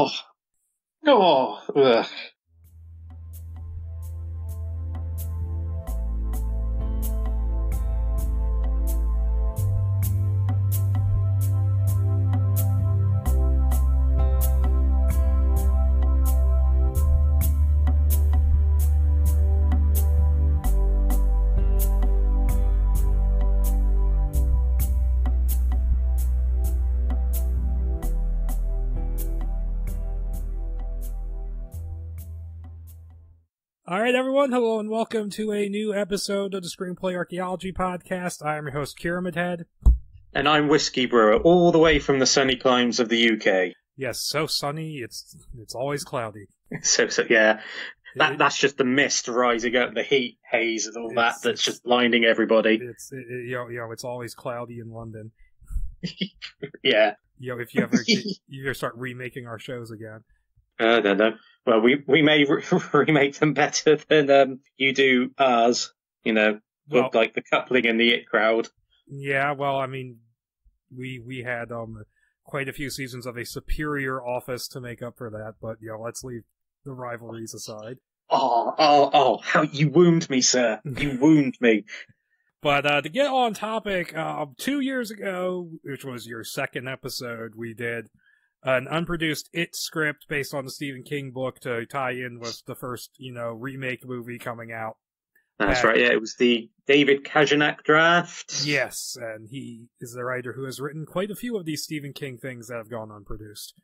Oh. Oh. Ugh. All right, everyone. Hello and welcome to a new episode of the Screenplay Archaeology Podcast. I am your host, Kira Madhead. And I'm Whiskey Brewer, all the way from the sunny climes of the UK. Yes, so sunny. It's it's always cloudy. So, so yeah, that It- that's just the mist rising up, the heat haze and all that. That's just blinding everybody. It's it, it- you know you know it's always cloudy in London. Yeah, You know if you ever you ever start remaking our shows again. I don't know. Well, we we may re- remake them better than um you do ours. You know, Well, with like the coupling and the it crowd. yeah. Well, I mean, we we had um quite a few seasons of a superior office to make up for that, but you know let's leave the rivalries aside. Oh, oh, oh! How you wound me, sir! You wound me. But uh, to get on topic, uh, two years ago, which was your second episode, we did an unproduced It script based on the Stephen King book to tie in with the first, you know, remake movie coming out. That's Yeah. right. Yeah, it was the David Kajganich draft. Yes, and he is the writer who has written quite a few of these Stephen King things that have gone unproduced.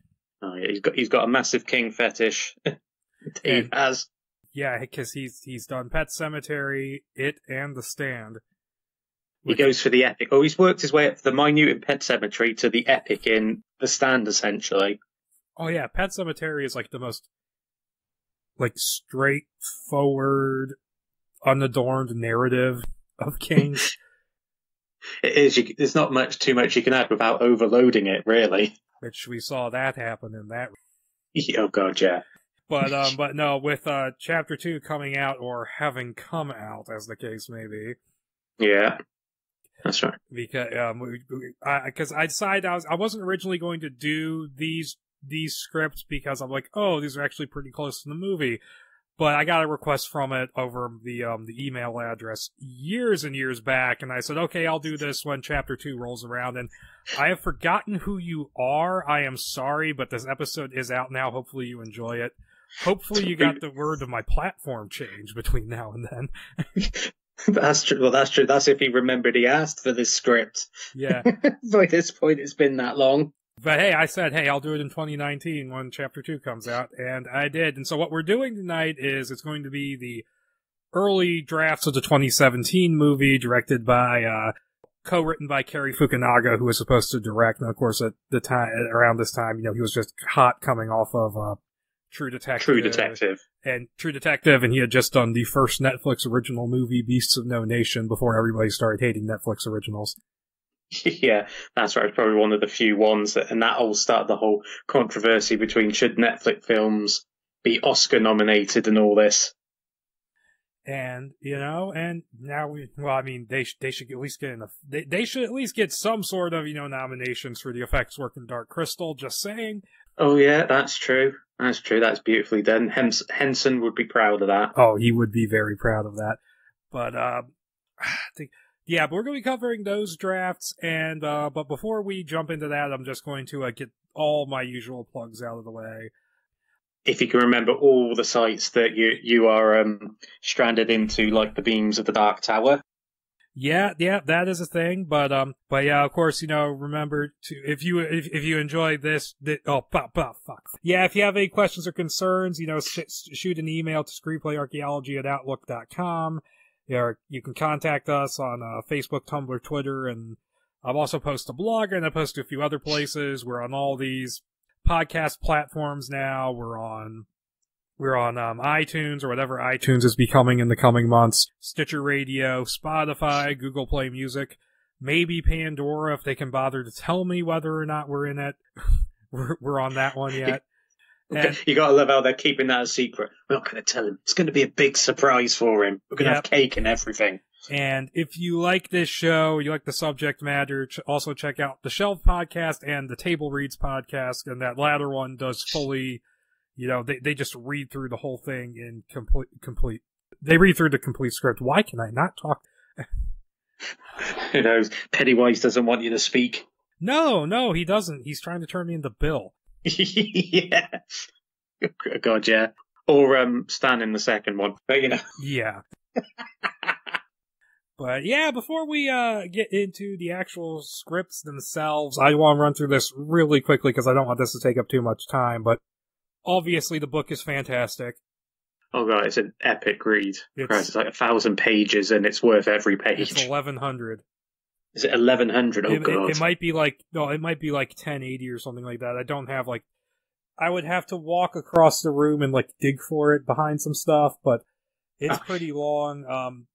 Oh yeah, he's got he's got a massive King fetish. Dave has. Yeah, because he's he's done Pet Sematary, It, and The Stand. He goes for the epic. Oh, he's worked his way up from the minute in Pet Sematary to the epic in The Stand, essentially. Oh yeah, Pet Sematary is like the most like straightforward, unadorned narrative of King's. It is. You, there's not much too much you can add without overloading it, really. which we saw that happen in that. Oh god, yeah. But um, but no, with uh chapter two coming out or having come out, as the case may be, Yeah, that's right. because um, because I, decided I was I wasn't originally going to do these these scripts because I'm like, oh, these are actually pretty close to the movie. But I got a request from it over the um the email address years and years back, and I said, okay, I'll do this when chapter two rolls around. And I have forgotten who you are. I am sorry, but this episode is out now. Hopefully you enjoy it. Hopefully you got the word of my platform change between now and then. That's true. Well, that's true. That's if he remembered he asked for this script. Yeah. By this point, it's been that long. But hey, I said, hey, I'll do it in 2019 when chapter 2 comes out, and I did. And so what we're doing tonight is it's going to be the early drafts of the 2017 movie directed by, uh, co-written by Cary Fukunaga, who was supposed to direct. And of course, at the time, around this time, you know, he was just hot coming off of, uh, True Detective. True detective. And True Detective, and he had just done the first Netflix original movie, Beasts of No Nation, before everybody started hating Netflix originals. yeah, that's right. It's probably one of the few ones that, and that all started the whole controversy between should Netflix films be Oscar nominated and all this. and you know, and now we, well, I mean, they they should at least get in a, they they should at least get some sort of you know nominations for the effects work in Dark Crystal. Just saying. Oh yeah, that's true. That's true. That's beautifully done. Henson would be proud of that. Oh, he would be very proud of that. But um, I think. Yeah, but we're going to be covering those drafts, and uh, but before we jump into that, I'm just going to uh, get all my usual plugs out of the way. If you can remember all the sites that you you are um, stranded into, like the beams of the Dark Tower. Yeah, yeah, that is a thing. But um, but yeah, of course, you know, remember to if you if, if you enjoy this, thi- oh, fuck, fuck, fuck. Yeah, if you have any questions or concerns, you know, sh- shoot an email to screenplayarchaeology at outlook.com. Or you can contact us on uh, Facebook, Tumblr, Twitter, and I've also posted a blog and I post to a few other places. We're on all these podcast platforms now. We're on we're on um, iTunes or whatever iTunes is becoming in the coming months. Stitcher Radio, Spotify, Google Play Music, maybe Pandora if they can bother to tell me whether or not we're in it. we're, we're on that one yet. And- you gotta love how they're keeping that a secret. We're not gonna tell him. It's gonna be a big surprise for him. We're gonna Yep. have cake and everything. And if you like this show, you like the subject matter, ch- also check out the Shelved podcast and the Table Reads podcast. And that latter one does fully, you know, they, they just read through the whole thing in complete, complete, they read through the complete script. Why can I not talk? Who knows? Pennywise doesn't want you to speak. No, no, he doesn't. He's trying to turn me into Bill. yeah. God, yeah. Or um, Stan in the second one. But, you know. Yeah. but yeah, before we uh get into the actual scripts themselves, I want to run through this really quickly because I don't want this to take up too much time. But obviously, the book is fantastic. Oh god, it's an epic read. It's- Christ, it's like a thousand pages and it's worth every page. It's eleven hundred. Is it eleven hundred? Oh it, it- god. it might be like no, it might be like ten eighty or something like that. I don't have like. I would have to walk across the room and like dig for it behind some stuff, but it's Ah. pretty long. Um,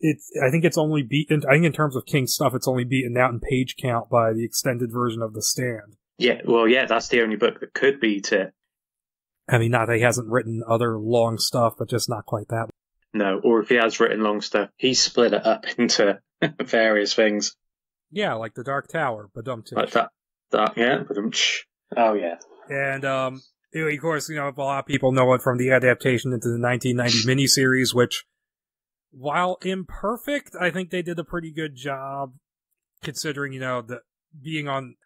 it's I think it's only beaten. I think in terms of King stuff, it's only beaten out in page count by the extended version of The Stand. Yeah, well, yeah, that's the only book that could beat it. I mean, not that he hasn't written other long stuff, but just not quite that. No, or if he has written long stuff, he's split it up into various things Yeah, like The Dark Tower, but dumb too. like that. That yeah, but um, shh. oh yeah, And um, of course, you know, a lot of people know it from the adaptation into the 1990 miniseries, which, while imperfect, I think they did a pretty good job, considering you know that being on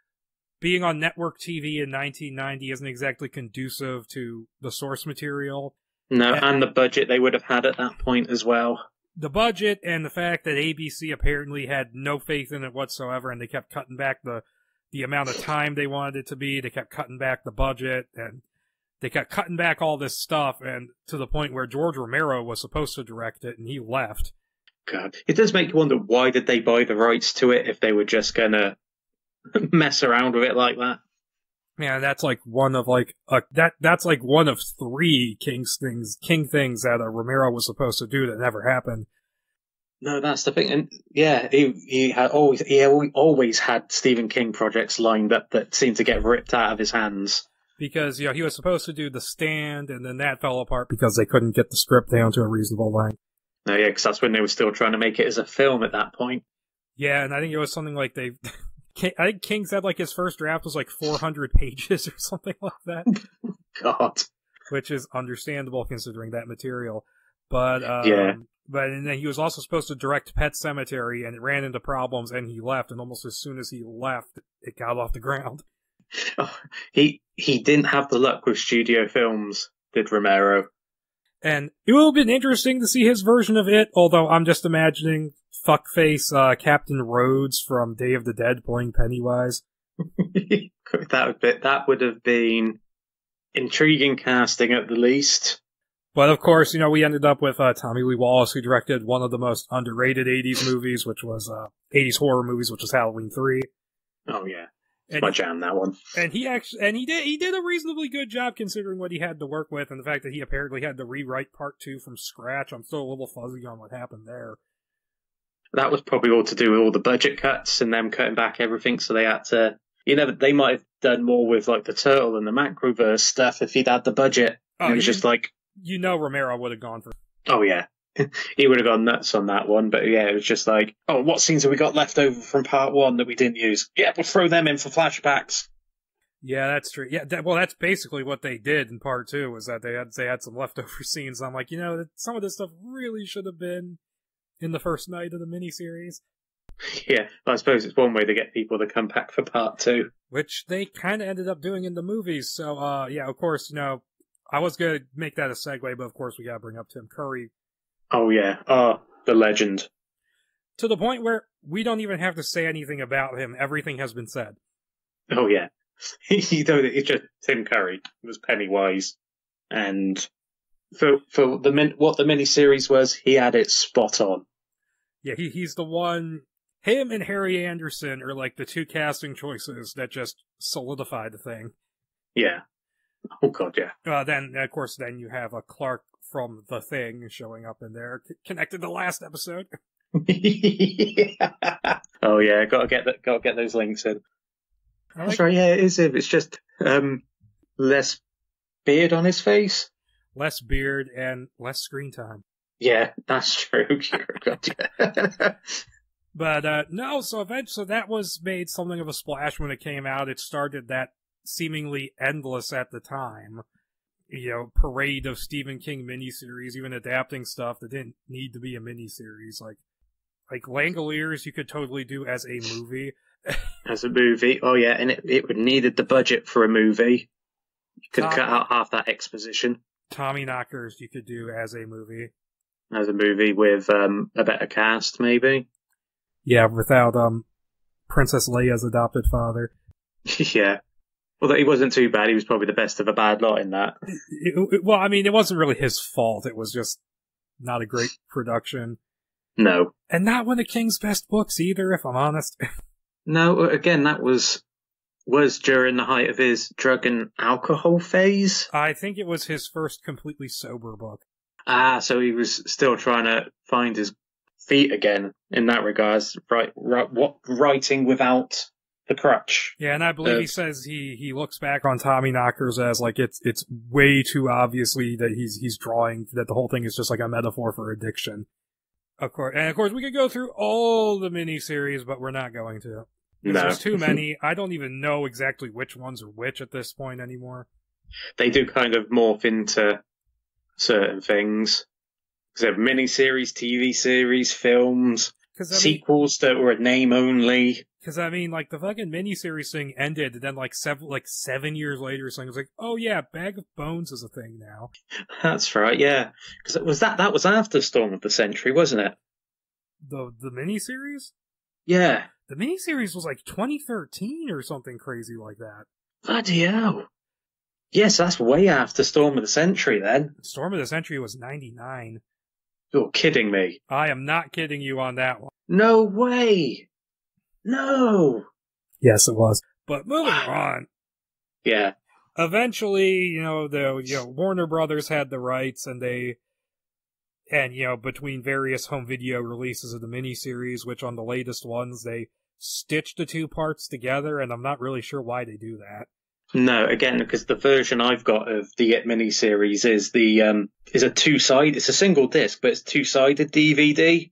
being on network TV in 1990 isn't exactly conducive to the source material. no, Yeah. and the budget they would have had at that point as well. The budget and the fact that ABC apparently had no faith in it whatsoever, and they kept cutting back the the amount of time they wanted it to be. They kept cutting back the budget, and they kept cutting back all this stuff, and to the point where George Romero was supposed to direct it, and he left. God, it does make you wonder why did they buy the rights to it if they were just gonna mess around with it like that. Man, that's like one of like uh, that. That's like one of three King's things, King things that uh, Romero was supposed to do that never happened. No, that's the thing, and yeah, he he had always he al- always had Stephen King projects lined up that seemed to get ripped out of his hands. because you know he was supposed to do the stand and then that fell apart because they couldn't get the script down to a reasonable length No, yeah, because that's when they were still trying to make it as a film at that point. yeah and i think it was something like they King- i think king said like his first draft was like 400 pages or something like that God, which is understandable considering that material but um, Yeah. but and then he was also supposed to direct pet sematary and it ran into problems and he left and almost as soon as he left it got off the ground Oh, he he didn't have the luck with studio films, did Romero? And it would have been interesting to see his version of it, although I'm just imagining fuckface uh, Captain Rhodes from Day of the Dead playing Pennywise. that would be, that would have been intriguing casting at the least. But of course, you know, we ended up with uh, Tommy Lee Wallace, who directed one of the most underrated 80s movies, which was uh, 80s horror movies, which was Halloween 3. Oh yeah, it's And, my jam that one. and he actually, and he did, he did a reasonably good job considering what he had to work with, and the fact that he apparently had to rewrite part two from scratch. I'm still a little fuzzy on what happened there. That was probably all to do with all the budget cuts and them cutting back everything, so they had to. You know, they might have done more with like the turtle and the macroverse stuff if he'd had the budget. Oh, it was you- just like, You know, Romero would have gone for oh yeah, he would have gone nuts on that one. But yeah, it was just like, oh, what scenes have we got left over from part one that we didn't use? Yeah, we'll throw them in for flashbacks. Yeah, that's true. Yeah, that, well, that's basically what they did in part two. Was that they had they had some leftover scenes. I'm like, you know, some of this stuff really should have been in the first night of the miniseries, Yeah, I suppose it's one way to get people to come back for part two. which they kind of ended up doing in the movies. So, uh, yeah, of course, you know, I was gonna make that a segue, but of course, we gotta bring up Tim Curry Oh yeah, oh the legend. to the point where we don't even have to say anything about him. Everything has been said. Oh yeah, you know it's just Tim Curry was Pennywise, and for for the min, what the miniseries was, he had it spot on. Yeah, he he's the one. Him and Harry Anderson are like the two casting choices that just solidified the thing. Yeah. Oh god, yeah. Uh, then, of course, then you have a Clark from The Thing showing up in there, connected to last episode. oh yeah, gotta get that. Gotta get those links in. I That's right. Yeah, it is. If it's just um less beard on his face. less beard and less screen time. Yeah, that's true. but uh, no, so eventually so that was made something of a splash when it came out. It started that seemingly endless at the time, you know, parade of Stephen King miniseries, even adapting stuff that didn't need to be a miniseries. Like, like Langoliers, you could totally do as a movie. as a movie, oh yeah, and it it would needed the budget for a movie. You could Tom- cut out half that exposition Tommy Knockers, you could do as a movie. as a movie with um, a better cast, maybe. Yeah, without um Princess Leia's adopted father. yeah. Although he wasn't too bad, he was probably the best of a bad lot in that. It- it- well, I mean, it wasn't really his fault. It was just not a great production. No. And not one of King's best books either, if I'm honest. No, again, that was was during the height of his drug and alcohol phase. I think it was his first completely sober book. Ah, so he was still trying to find his feet again in that regards. Right, right what writing without the crutch. Yeah, and I believe Uh, he says he, he looks back on Tommy Knockers as like it's it's way too obviously that he's he's drawing that the whole thing is just like a metaphor for addiction. Of course, and of course we could go through all the miniseries, but we're not going to. No. There's too many. I don't even know exactly which ones are which at this point anymore. they do kind of morph into certain things. They So miniseries, TV series, films, I mean, sequels that were a name only. Because I mean, like the fucking miniseries thing ended, and then like seven, like seven years later, something was like, "Oh yeah, Bag of Bones is a thing now." That's right, yeah. Because it was that that was after Storm of the Century, wasn't it? The the miniseries, Yeah. the miniseries was like 2013 or something crazy like that. Bloody hell. Yes, that's way after Storm of the Century then. Storm of the Century was 99. You're kidding me. I am not kidding you on that one. No way. No. Yes, it was. But moving on. Yeah. eventually, you know, the you know Warner Brothers had the rights, and they, and you know, between various home video releases of the miniseries, which on the latest ones they stitched the two parts together, and I'm not really sure why they do that. No, again, because the version I've got of the It miniseries is the um is a two side. It's a single disc, but it's two sided DVD.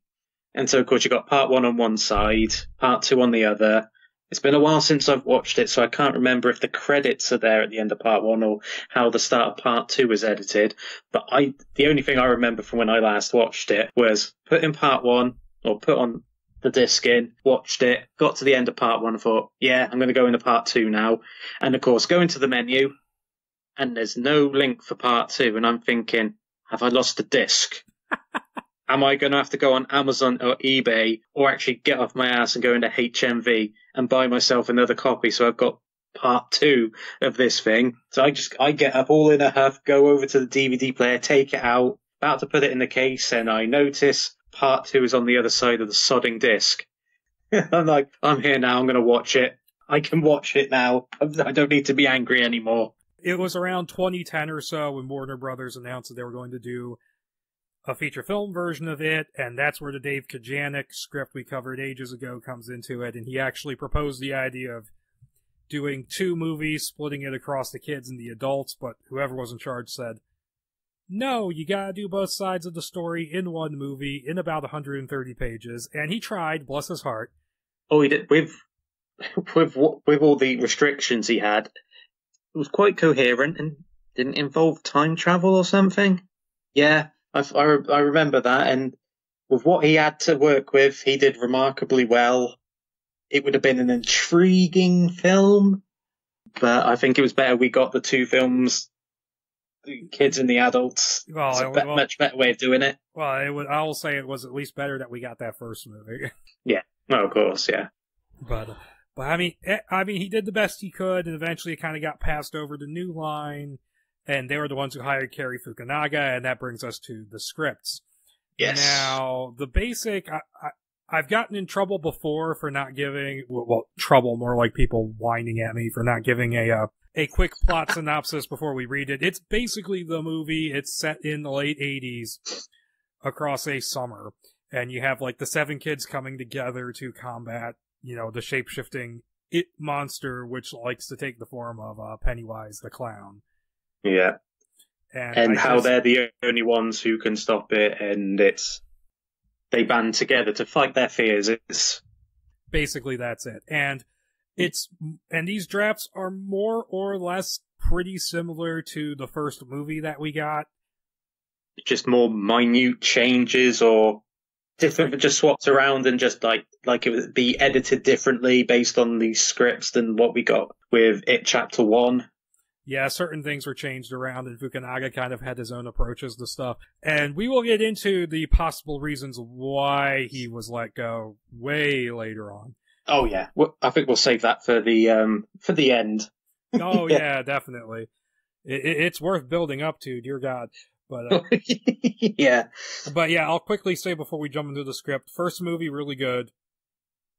And so, of course, you've got part one on one side, part two on the other. It's been a while since I've watched it, so I can't remember if the credits are there at the end of part one or how the start of part two was edited. But I, the only thing I remember from when I last watched it was put in part one or put on the disc in, watched it, got to the end of part one, and thought, yeah, I'm going to go into part two now. And of course, go into the menu, and there's no link for part two. And I'm thinking, have I lost the disc? Am I going to have to go on Amazon or eBay, or actually get off my ass and go into HMV and buy myself another copy so I've got part two of this thing? So I just I get up all in a huff, go over to the DVD player, take it out, about to put it in the case, and I notice part two is on the other side of the sodding disc. I'm like, I'm here now. I'm going to watch it. I can watch it now. I don't need to be angry anymore. It was around 2010 or so when Warner Brothers announced that they were going to do a feature film version of it, and that's where the Dave Kajganich script we covered ages ago comes into it, and he actually proposed the idea of doing two movies, splitting it across the kids and the adults, but whoever was in charge said, no, you gotta do both sides of the story in one movie in about 130 pages, and he tried, bless his heart. Oh, he did with with with all the restrictions he had. It was quite coherent and didn't involve time travel or something. Yeah, I I, I remember that. And with what he had to work with, he did remarkably well. It would have been an intriguing film, but I think it was better we got the two films, the kids and the adults. Well, It's a be- well- much better way of doing it. Well, it was, I will say it was at least better that we got that first movie. Well, of course, yeah. But, but I mean, eh, I mean, he did the best he could, and eventually it kind of got passed over to New Line, and they were the ones who hired Cary Fukunaga, and that brings us to the scripts. Yes. Now, the basic, I, I, I've gotten in trouble before for not giving, well, well, trouble more like people whining at me for not giving a, uh, a quick plot synopsis before we read it. It's basically the movie. It's set in the late 80s across a summer. And you have like the seven kids coming together to combat, you know, the shape shifting it monster, which likes to take the form of uh, Pennywise the clown. Yeah. and, and how just- they're the only ones who can stop it, and it's they band together to fight their fears. It's basically that's it. And hmm. it's and these drafts are more or less pretty similar to the first movie that we got. just more minute changes or different, just swapped around and just like like it would be edited differently based on the scripts than what we got with it chapter one. Yeah, certain things were changed around, and Fukunaga kind of had his own approaches to stuff. And we will get into the possible reasons why he was let go way later on. Oh yeah, well, I think we'll save that for the um for the end. Oh Yeah. yeah, definitely. It, it, it's worth building up to, dear God. But uh, yeah, but yeah, I'll quickly say before we jump into the script. First movie, really good.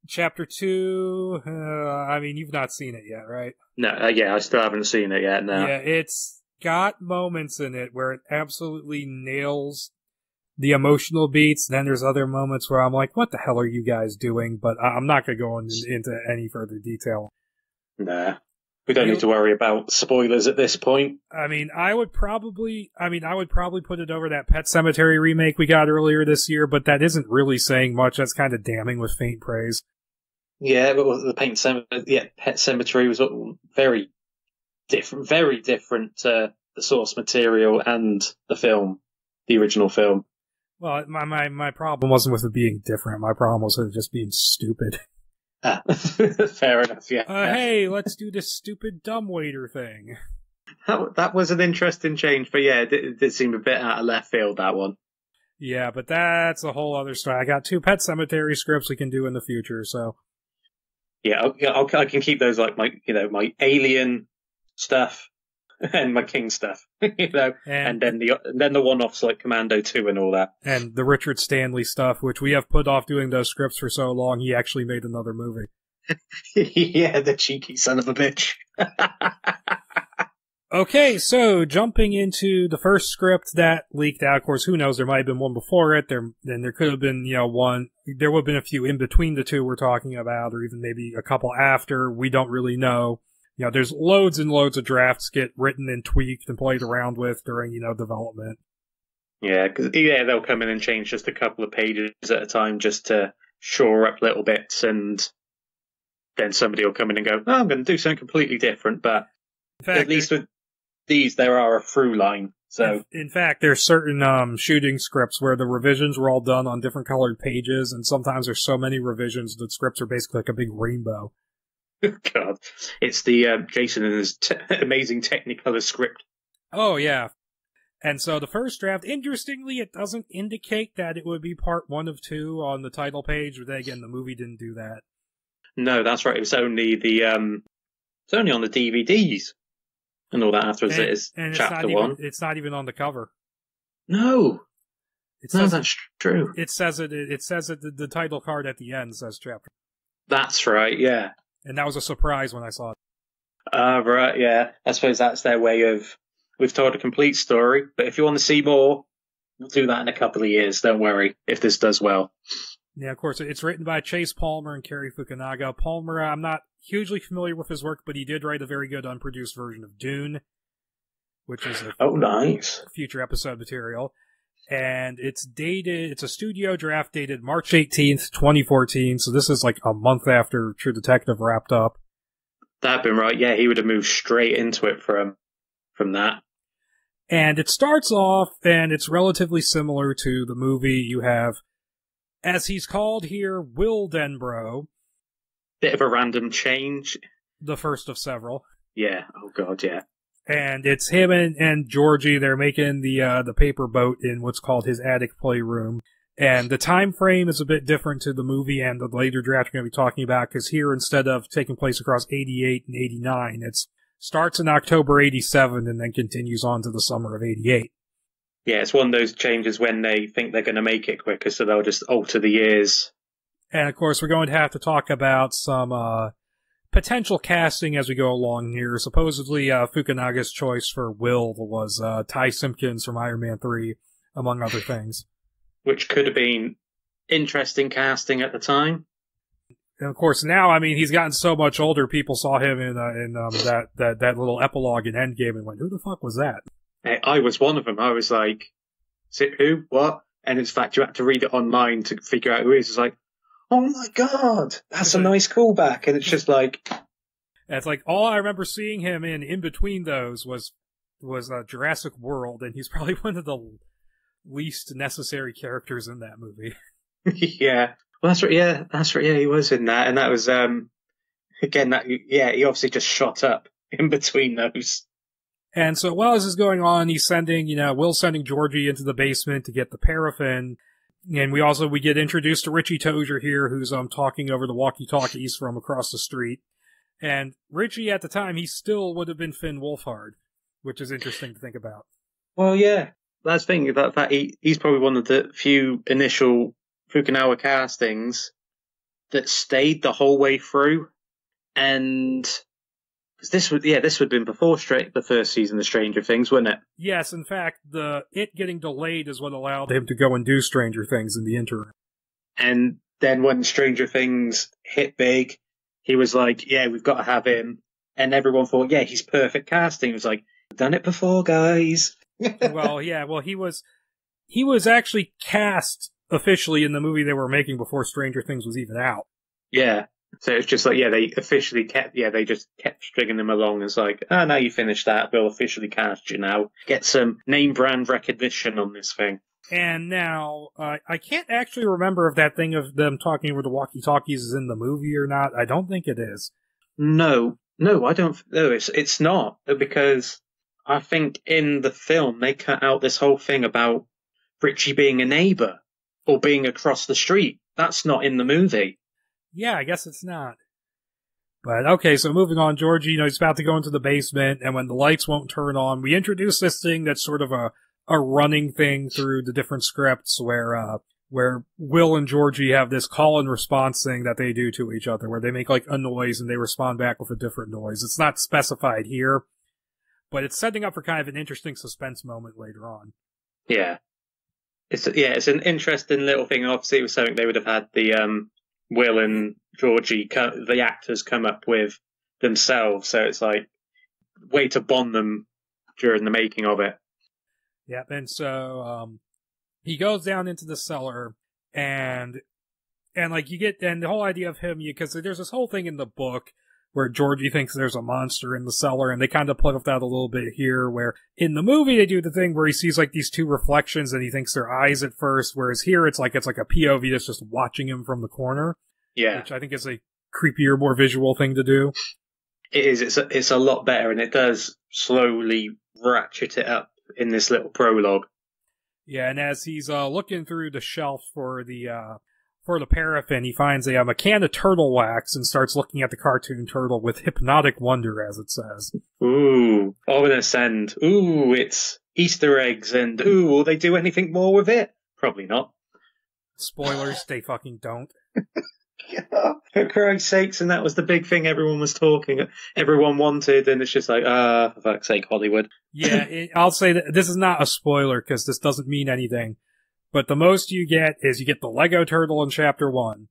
Chapter two, uh, I mean, you've not seen it yet, right? no, uh, yeah, I still haven't seen it yet. No, Yeah, it's got moments in it where it absolutely nails the emotional beats. Then there's other moments where I'm like, what the hell are you guys doing? But I- I'm not going to go in, into any further detail. nah, we don't You- need to worry about spoilers at this point. I mean, I would probably, I mean, I would probably put it over that Pet Sematary remake we got earlier this year, but that isn't really saying much. That's kind of damning with faint praise. Yeah, but the Paint Cemetery, yeah, Pet Sematary was very different, very different to the source material and the film, the original film. Well, my, my, my problem wasn't with it being different. My problem was with it just being stupid. Ah, fair enough. Yeah, Uh, hey, let's do this stupid dumb waiter thing. that, that was an interesting change, but yeah, it did, it did seem a bit out of left field. That one. Yeah, but that's a whole other story. I got two Pet Sematary scripts we can do in the future, so. Yeah, I'll, yeah, I'll, I can keep those like my, you know, my alien stuff and my king stuff, you know, And, and then the and then the one-offs like Commando Two and all that. and the Richard Stanley stuff, which we have put off doing those scripts for so long, he actually made another movie. yeah, the cheeky son of a bitch. Okay, so jumping into the first script that leaked out, of course, who knows, there might have been one before it, there, then there could have been, you know, one, there would have been a few in between the two we're talking about, or even maybe a couple after, we don't really know. You know, there's loads and loads of drafts get written and tweaked and played around with during, you know, development. Yeah, because yeah, they'll come in and change just a couple of pages at a time just to shore up little bits, and then somebody will come in and go, "Oh, I'm going to do something completely different." But fact, at least with these, there are a through line. So in, in fact, there's certain um, shooting scripts where the revisions were all done on different colored pages, and sometimes there's so many revisions that scripts are basically like a big rainbow. God, it's the uh, Jason and his te- amazing Technicolor script. Oh yeah. And so the first draft, interestingly, it doesn't indicate that it would be part one of two on the title page, but then again, the movie didn't do that. No, that's right. It was only the um, it's only on the DVDs and all that afterwards. and it is it's chapter not one. even it's not even on the cover. No, It no, says that's true. it says it it says it the, the title card at the end says chapter. That's right. Yeah. And that was a surprise when I saw it. Ah, right, yeah. I suppose that's their way of we've told a complete story, but if you want to see more, we'll do that in a couple of years. Don't worry if this does well. Yeah, of course, it's written by Chase Palmer and Cary Fukunaga. Palmer, I'm not hugely familiar with his work, but he did write a very good unproduced version of Dune, which is a Oh, nice. future episode material. And it's dated, it's a studio draft dated March 18th, 2014. So this is like a month after True Detective wrapped up. That'd been right. Yeah, he would have moved straight into it from from that. And it starts off, and it's relatively similar to the movie. You have, as he's called here, Will Denbrough, Bit of a random change. the first of several. Yeah. Oh God. Yeah. and it's him and, and Georgie. They're making the uh, the paper boat in what's called his attic playroom. And the time frame is a bit different to the movie and the later draft we're going to be talking about because here instead of taking place across 88 and 89, it starts in October 87 and then continues on to the summer of 88. Yeah, it's one of those changes when they think they're going to make it quicker, so they'll just alter the years. And of course, we're going to have to talk about some uh, potential casting as we go along here. Supposedly, uh, Fukunaga's choice for Will was uh, Ty Simpkins from Iron Man 3, among other things. which could have been interesting casting at the time. And of course, now I mean he's gotten so much older. People saw him in uh, in um, that that that little epilogue in Endgame and went, "Who the fuck was that?" I was one of them. I was like, who? What?" And in fact, you had to read it online to figure out who it is. It's like, oh my god, that's a nice callback. And it's just like, it's like all I remember seeing him in in between those was was uh, Jurassic World, and he's probably one of the least necessary characters in that movie. yeah, well, that's right. Yeah, that's right. Yeah, he was in that, and that was um again that yeah, he obviously just shot up in between those. And so while this is going on, he's sending, you know, Will sending Georgie into the basement to get the paraffin. And we also, we get introduced to Richie Tozier here, who's, um, talking over the walkie-talkies from across the street. And Richie, at the time, he still would have been Finn Wolfhard, which is interesting to think about. Well, yeah. That's the thing, that, that he, he's probably one of the few initial Fukunaga castings that stayed the whole way through. And this would, yeah, this would have been before straight the first season of Stranger Things, wouldn't it? Yes, in fact, the it getting delayed is what allowed him to go and do Stranger Things in the interim. And then when Stranger Things hit big, he was like, "Yeah, we've got to have him." And everyone thought, "Yeah, he's perfect casting." He was like, "Done it before, guys." well, yeah, well, he was he was actually cast officially in the movie they were making before Stranger Things was even out. Yeah. So it's just like, yeah, they officially kept, yeah, they just kept stringing them along. It's like, oh, now you finished that. We'll officially cast you now. Get some name brand recognition on this thing. And now, uh, I can't actually remember if that thing of them talking over the walkie talkies is in the movie or not. I don't think it is. No, no, I don't. No, it's, it's not because I think in the film they cut out this whole thing about Richie being a neighbor or being across the street. That's not in the movie. Yeah, I guess it's not. But okay, so moving on, Georgie, you know, he's about to go into the basement, and when the lights won't turn on, we introduce this thing that's sort of a, a running thing through the different scripts where, uh, where Will and Georgie have this call and response thing that they do to each other, where they make like a noise and they respond back with a different noise. It's not specified here, but it's setting up for kind of an interesting suspense moment later on. Yeah. It's, yeah, it's an interesting little thing. Obviously, it was something they would have had the, um, Will and Georgie, the actors, come up with themselves. So it's like way to bond them during the making of it. Yep. And so um, he goes down into the cellar, and and like you get and the whole idea of him you because there's this whole thing in the book where Georgie thinks there's a monster in the cellar, and they kind of play with that a little bit here. Where in the movie they do the thing where he sees like these two reflections, and he thinks they're eyes at first, whereas here it's like it's like a POV that's just watching him from the corner. Yeah, which I think is a creepier, more visual thing to do. It is. It's a, it's a lot better, and it does slowly ratchet it up in this little prologue. Yeah, and as he's uh, looking through the shelf for the uh, for the paraffin, he finds a, um, a can of turtle wax and starts looking at the cartoon turtle with hypnotic wonder, as it says. Ooh, ominous and ooh, it's Easter eggs and ooh, will they do anything more with it? Probably not. Spoilers, they fucking don't. yeah, For Christ's sakes, and that was the big thing everyone was talking, everyone wanted, and it's just like, ah, for fuck's sake, Hollywood. yeah, it, I'll say that this is not a spoiler because this doesn't mean anything. But the most you get is you get the Lego turtle in chapter one,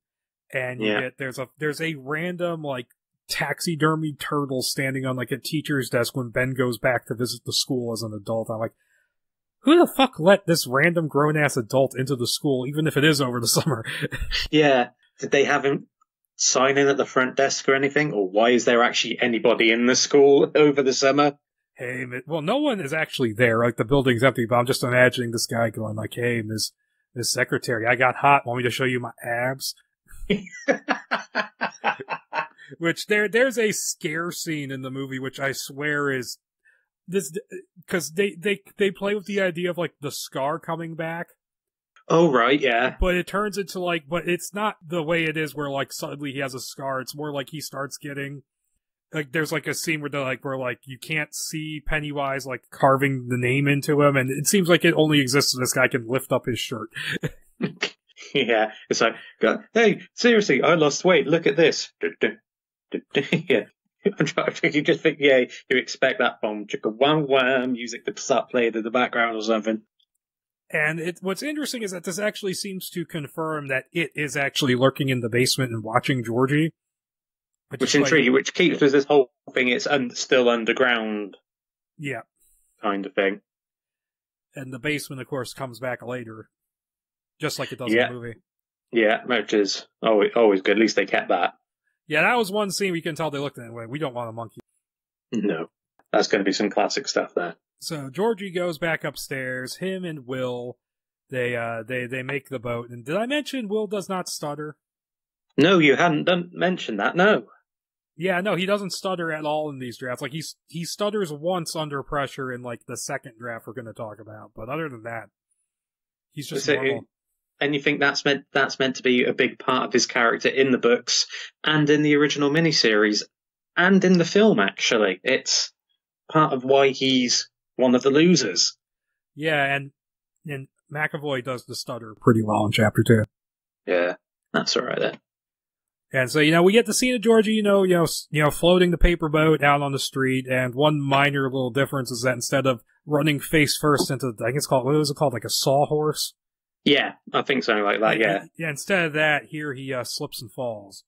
and you yeah. get there's a there's a random like taxidermy turtle standing on like a teacher's desk when Ben goes back to visit the school as an adult. I'm like, who the fuck let this random grown ass adult into the school, even if it is over the summer? yeah. Did they have him sign in at the front desk or anything? Or why is there actually anybody in the school over the summer? Hey, well, no one is actually there. Like the building's empty, but I'm just imagining this guy going like, hey, Miss Miss Secretary, I got hot. Want me to show you my abs? which there there's a scare scene in the movie which I swear is this because they they they play with the idea of like the scar coming back. Oh right, yeah. But it turns into like, but it's not the way it is where like suddenly he has a scar. It's more like he starts getting like there's like a scene where they're like where like you can't see Pennywise like carving the name into him, and it seems like it only exists so this guy can lift up his shirt. yeah, it's like, hey, seriously, I lost weight. Look at this. yeah. you just think, yeah, you expect that from chicka wham wham music to start playing in the background or something. And it, what's interesting is that this actually seems to confirm that it is actually lurking in the basement and watching Georgie. Which, which intrigues, like, which keeps with this whole thing. It's un- still underground. Yeah. Kind of thing. and the basement, of course, comes back later, just like it does Yeah. in the movie. Yeah, which is always, always good. At least they kept that. Yeah, that was one scene we can tell they looked that way. We don't want a monkey. No. That's going to be some classic stuff there. So Georgie goes back upstairs. Him and Will, they uh they they make the boat. And did I mention Will does not stutter? No, you hadn't done, mentioned that. No. Yeah, no, he doesn't stutter at all in these drafts. Like he's he stutters once under pressure in like the second draft we're going to talk about, but other than that, he's just it- normal. And you think that's meant that's meant to be a big part of his character in the books and in the original miniseries and in the film. Actually, it's part of why he's one of the losers. Yeah, and and McAvoy does the stutter pretty well in chapter two. Yeah, that's all right then. And so, you know, we get the scene of Georgie, you know, you know, you know, floating the paper boat out on the street. And one minor little difference is that instead of running face first into, I think it's called, what was it called? Like a sawhorse? Yeah, I think something like that. Yeah, Yeah. Instead of that, here he uh, slips and falls.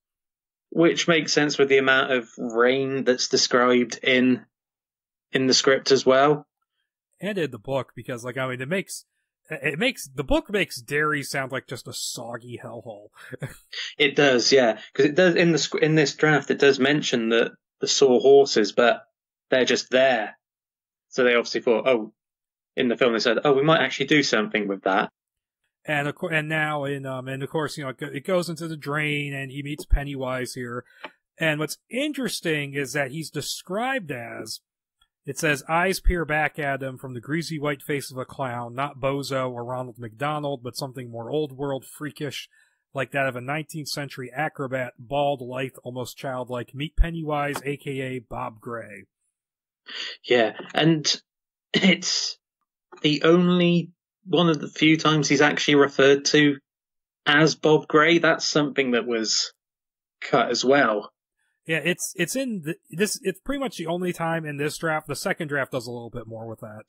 which makes sense with the amount of rain that's described in in the script as well. And in the book, because, like, I mean, it makes, it makes, the book makes Derry sound like just a soggy hellhole. It does, yeah, because it does in the in this draft. It does mention that the saw horses, but they're just there. So they obviously thought, oh, in the film they said, oh, we might actually do something with that. And of course, and now in um, and of course, you know, it goes into the drain, and he meets Pennywise here. And what's interesting is that he's described as it says eyes peer back at him from the greasy white face of a clown, not Bozo or Ronald McDonald, but something more old world freakish, like that of a 19th century acrobat, bald, lithe, almost childlike. Meet Pennywise, aka Bob Gray. Yeah, and it's the only one of the few times he's actually referred to as Bob Gray. That's something that was cut as well. Yeah, it's it's in the, this. It's pretty much the only time in this draft. The second draft does a little bit more with that.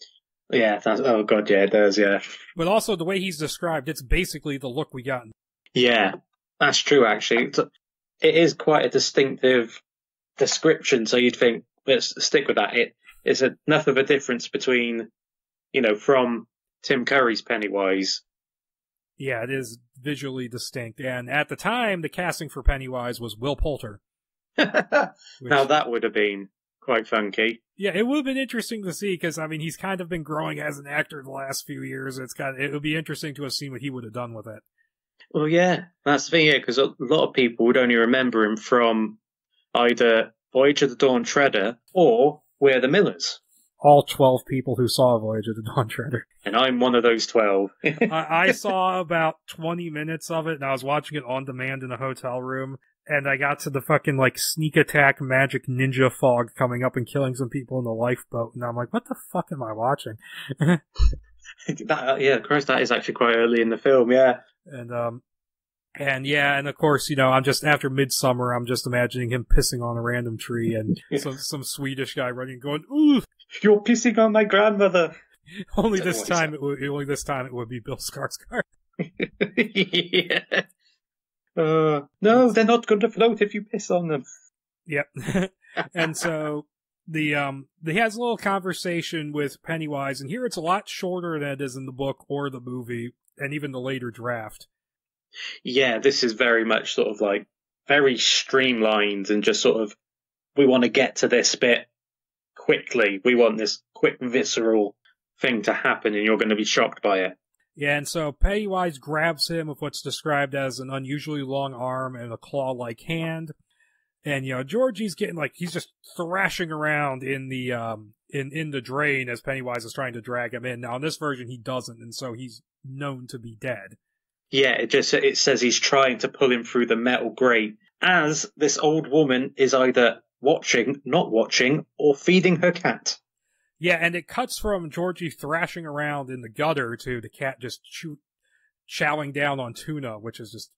Yeah, that's, oh god, yeah, it does, yeah. But also the way he's described, it's basically the look we got. in- Yeah, that's true. Actually, It's- it is quite a distinctive description. So you'd think, let's stick with that. It is enough of a difference between, you know, from Tim Curry's Pennywise. Yeah, it is visually distinct. And at the time, the casting for Pennywise was Will Poulter. Which, now that would have been quite funky. yeah, it would have been interesting to see because I mean he's kind of been growing as an actor the last few years. It's kind of, it would be interesting to have seen what he would have done with it. Well, yeah, that's the thing, yeah, because a lot of people would only remember him from either Voyage of the Dawn Treader or We're the Millers. All twelve people who saw Voyage of the Dawn Treader. And I'm one of those 12. I, I saw about 20 minutes of it and I was watching it on demand in a hotel room and I got to the fucking like sneak attack magic ninja fog coming up and killing some people in the lifeboat and I'm like, what the fuck am I watching? that, yeah, Christ, that is actually quite early in the film, yeah. and um and yeah, and of course, you know, I'm just after midsummer, I'm just imagining him pissing on a random tree and some some Swedish guy running going, ooh You're pissing on my grandmother. only this time it would only this time it would be Bill Skarsgård. yeah. Uh, no, they're not going to float if you piss on them. Yep. and so the um he has a little conversation with Pennywise, and here it's a lot shorter than it is in the book or the movie, and even the later draft. Yeah, this is very much sort of like very streamlined and just sort of we want to get to this bit quickly. We want this quick visceral thing to happen and you're going to be shocked by it. Yeah, and so Pennywise grabs him with what's described as an unusually long arm and a claw-like hand. And you know, Georgie's getting like he's just thrashing around in the um in in the drain as Pennywise is trying to drag him in. Now in this version he doesn't, and so he's known to be dead. Yeah, it just it says he's trying to pull him through the metal grate as this old woman is either watching, not watching, or feeding her cat. Yeah, and it cuts from Georgie thrashing around in the gutter to the cat just chew, chowing down on tuna, which is just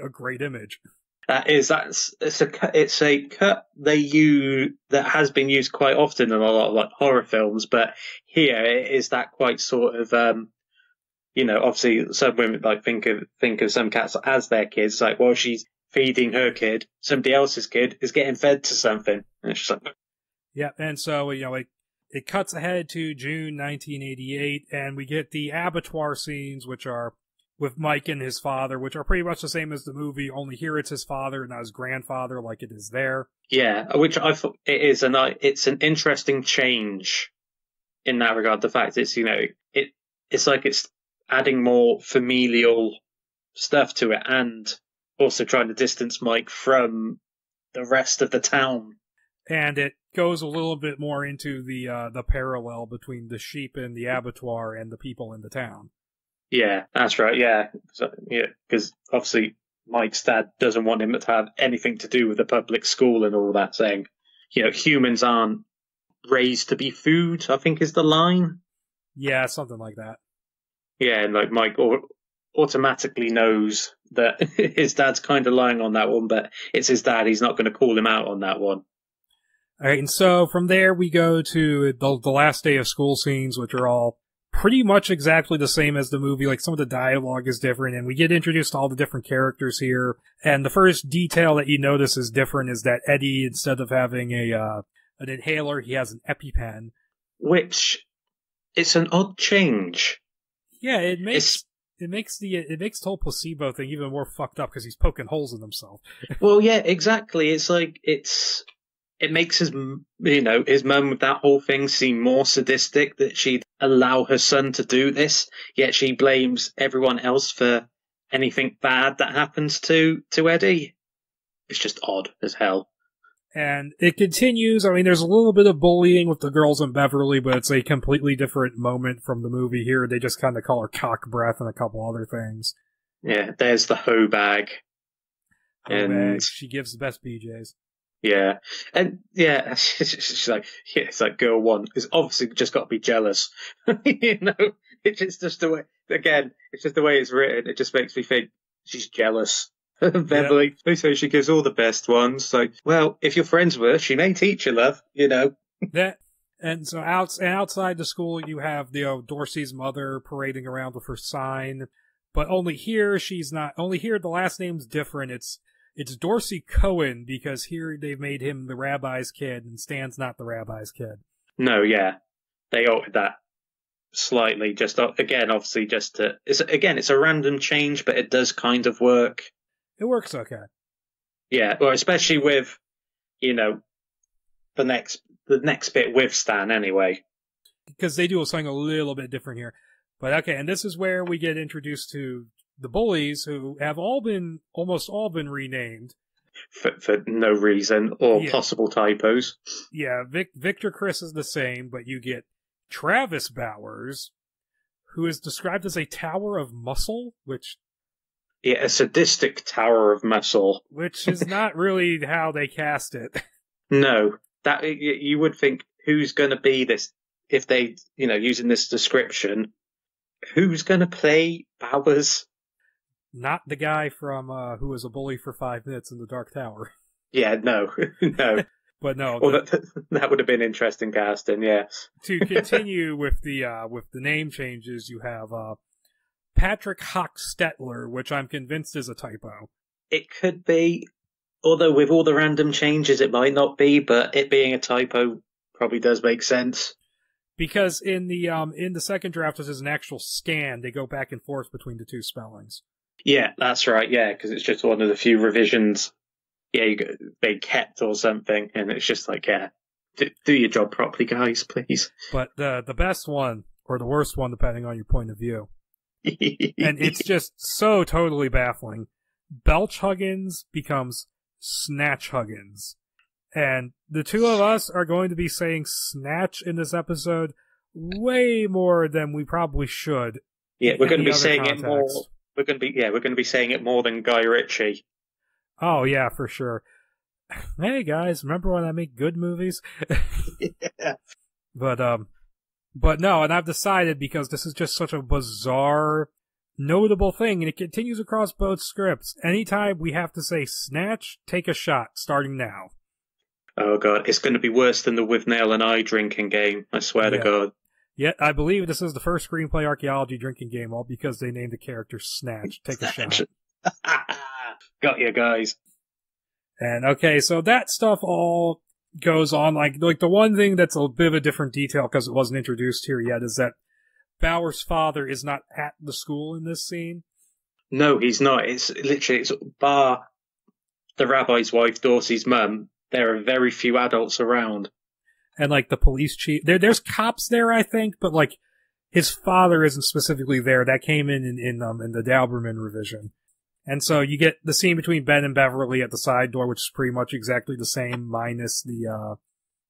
a great image. That is that's it's a it's a cut they use that has been used quite often in a lot of like horror films, but here it is that quite sort of um you know obviously some women like think of think of some cats as their kids like while she's feeding her kid, somebody else's kid is getting fed to something. And it's like Yeah, and so you know, like it cuts ahead to June 1988, and we get the abattoir scenes, which are with Mike and his father, which are pretty much the same as the movie, only here it's his father, and not his grandfather, like it is there. Yeah, which I thought it is, and it's an interesting change in that regard. The fact it's you know it it's like it's adding more familial stuff to it, and also trying to distance Mike from the rest of the town. And it goes a little bit more into the uh, the parallel between the sheep in the abattoir and the people in the town. Yeah, that's right. Yeah, so, yeah, because obviously Mike's dad doesn't want him to have anything to do with the public school and all that, saying, you know, humans aren't raised to be food. I think is the line. Yeah, something like that. Yeah, and like Mike automatically knows that his dad's kind of lying on that one, but it's his dad. He's not going to call him out on that one. All right, and so from there we go to the, the last day of school scenes, which are all pretty much exactly the same as the movie. Like some of the dialogue is different, and we get introduced to all the different characters here. And the first detail that you notice is different is that Eddie, instead of having a uh, an inhaler, he has an EpiPen, which it's an odd change. Yeah, it makes it's, it makes the it makes the whole placebo thing even more fucked up because he's poking holes in himself. well, yeah, exactly. It's like it's it makes his you know his mum with that whole thing seem more sadistic that she'd allow her son to do this, yet she blames everyone else for anything bad that happens to to Eddie. It's just odd as hell. And it continues. I mean, there's a little bit of bullying with the girls in Beverly, but it's a completely different moment from the movie here. They just kind of call her cock breath and a couple other things. Yeah, there's the hoe bag. Hoe and bag. she gives the best BJs. Yeah, and yeah, she's like, yeah, it's like girl one is obviously just got to be jealous. you know, it's just the way. Again, it's just the way it's written. It just makes me think she's jealous. Beverly. Yeah. They say she gives all the best ones. So, well, if you're friends with her, she may teach you love, you know. that, and so out, outside the school, you have you know, Dorsey's mother parading around with her sign. But only here, she's not, only here, the last name's different. It's, it's Dorsey Cohen because here they've made him the rabbi's kid and Stan's not the rabbi's kid. No, yeah. They altered that slightly, just uh, again, obviously, just to, it's, again, it's a random change, but it does kind of work. It works okay. Yeah, well, especially with you know the next the next bit with Stan anyway, because they do something a little bit different here. But okay, and this is where we get introduced to the bullies, who have all been almost all been renamed for, for no reason or yeah. possible typos. Yeah, Vic, Victor Criss is the same, but you get Travis Bowers, who is described as a tower of muscle, which yeah, a sadistic tower of muscle. Which is not really how they cast it. No, that you would think who's going to be this if they, you know, using this description. Who's going to play Bowers? Not the guy from uh, who was a bully for five minutes in the Dark Tower. Yeah, no, no. but no, well, the, that, that would have been interesting casting. Yeah. to continue with the uh, with the name changes, you have uh, Patrick Hochstetler, which I'm convinced is a typo. It could be, although with all the random changes, it might not be. But it being a typo probably does make sense. Because in the um in the second draft, this is an actual scan. They go back and forth between the two spellings. Yeah, that's right. Yeah, because it's just one of the few revisions. Yeah, you go, they kept or something, and it's just like, yeah, do, do your job properly, guys, please. But the the best one or the worst one, depending on your point of view, and it's just so totally baffling. Belch Huggins becomes Snatch Huggins. And the two of us are going to be saying snatch in this episode way more than we probably should. Yeah, we're going to be saying context. it more. We're going to be yeah, we're going to be saying it more than Guy Ritchie. Oh yeah, for sure. Hey guys, remember when I make good movies? yeah. But um, but no, and I've decided because this is just such a bizarre, notable thing, and it continues across both scripts. Anytime we have to say snatch, take a shot, starting now. Oh god, it's going to be worse than the Withnail and I drinking game. I swear yeah. to God. Yet I believe this is the first screenplay archaeology drinking game, all because they named the character Snatch. Take a shot. Got you guys. And okay, so that stuff all goes on like like the one thing that's a bit of a different detail because it wasn't introduced here yet is that Bauer's father is not at the school in this scene. No, he's not. It's literally it's bar the rabbi's wife, Dorsey's mum. There are very few adults around. And like the police chief, there there's cops there, I think, but like his father isn't specifically there. That came in in in, um, in the Dauberman revision. And so you get the scene between Ben and Beverly at the side door, which is pretty much exactly the same, minus the, uh,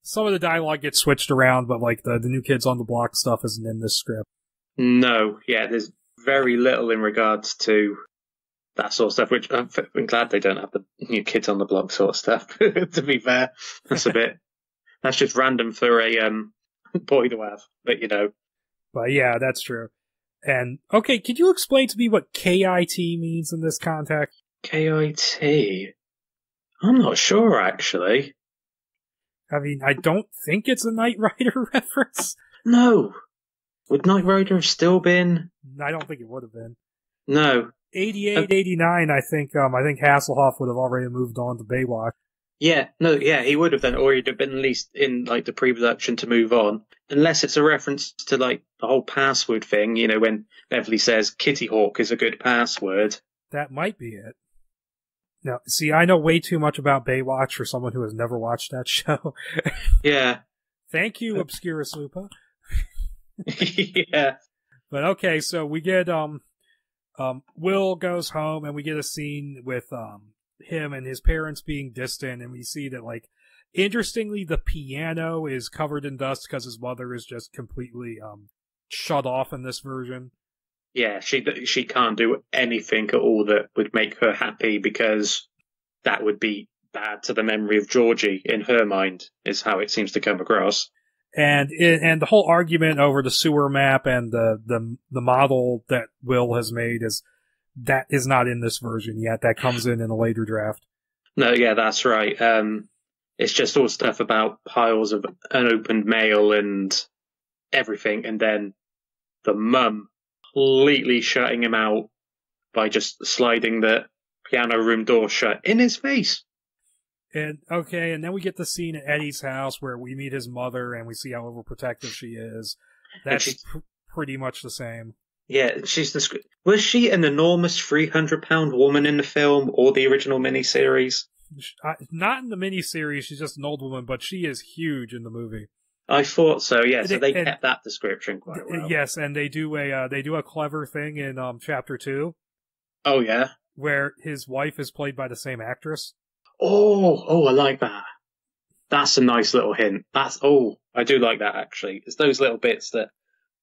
some of the dialogue gets switched around, but like the, the new kids on the block stuff isn't in this script. No, yeah, there's very little in regards to that sort of stuff, which I'm, I'm glad they don't have the new kids on the block sort of stuff, to be fair. That's a bit, that's just random for a, um, boy to have, but you know. But yeah, that's true. And okay, could you explain to me what KIT means in this context? KIT? I'm not sure actually. I mean, I don't think it's a Knight Rider reference. No. Would Knight Rider have still been? I don't think it would have been. No. 88, uh, 89, I think, um, I think Hasselhoff would have already moved on to Baywatch. Yeah, no, yeah, he would have done, or he'd have been at least in like the pre-production to move on, unless it's a reference to like the whole password thing. You know, when Beverly says Kitty Hawk is a good password. That might be it. Now, see, I know way too much about Baywatch for someone who has never watched that show. yeah. Thank you, Obscurus Lupa. yeah. But okay, so we get um um Will goes home and we get a scene with um him and his parents being distant, and we see that like interestingly the piano is covered in dust because his mother is just completely um shut off in this version. Yeah, she she can't do anything at all that would make her happy because that would be bad to the memory of Georgie in her mind is how it seems to come across. And and the whole argument over the sewer map and the the the model that Will has made is that is not in this version yet. That comes in in a later draft. No, yeah, that's right. Um, it's just all stuff about piles of unopened mail and everything, and then the mum completely shutting him out by just sliding the piano room door shut in his face. And okay, and then we get the scene at Eddie's house where we meet his mother and we see how overprotective she is. That's pr- pretty much the same. Yeah, she's the. Was she an enormous three hundred pound woman in the film or the original miniseries? Not in the miniseries. She's just an old woman, but she is huge in the movie. I thought so. Yeah, so they and, kept that description quite well. Yes, and they do a uh, they do a clever thing in um, chapter two. Oh yeah, where his wife is played by the same actress. Oh, oh, I like that. That's a nice little hint. That's oh, I do like that actually. It's those little bits that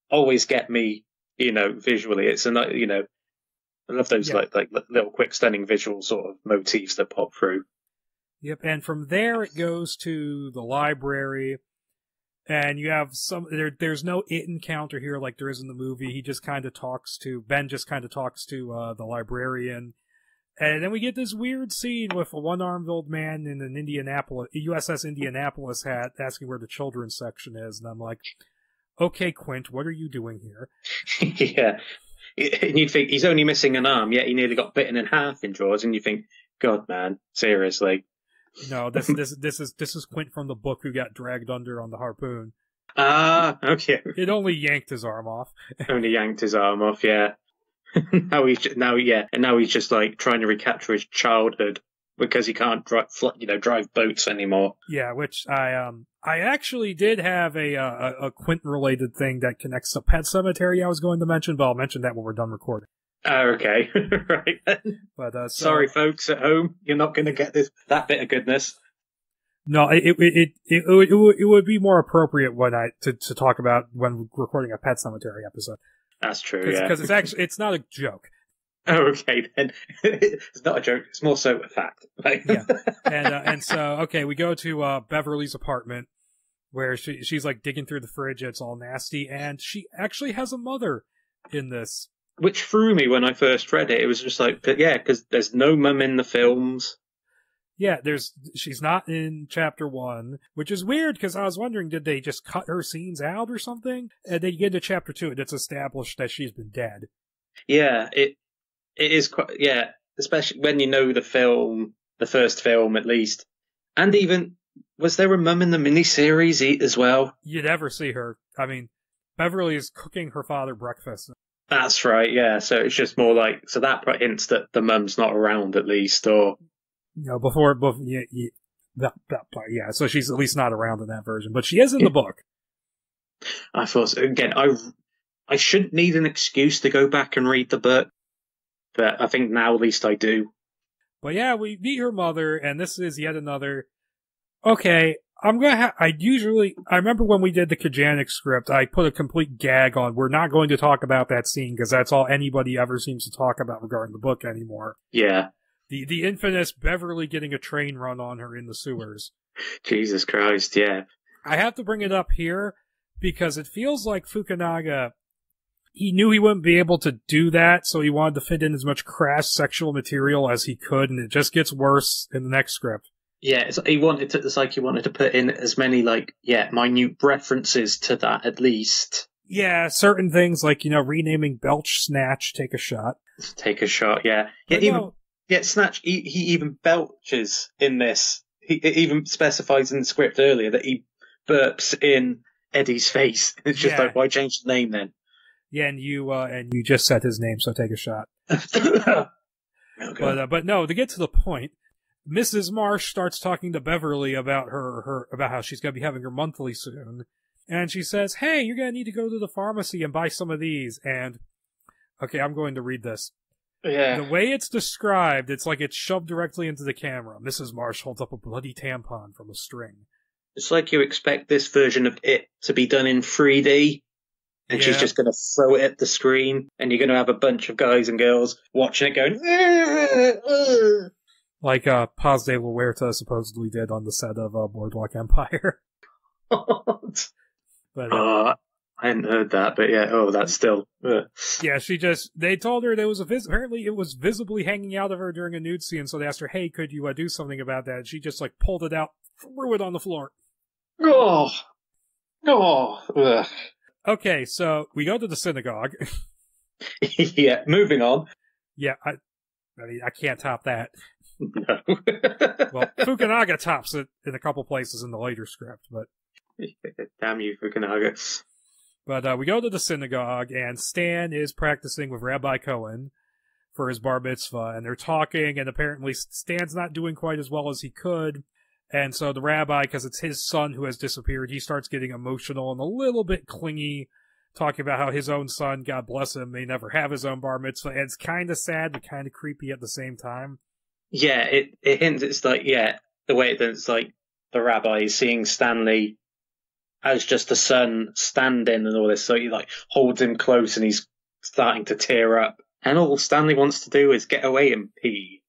always get me you know, visually. It's a you know, I love those yeah. like like little quick stunning visual sort of motifs that pop through. Yep, and from there it goes to the library, and you have some. There, there's no it encounter here like there is in the movie. He just kind of talks to Ben. Just kind of talks to uh, the librarian, and then we get this weird scene with a one-armed old man in an Indianapolis USS Indianapolis hat asking where the children's section is, and I'm like, okay, Quint, what are you doing here? yeah. And you think he's only missing an arm, yet he nearly got bitten in half in Jaws, and you think, God, man, seriously. No, this this this is this is Quint from the book who got dragged under on the harpoon. Ah, okay. It only yanked his arm off. only yanked his arm off, yeah. now he's now yeah, and now he's just like trying to recapture his childhood because he can't drive, you know, drive boats anymore. Yeah, which I um I actually did have a uh, a, Quint related thing that connects to Pet Sematary. I was going to mention, but I'll mention that when we're done recording. Oh, okay, right. But uh, so, sorry, folks at home, you're not going to get this that bit of goodness. No, it it it it, it, it, would, it would be more appropriate when I to, to talk about when recording a Pet Sematary episode. That's true, Cause, yeah. Because it's actually it's not a joke. Oh, okay then. it's not a joke. It's more so a fact. yeah, and uh, and so okay, we go to uh, Beverly's apartment where she she's like digging through the fridge. It's all nasty, and she actually has a mother in this. Which threw me when I first read it. It was just like, yeah, because there's no mum in the films. Yeah, there's she's not in chapter one, which is weird because I was wondering, did they just cut her scenes out or something? And then you get to chapter two, and it's established that she's been dead. Yeah, it it is quite yeah, especially when you know the film, the first film at least, and even Was there a mum in the miniseries as well? You'd ever see her. I mean, Beverly is cooking her father breakfast. That's right, yeah. So it's just more like so that hints that the mum's not around at least, or You know, before, before yeah, yeah, that, that part, yeah. So she's at least not around in that version, but she is in the book. I thought again. I I shouldn't need an excuse to go back and read the book, but I think now at least I do. But yeah, we meet her mother, and this is yet another. Okay, I'm gonna. Ha- I usually. I remember when we did the Kajganich script, I put a complete gag on. We're not going to talk about that scene because that's all anybody ever seems to talk about regarding the book anymore. Yeah, The the infamous Beverly getting a train run on her in the sewers. Jesus Christ, yeah. I have to bring it up here because it feels like Fukunaga. He knew he wouldn't be able to do that, so he wanted to fit in as much crass sexual material as he could, and it just gets worse in the next script. Yeah, it's, he wanted to. It's like he wanted to put in as many like yeah minute references to that at least. Yeah, certain things like, you know, renaming Belch Snatch, take a shot. Take a shot, yeah. Yeah, But even no, yeah, Snatch. He, he even belches in this. He even specifies in the script earlier that he burps in Eddie's face. It's just Yeah. like why change the name then? Yeah, and you, uh, and you just said his name, so take a shot. oh, But, uh, but no, to get to the point, Mrs. Marsh starts talking to Beverly about her, her, about how she's gonna be having her monthly soon. And she says, hey, you're gonna need to go to the pharmacy and buy some of these. And, okay, I'm going to read this. yeah. The way it's described, it's like it's shoved directly into the camera. Mrs. Marsh holds up a bloody tampon from a string. It's like you expect this version of it to be done in 3D, and she's just going to throw it at the screen, and you're going to have a bunch of guys and girls watching it going. Like, uh, Paz de la Huerta supposedly did on the set of, uh, Boardwalk Empire. but, uh, oh, I hadn't heard that, but yeah. Oh, that's still. uh. Yeah, she just, they told her there was a vis, apparently it was visibly hanging out of her during a nude scene, so they asked her, hey, could you uh, do something about that? And she just, like, pulled it out, threw it on the floor. Oh, oh. ugh. Okay, so we go to the synagogue. yeah. Moving on. yeah, I, I mean, I can't top that. No. Well, Fukunaga tops it in a couple places in the later script, but, Damn you, Fukunaga. but, uh, we go to the synagogue, and Stan is practicing with Rabbi Cohen for his bar mitzvah, and they're talking, and apparently Stan's not doing quite as well as he could. And so the rabbi, because it's his son who has disappeared, he starts getting emotional and a little bit clingy, talking about how his own son, God bless him, may never have his own bar mitzvah. And it's kind of sad, but kind of creepy at the same time. Yeah, it it hints. It's like yeah, the way that it's like the rabbi is seeing Stanley as just a son standing and all this, so he like holds him close and he's starting to tear up. And all Stanley wants to do is get away and pee.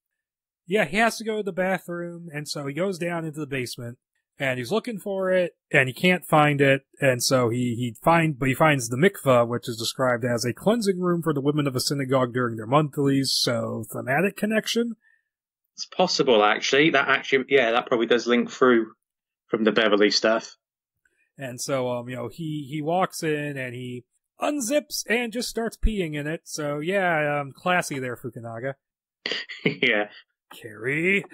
Yeah, he has to go to the bathroom, and so he goes down into the basement, and he's looking for it, and he can't find it, and so he he find, but he finds the mikvah, which is described as a cleansing room for the women of a synagogue during their monthlies. So thematic connection. It's possible actually. That actually, yeah, that probably does link through from the Beverly stuff. And so, um, you know, he, he walks in and he unzips and just starts peeing in it. So yeah, um, classy there, Fukunaga. yeah, Carrie.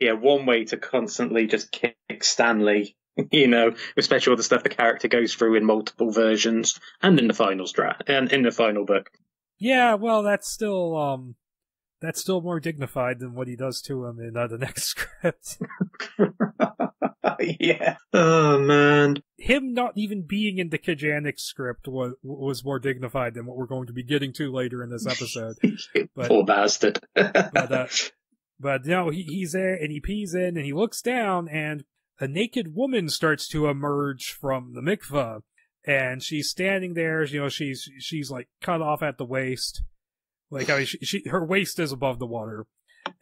yeah. One way to constantly just kick Stanley. You know, especially all the stuff the character goes through in multiple versions and in the final strat and in the final book. Yeah, well, that's still, um, that's still more dignified than what he does to him in uh, the next script. yeah. Oh man. him not even being in the Kajganich script was, was more dignified than what we're going to be getting to later in this episode. But- Poor bastard. But, uh, But no, he, he's there and he pees in and he looks down and a naked woman starts to emerge from the mikvah and she's standing there. You know, she's she's like cut off at the waist, like I mean, she, she her waist is above the water,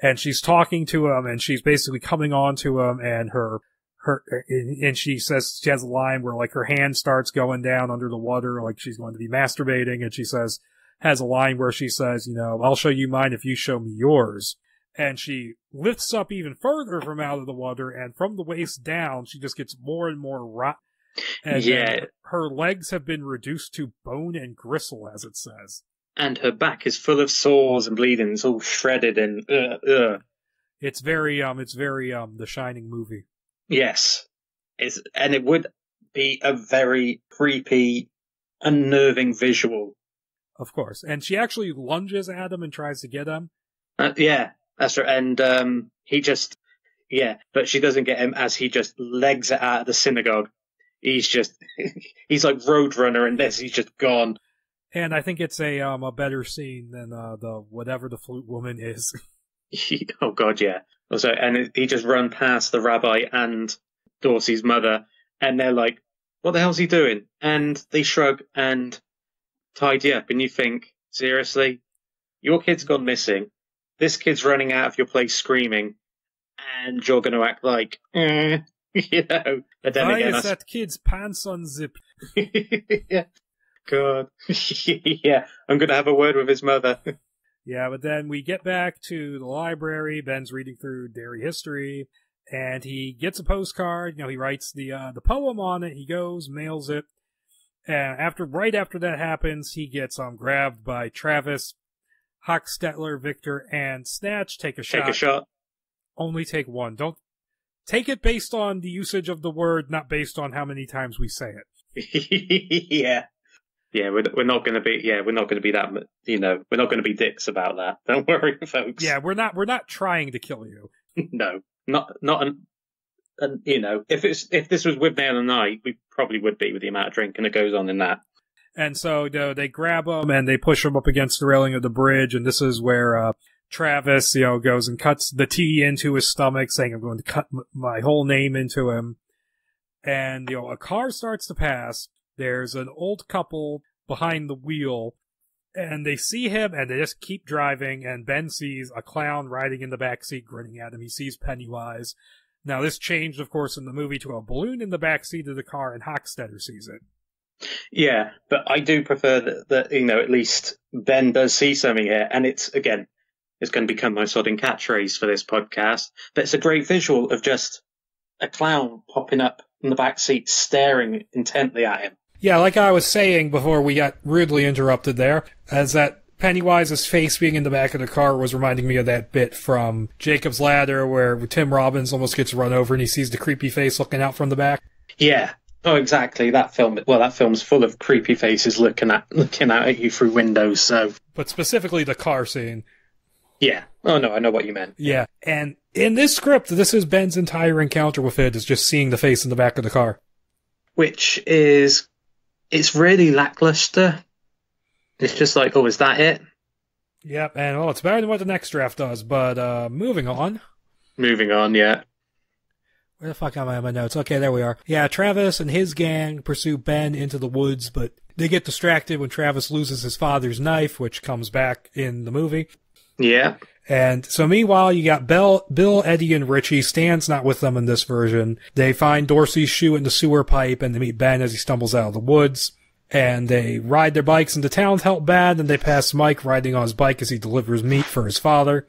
and she's talking to him and she's basically coming on to him and her her and she says she has a line where like her hand starts going down under the water like she's going to be masturbating. And she says has a line where she says you know I'll show you mine if you show me yours and she lifts up even further from out of the water and from the waist down she just gets more and more rot and Yeah. her legs have been reduced to bone and gristle as it says and her back is full of sores and bleeding. It's all shredded and uh, uh. it's very um it's very um the shining movie Yes, it's and it would be a very creepy, unnerving visual. Of course. And she actually lunges at him and tries to get him. Uh, yeah, that's right. And um, he just, yeah, but she doesn't get him as he just legs it out of the synagogue. He's just, he's like Roadrunner in this. He's just gone. And I think it's a um a better scene than uh, the whatever the flute woman is. oh god, yeah. Also, and it, he just run past the rabbi and Dorsey's mother, and they're like, "What the hell's he doing?" And they shrug and tidy up, and you think, seriously, your kid's gone missing. This kid's running out of your place screaming, and you're going to act like, eh, you know. But then Why again, is I- that kid's pants unzipped? yeah. God. yeah, I'm going to have a word with his mother. Yeah, but then we get back to the library. Ben's reading through Derry history, and he gets a postcard. You know, he writes the uh, the poem on it. He goes, mails it. And after right after that happens, he gets um grabbed by Travis, Hochstetler, Victor, and Snatch. Take a shot. Take a shot. Only take one. Don't take it based on the usage of the word, not based on how many times we say it. yeah. Yeah, we're, we're not going to be, yeah, we're not going to be that, you know, we're not going to be dicks about that. Don't worry, folks. Yeah, we're not we're not trying to kill you. no, not, not an, an, you know, if it's, if this was Withnail and I, we probably would be with the amount of drinking that goes on in that. And so you know, they grab him and they push him up against the railing of the bridge, and this is where uh, Travis, you know, goes and cuts the T into his stomach, saying, "I'm going to cut my whole name into him." And you know, a car starts to pass. There's an old couple behind the wheel, and they see him, and they just keep driving. And Ben sees a clown riding in the back seat, grinning at him. He sees Pennywise. Now, this changed, of course, in the movie to a balloon in the back seat of the car, and Hochstetler sees it. Yeah, but I do prefer that, that, you know, at least Ben does see something here, and it's, again, it's going to become my sodding catchphrase for this podcast, but it's a great visual of just a clown popping up in the back seat, staring intently at him. Yeah, like I was saying before we got rudely interrupted there, as that Pennywise's face being in the back of the car was reminding me of that bit from Jacob's Ladder where Tim Robbins almost gets run over and he sees the creepy face looking out from the back. Yeah. Oh, exactly. That film. Well, that film's full of creepy faces looking at looking out at you through windows. So, But specifically the car scene. yeah. Oh no, I know what you meant. Yeah. And in this script, this is Ben's entire encounter with it is just seeing the face in the back of the car. Which is, it's really lackluster. It's just like, oh, is that it? Yep, and well, it's better than what the next draft does, but uh moving on. Moving on. Yeah. Where the fuck am I on my notes? Okay, there we are. Yeah, Travis and his gang pursue Ben into the woods, but they get distracted when Travis loses his father's knife, which comes back in the movie. Yeah. And so meanwhile, you got Bill, Bill, Eddie, and Richie. Stan's not with them in this version. They find Dorsey's shoe in the sewer pipe and they meet Ben as he stumbles out of the woods. And they ride their bikes into town to help Ben and they pass Mike riding on his bike as he delivers meat for his father.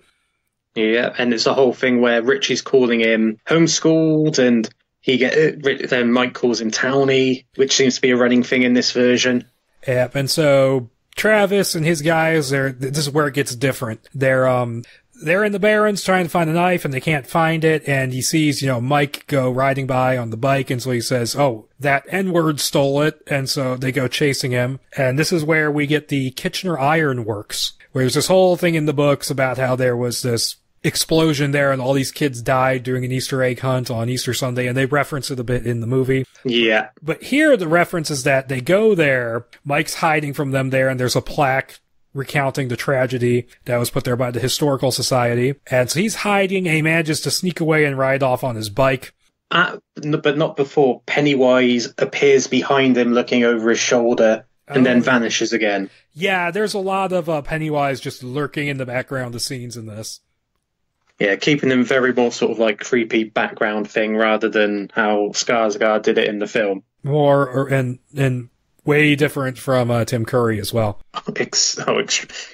Yeah, and it's a whole thing where Richie's calling him homeschooled, and he get uh, then Mike calls him Townie, which seems to be a running thing in this version. Yep. And so Travis and his guys, they're, this is where it gets different. They're, um, they're in the Barrens trying to find a knife and they can't find it. And he sees, you know, Mike go riding by on the bike. And so he says, Oh, that N-word stole it. And so they go chasing him. And this is where we get the Kitchener Iron Works, where there's this whole thing in the books about how there was this explosion there and all these kids died during an Easter egg hunt on Easter Sunday. And they reference it a bit in the movie. Yeah, But here the reference is that they go there, Mike's hiding from them there, and there's a plaque recounting the tragedy that was put there by the Historical Society. And so he's hiding and he manages to sneak away and ride off on his bike. uh, but not before Pennywise appears behind him, looking over his shoulder, and then Oh. vanishes again. Yeah, there's a lot of uh, Pennywise just lurking in the background of scenes in this. Yeah, keeping him very more sort of like creepy background thing rather than how Skarsgård did it in the film. More, or, and, and way different from uh, Tim Curry as well. Oh,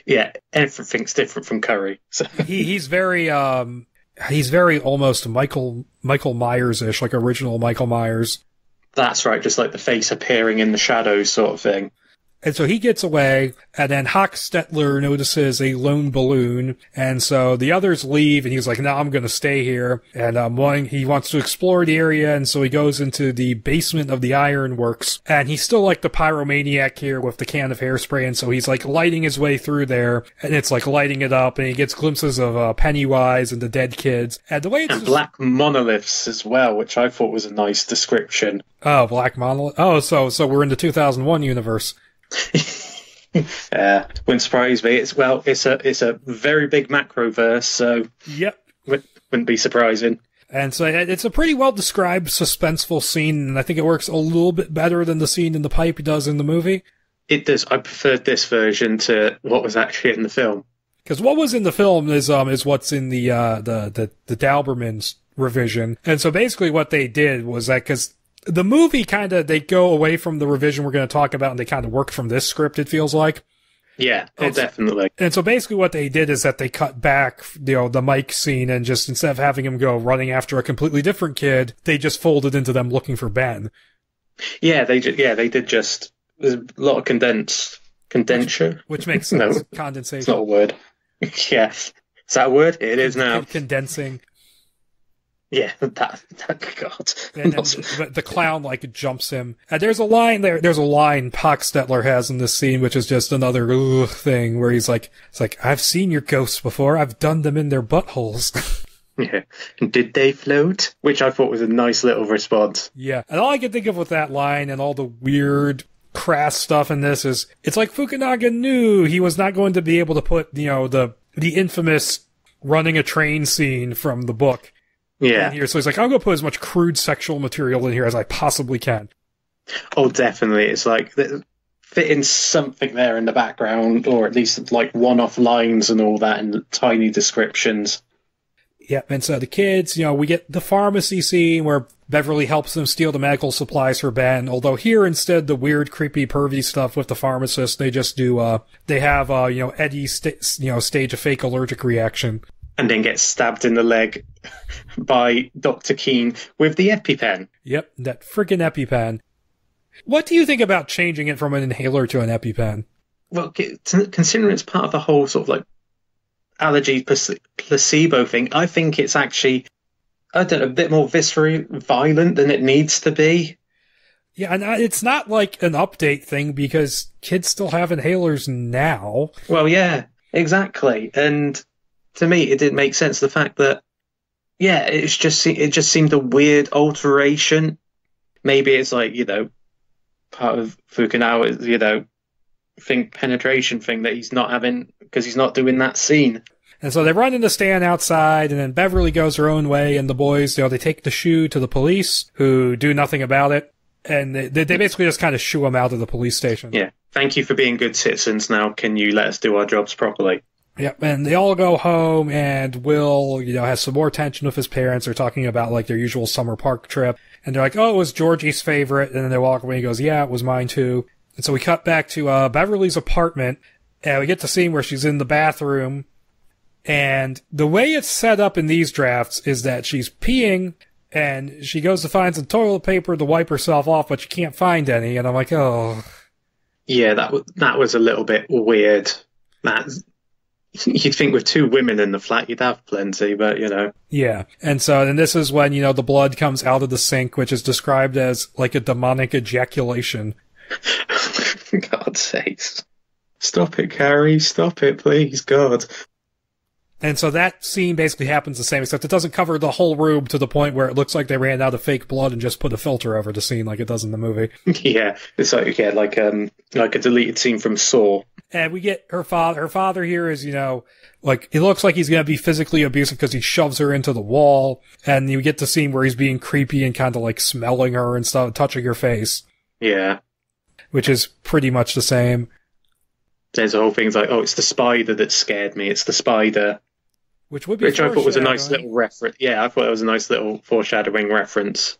yeah, everything's different from Curry. So he, he's very, um, he's very almost Michael, Michael Myers-ish, like original Michael Myers. that's right, just like the face appearing in the shadows, sort of thing. And so he gets away, and then Hochstetler notices a lone balloon, and so the others leave, and he's like, "No, I'm going to stay here." And um, one, he wants to explore the area, and so he goes into the basement of the ironworks, and he's still like the pyromaniac here with the can of hairspray, and so he's like lighting his way through there, and it's like lighting it up, and he gets glimpses of uh, Pennywise and the dead kids, and the way it's And black monoliths as well, which I thought was a nice description. oh black monolith, oh so so we're in the 2001 universe. Yeah, wouldn't surprise me. It's well, it's a it's a very big macroverse, so Yep. wou- wouldn't be surprising. And so it's a pretty well described, suspenseful scene, and I think it works a little bit better than the scene in the pipe does in the movie. It does. I preferred this version to what was actually in the film. Because what was in the film is um is what's in the uh the the the Dauberman's revision, and so basically what they did was that because the movie kind of they go away from the revision we're going to talk about, and they kind of worked from this script. It feels like. Yeah, oh, It's- definitely. And so basically what they did is that they cut back, you know, the Mike scene and just instead of having him go running after a completely different kid, they just folded into them looking for Ben. Yeah, they ju- yeah they did just there's a lot of condensed condenser. Which makes No. sense. It's not a word. yeah, is that a word? It is now. Condensing. Yeah, that, that God. And then the, the clown like jumps him. And there's a line there. There's a line Hochstetler has in this scene, which is just another ugh, thing where he's like, "It's like I've seen your ghosts before. I've done them in their buttholes." yeah. Did they float? Which I thought was a nice little response. yeah. And all I can think of with that line and all the weird crass stuff in this is it's like Fukunaga knew he was not going to be able to put you know the the infamous running a train scene from the book in Yeah. here. So he's like, I'm going to put as much crude sexual material in here as I possibly can. Oh, definitely. It's like fitting something there in the background, or at least like one-off lines and all that, and tiny descriptions. Yep. And so the kids, you know, we get the pharmacy scene where Beverly helps them steal the medical supplies for Ben. Although here instead the weird, creepy, pervy stuff with the pharmacist, they just do, uh, they have, uh, you know, Eddie, sta- you know, stage a fake allergic reaction. And then gets stabbed in the leg by Dr. Keene with the EpiPen. Yep. That freaking EpiPen. What do you think about changing it from an inhaler to an EpiPen? Well, considering it's part of the whole sort of like allergy placebo thing, I think it's actually, I don't know, a bit more viscerally violent than it needs to be. Yeah, and uh, it's not like an update thing because kids still have inhalers now. Well, yeah, exactly. And to me, it didn't make sense. The fact that, yeah, it's just it just seemed a weird alteration. Maybe it's like you know, part of Fukunaga's you know, thing penetration thing that he's not having because he's not doing that scene. And so they run into Stan outside, and then Beverly goes her own way, and the boys, you know, they take the shoe to the police, who do nothing about it, and they, they they basically just kind of shoo him out of the police station. Yeah. Thank you for being good citizens. Now, can you let us do our jobs properly? Yep, and they all go home, and Will, you know, has some more tension with his parents. They're talking about like their usual summer park trip, and they're like, "Oh, it was Georgie's favorite," and then they walk away. and He goes, "Yeah, it was mine too." And so we cut back to uh, Beverly's apartment, and we get to scene where she's in the bathroom, and the way it's set up in these drafts is that she's peeing. And she goes to find some toilet paper to wipe herself off, but she can't find any. And I'm like, oh, Yeah, that w- that was a little bit weird. That you'd think with two women in the flat, you'd have plenty, but you know. Yeah. And so and this is when, you know, the blood comes out of the sink, which is described as like a demonic ejaculation. God's sakes. Stop it, Carrie. Stop it, please, God. And so that scene basically happens the same, except it doesn't cover the whole room to the point where it looks like they ran out of fake blood and just put a filter over the scene like it does in the movie. yeah, it's like yeah, like um, like a deleted scene from Saw. And we get her father. Her father here is, you know, like it looks like he's going to be physically abusive because he shoves her into the wall. And you get the scene where he's being creepy and kind of like smelling her and stuff, touching her face, Yeah, which is pretty much the same. there's a whole thing. Like, oh, it's the spider that scared me. It's the spider, Which would be which I thought was a nice little reference. Yeah, I thought it was a nice little foreshadowing reference.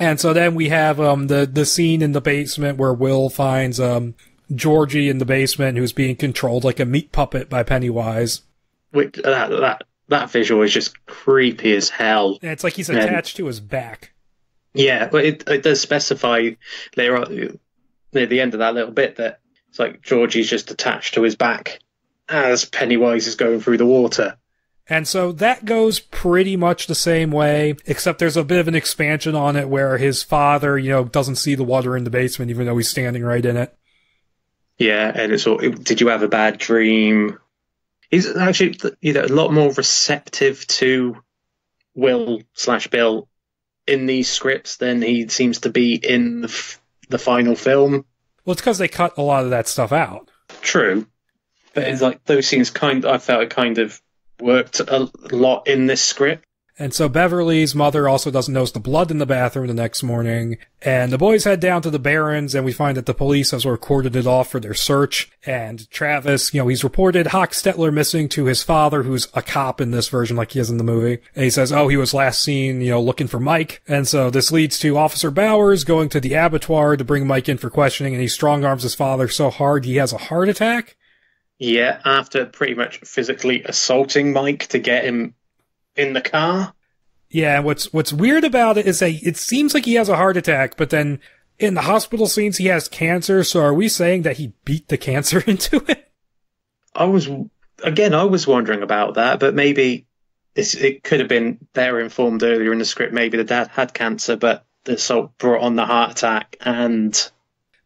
And so then we have um the the scene in the basement where Will finds um Georgie in the basement who's being controlled like a meat puppet by Pennywise. Which that that that visual is just creepy as hell. And it's like he's attached to his back. Yeah, but it, it does specify later on near the end of that little bit that It's like Georgie's just attached to his back as Pennywise is going through the water. And so that goes pretty much the same way, except there's a bit of an expansion on it where his father, you know, doesn't see the water in the basement even though he's standing right in it. Yeah, and it's all. Did you have a bad dream? He's actually you know a lot more receptive to Will slash Bill in these scripts than he seems to be in the, f- the final film. Well, it's because they cut a lot of that stuff out. True, but it's like those scenes kind. I felt it kind of worked a lot in this script. And so Beverly's mother also doesn't notice the blood in the bathroom the next morning. And the boys head down to the Barrens and we find that the police has recorded it off for their search. And Travis, you know, he's reported Hochstetler missing to his father, who's a cop in this version like he is in the movie. And he says, oh, he was last seen, you know, looking for Mike. And so this leads to Officer Bowers going to the abattoir to bring Mike in for questioning and he strong arms his father so hard he has a heart attack. Yeah, after pretty much physically assaulting Mike to get him in the car. Yeah, what's what's weird about it is that it seems like he has a heart attack, but then in the hospital scenes he has cancer. So are we saying that he beat the cancer into it? I was again, I was wondering about that, but maybe it could have been better informed earlier in the script. Maybe the dad had cancer, but the assault brought on the heart attack, and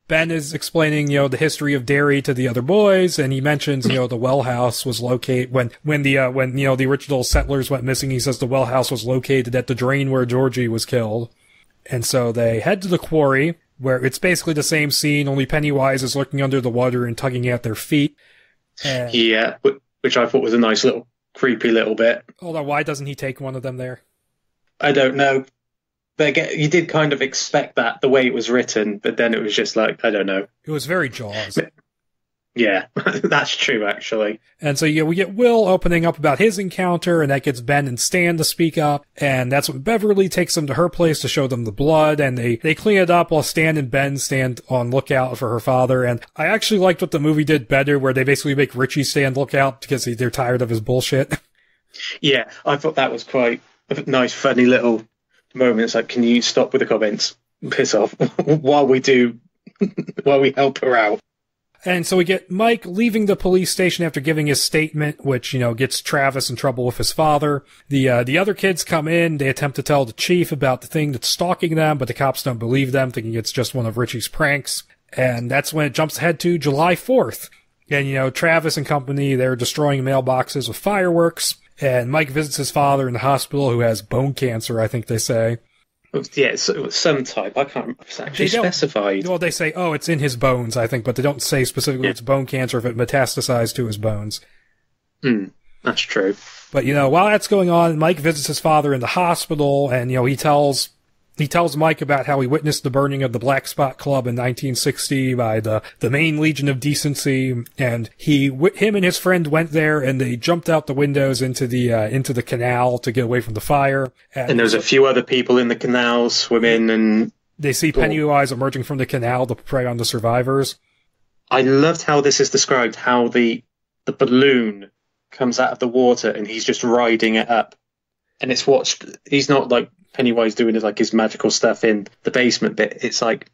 Ben is explaining, you know, the history of Derry to the other boys, and he mentions, you know, the well house was located when, when the, uh, when, you know, the original settlers went missing, he says the well house was located at the drain where Georgie was killed. And so they head to the quarry, where it's basically the same scene, only Pennywise is looking under the water and tugging at their feet. And, yeah, which I thought was a nice little, creepy little bit. Hold on, why doesn't he take one of them there? I don't know but again, you did kind of expect that the way it was written, but then it was just like I don't know. It was very Jaws. Yeah, that's true actually. And so yeah, we get Will opening up about his encounter, and that gets Ben and Stan to speak up, and that's when Beverly takes them to her place to show them the blood, and they they clean it up while Stan and Ben stand on lookout for her father. And I actually liked what the movie did better, where they basically make Richie stand lookout because they're tired of his bullshit. Yeah, I thought that was quite a nice, funny little moments like, can you stop with the comments? Piss off while we do, while we help her out. And so we get Mike leaving the police station after giving his statement, which, you know, gets Travis in trouble with his father. The, uh, the other kids come in. They attempt to tell the chief about the thing that's stalking them, but the cops don't believe them, thinking it's just one of Richie's pranks. And that's when it jumps ahead to July 4th. And, you know, Travis and company, they're destroying mailboxes with fireworks. And Mike visits his father in the hospital who has bone cancer, I think they say. Yeah, some type. I can't remember. It's actually specified. Well, they say, oh, it's in his bones, I think, but they don't say specifically yeah. it's bone cancer if it metastasized to his bones. Hmm, that's true. But, you know, while that's going on, Mike visits his father in the hospital, and, you know, he tells he tells Mike about how he witnessed the burning of the Black Spot Club in 1960 by the, the Maine Legion of Decency, and he, him and his friend went there and they jumped out the windows into the, uh, into the canal to get away from the fire. And, and there's a few other people in the canal swimming and they see Pennywise emerging from the canal to prey on the survivors. I loved how this is described, how the, the balloon comes out of the water and he's just riding it up. And it's watched, he's not like Pennywise doing his like his magical stuff in the basement bit. It's like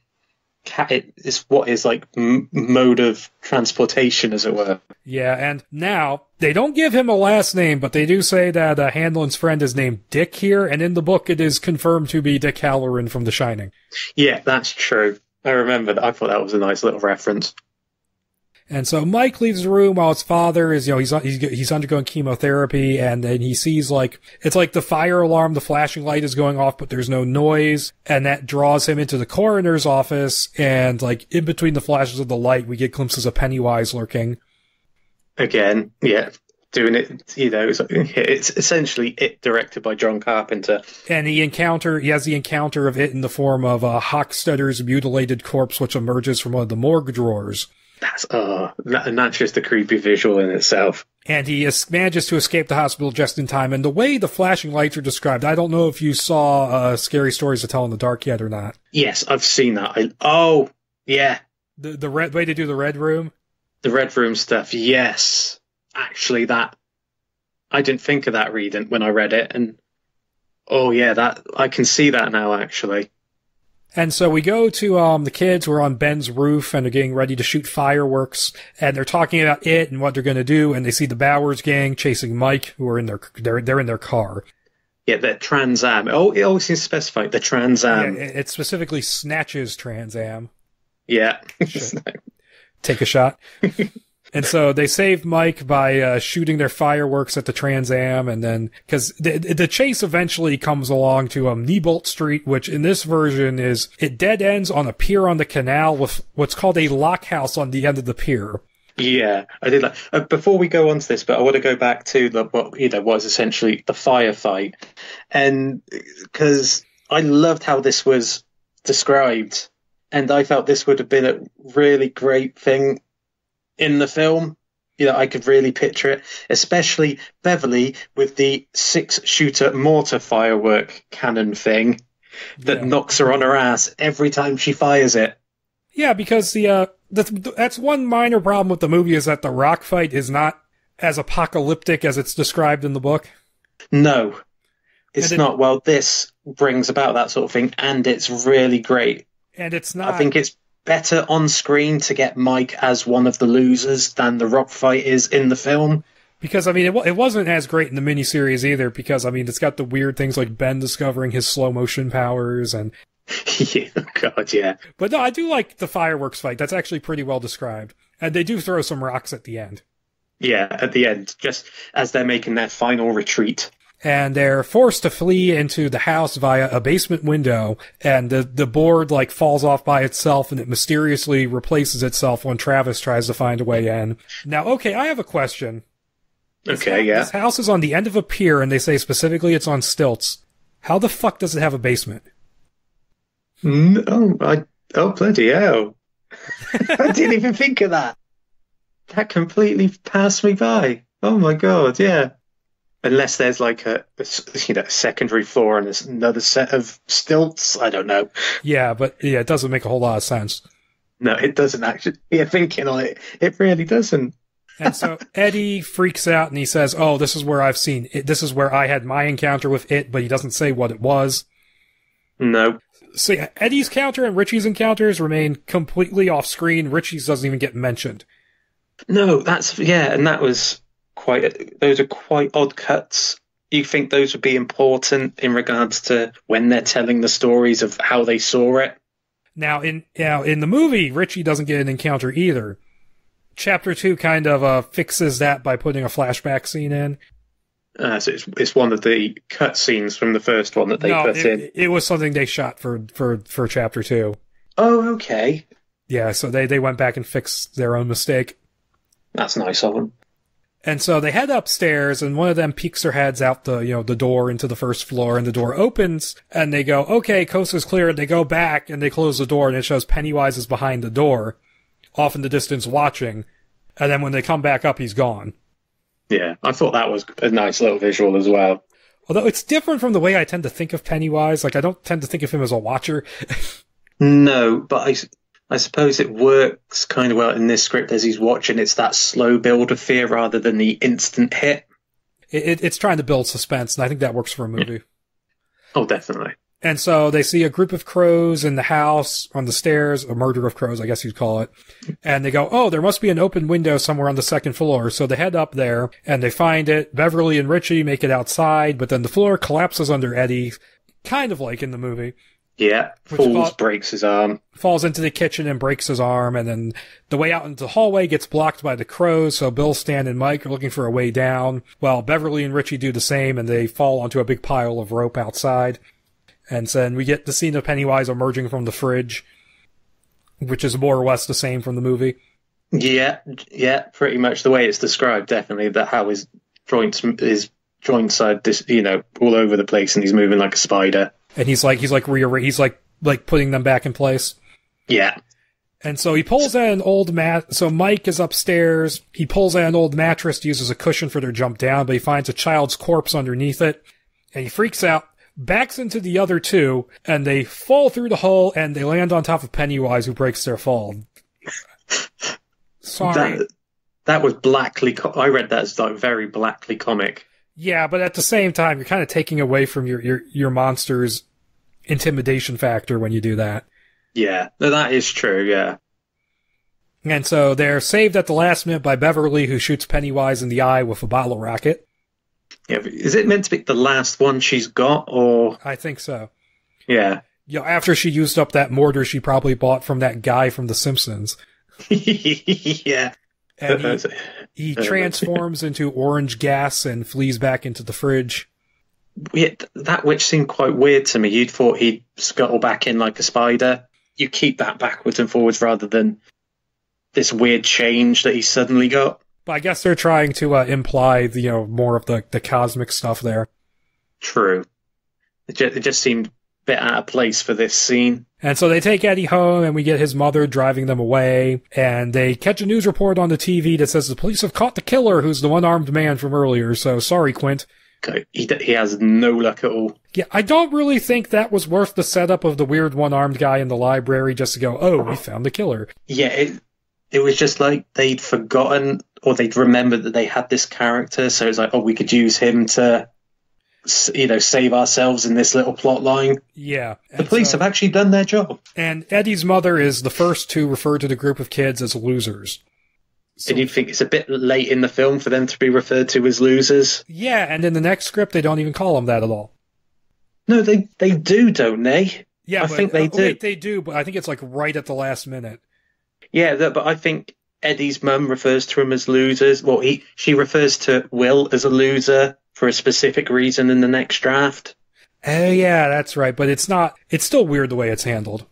it's what is like m- mode of transportation, as it were. Yeah, and now they don't give him a last name, but they do say that uh, Hanlon's friend is named Dick here, and in the book it is confirmed to be Dick Hallorann from The Shining. Yeah, that's true. I remember that. I thought that was a nice little reference. And so Mike leaves the room while his father is, you know, he's, he's, he's undergoing chemotherapy and then he sees like, it's like the fire alarm, the flashing light is going off, but there's no noise. And that draws him into the coroner's office. And like in between the flashes of the light, we get glimpses of Pennywise lurking. Again, yeah. Doing it, you know, it's, it's essentially it directed by John Carpenter. And the encounter, he has the encounter of it in the form of a Hochstetler's mutilated corpse, which emerges from one of the morgue drawers. That's uh, and that's just a creepy visual in itself. And he is, manages to escape the hospital just in time. And the way the flashing lights are described, I don't know if you saw uh, Scary Stories to Tell in the Dark yet or not. Yes, I've seen that. I, oh, yeah. The the red way to do the red room. The red room stuff. Yes, actually, that I didn't think of that reading when I read it, and oh yeah, that I can see that now actually. And so we go to um, the kids who are on Ben's roof and they're getting ready to shoot fireworks, and they're talking about it and what they're going to do. And they see the Bowers gang chasing Mike, who are in their they're they're in their car. Yeah, the Trans Am. Oh, it always seems specified. The Trans Am. Yeah, it specifically snatches Trans Am. Yeah. Take a shot. and so they save Mike by uh, shooting their fireworks at the Trans Am, and then because the the chase eventually comes along to um Neibolt Street, which in this version is it dead ends on a pier on the canal with what's called a lock house on the end of the pier. Yeah, I did like. Uh, before we go on to this, but I want to go back to the what you know was essentially the firefight, and because I loved how this was described, and I felt this would have been a really great thing in the film. You know, I could really picture it, especially Beverly with the six shooter mortar firework cannon thing that Yeah. knocks her on her ass every time she fires it. Yeah, because the uh the, that's one minor problem with the movie is that the rock fight is not as apocalyptic as it's described in the book. No, it's it- not. Well, this brings about that sort of thing, and it's really great. And it's not I think it's better on screen to get Mike as one of the losers than the rock fight is in the film. because I mean it, it wasn't as great in the miniseries either because I mean it's got the weird things like Ben discovering his slow motion powers and yeah, God, yeah. but no I do like the fireworks fight that's actually pretty well described and they do throw some rocks at the end Yeah, at the end, just as they're making their final retreat. And they're forced to flee into the house via a basement window and the the board like falls off by itself and it mysteriously replaces itself when Travis tries to find a way in. Now okay, I have a question. Okay, yeah. This house is on the end of a pier and they say specifically it's on stilts. How the fuck does it have a basement? Mm, oh, I, oh, bloody hell. I didn't even think of that. That completely passed me by. Oh my God, yeah. Unless there's like a you know, secondary floor and there's another set of stilts. I don't know. Yeah, but yeah, it doesn't make a whole lot of sense. No, it doesn't actually. Yeah, thinking on it, it really doesn't. And so Eddie freaks out and he says, "Oh, this is where I've seen it. This is where I had my encounter with it," but he doesn't say what it was. No. So yeah, Eddie's encounter and Richie's encounters remain completely off screen. Richie's doesn't even get mentioned. No, that's yeah, and that was quite. Those are quite odd cuts. You think those would be important in regards to when they're telling the stories of how they saw it? Now in now in the movie, Richie doesn't get an encounter either. Chapter two kind of uh, fixes that by putting a flashback scene in. Uh, so it's it's one of the cut scenes from the first one that they no, put it, in. it was something they shot for for for chapter two. Oh, okay, Yeah, so they they went back and fixed their own mistake. that's nice of them. And so they head upstairs, and one of them peeks their heads out the you know the door into the first floor, and the door opens, and they go, "Okay, coast is clear." And they go back and they close the door, and it shows Pennywise is behind the door, off in the distance watching. And then when they come back up, he's gone. Yeah, I thought that was a nice little visual as well. Although it's different from the way I tend to think of Pennywise. Like I don't tend to think of him as a watcher. No, but I, I suppose it works kind of well in this script as he's watching. It's that slow build of fear rather than the instant hit. It, it, it's trying to build suspense, and I think that works for a movie. Oh, definitely. And so they see a group of crows in the house on the stairs, a murder of crows, I guess you'd call it. And they go, oh, there must be an open window somewhere on the second floor. So they head up there and they find it. Beverly and Richie make it outside, but then the floor collapses under Eddie, kind of like in the movie. Yeah, falls, thought- breaks his arm. Falls into the kitchen and breaks his arm. And then the way out into the hallway gets blocked by the crows. So Bill, Stan, and Mike are looking for a way down while Beverly and Richie do the same and they fall onto a big pile of rope outside. And then we get the scene of Pennywise emerging from the fridge, which is more or less the same from the movie. Yeah, yeah, pretty much the way it's described. Definitely that how his joints, his joints are, dis, you know, all over the place, and he's moving like a spider. And he's like, he's like rearra- he's like, like putting them back in place. Yeah, And so he pulls out an old mat. So Mike is upstairs. He pulls out an old mattress to use as a cushion for their jump down, but he finds a child's corpse underneath it. And he freaks out, backs into the other two, and they fall through the hole and they land on top of Pennywise, who breaks their fall. Sorry. that that was blackly. Co- I read that as like very blackly comic. Yeah, but at the same time, you're kind of taking away from your, your, your monster's intimidation factor when you do that. Yeah, that is true. Yeah, And so they're saved at the last minute by Beverly, who shoots Pennywise in the eye with a bottle rocket. yeah. Is it meant to be the last one she's got, or I think so. yeah? You know, after she used up that mortar she probably bought from that guy from The Simpsons. yeah. And he, he transforms into orange gas and flees back into the fridge. Yeah, that which seemed quite weird to me. You'd thought he'd scuttle back in like a spider. You keep that backwards and forwards rather than this weird change that he suddenly got. But I guess they're trying to uh, imply, the, you know, more of the, the cosmic stuff there. True. It just, it just seemed bit out of place for this scene. And so they take Eddie home and we get his mother driving them away. And they catch a news report on the TV that says the police have caught the killer who's the one armed man from earlier. So sorry, Quint. He, he has no luck at all. Yeah, I don't really think that was worth the setup of the weird one armed guy in the library just to go, oh, we found the killer. Yeah, it, it was just like they'd forgotten or they'd remembered that they had this character. So it's like, oh, we could use him to, you know, save ourselves in this little plot line. Yeah. The police so- have actually done their job. And Eddie's mother is the first to refer to the group of kids as losers. So- and you'd think it's a bit late in the film for them to be referred to as losers. yeah, and in the next script, they don't even call them that at all. No, they they do, don't they? Yeah, I but, think they oh, wait, do. they do, but I think it's like right at the last minute. Yeah, that, but I think Eddie's mum refers to him as losers. Well, he she refers to Will as a loser for a specific reason in the next draft. Oh yeah, that's right, but it's not, it's still weird the way it's handled.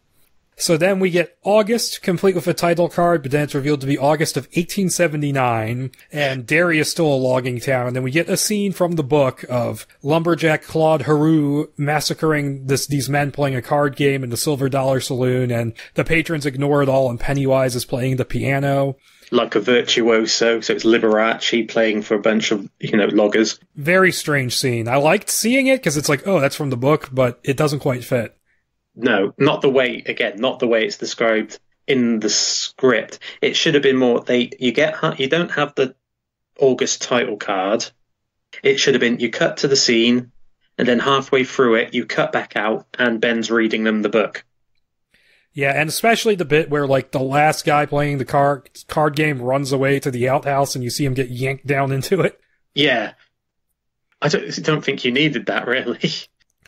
So then we get August, complete with a title card, but then it's revealed to be August of 1879, and Derry is still a logging town, and then we get a scene from the book of Lumberjack Claude Heroux massacring this, these men playing a card game in the Silver Dollar Saloon, and the patrons ignore it all, and Pennywise is playing the piano. Like a virtuoso, so it's Liberace playing for a bunch of you know loggers. Very strange scene. I liked seeing it, because it's like, oh, that's from the book, but it doesn't quite fit. No, not the way again, not the way it's described in the script. It should have been more. They you get you don't have the August title card. It should have been you cut to the scene, and then halfway through it you cut back out, and Ben's reading them the book. Yeah, and especially the bit where like the last guy playing the card card game runs away to the outhouse and you see him get yanked down into it. Yeah, I don't don't think you needed that really.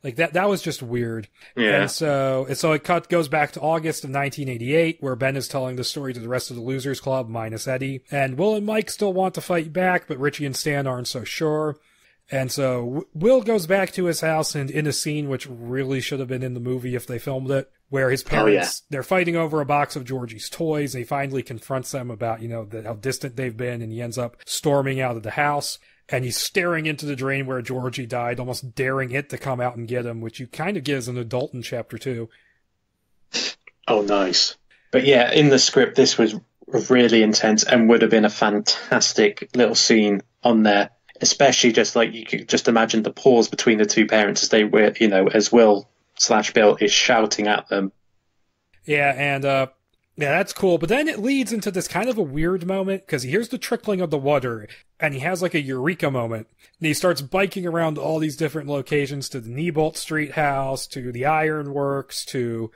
Like that that was just weird. yeah, And so and so it cut goes back to August of 1988 where Ben is telling the story to the rest of the losers club minus Eddie. And Will and Mike still want to fight back, but Richie and Stan aren't so sure. And so Will goes back to his house and in a scene which really should have been in the movie if they filmed it, where his Oh, yeah. parents they're fighting over a box of Georgie's toys. He finally confronts them about you know the, how distant they've been, and he ends up storming out of the house. And he's staring into the drain where Georgie died, almost daring it to come out and get him, which you kind of get as an adult in chapter two. oh nice. But yeah, in the script this was really intense and would have been a fantastic little scene on there. Especially just like you could just imagine the pause between the two parents as they were, you know, as Will slash Bill is shouting at them. Yeah, and uh yeah, that's cool. But then it leads into this kind of a weird moment because he hears the trickling of the water and he has like a eureka moment. And he starts biking around all these different locations to the Neibolt Street house, to the Ironworks, to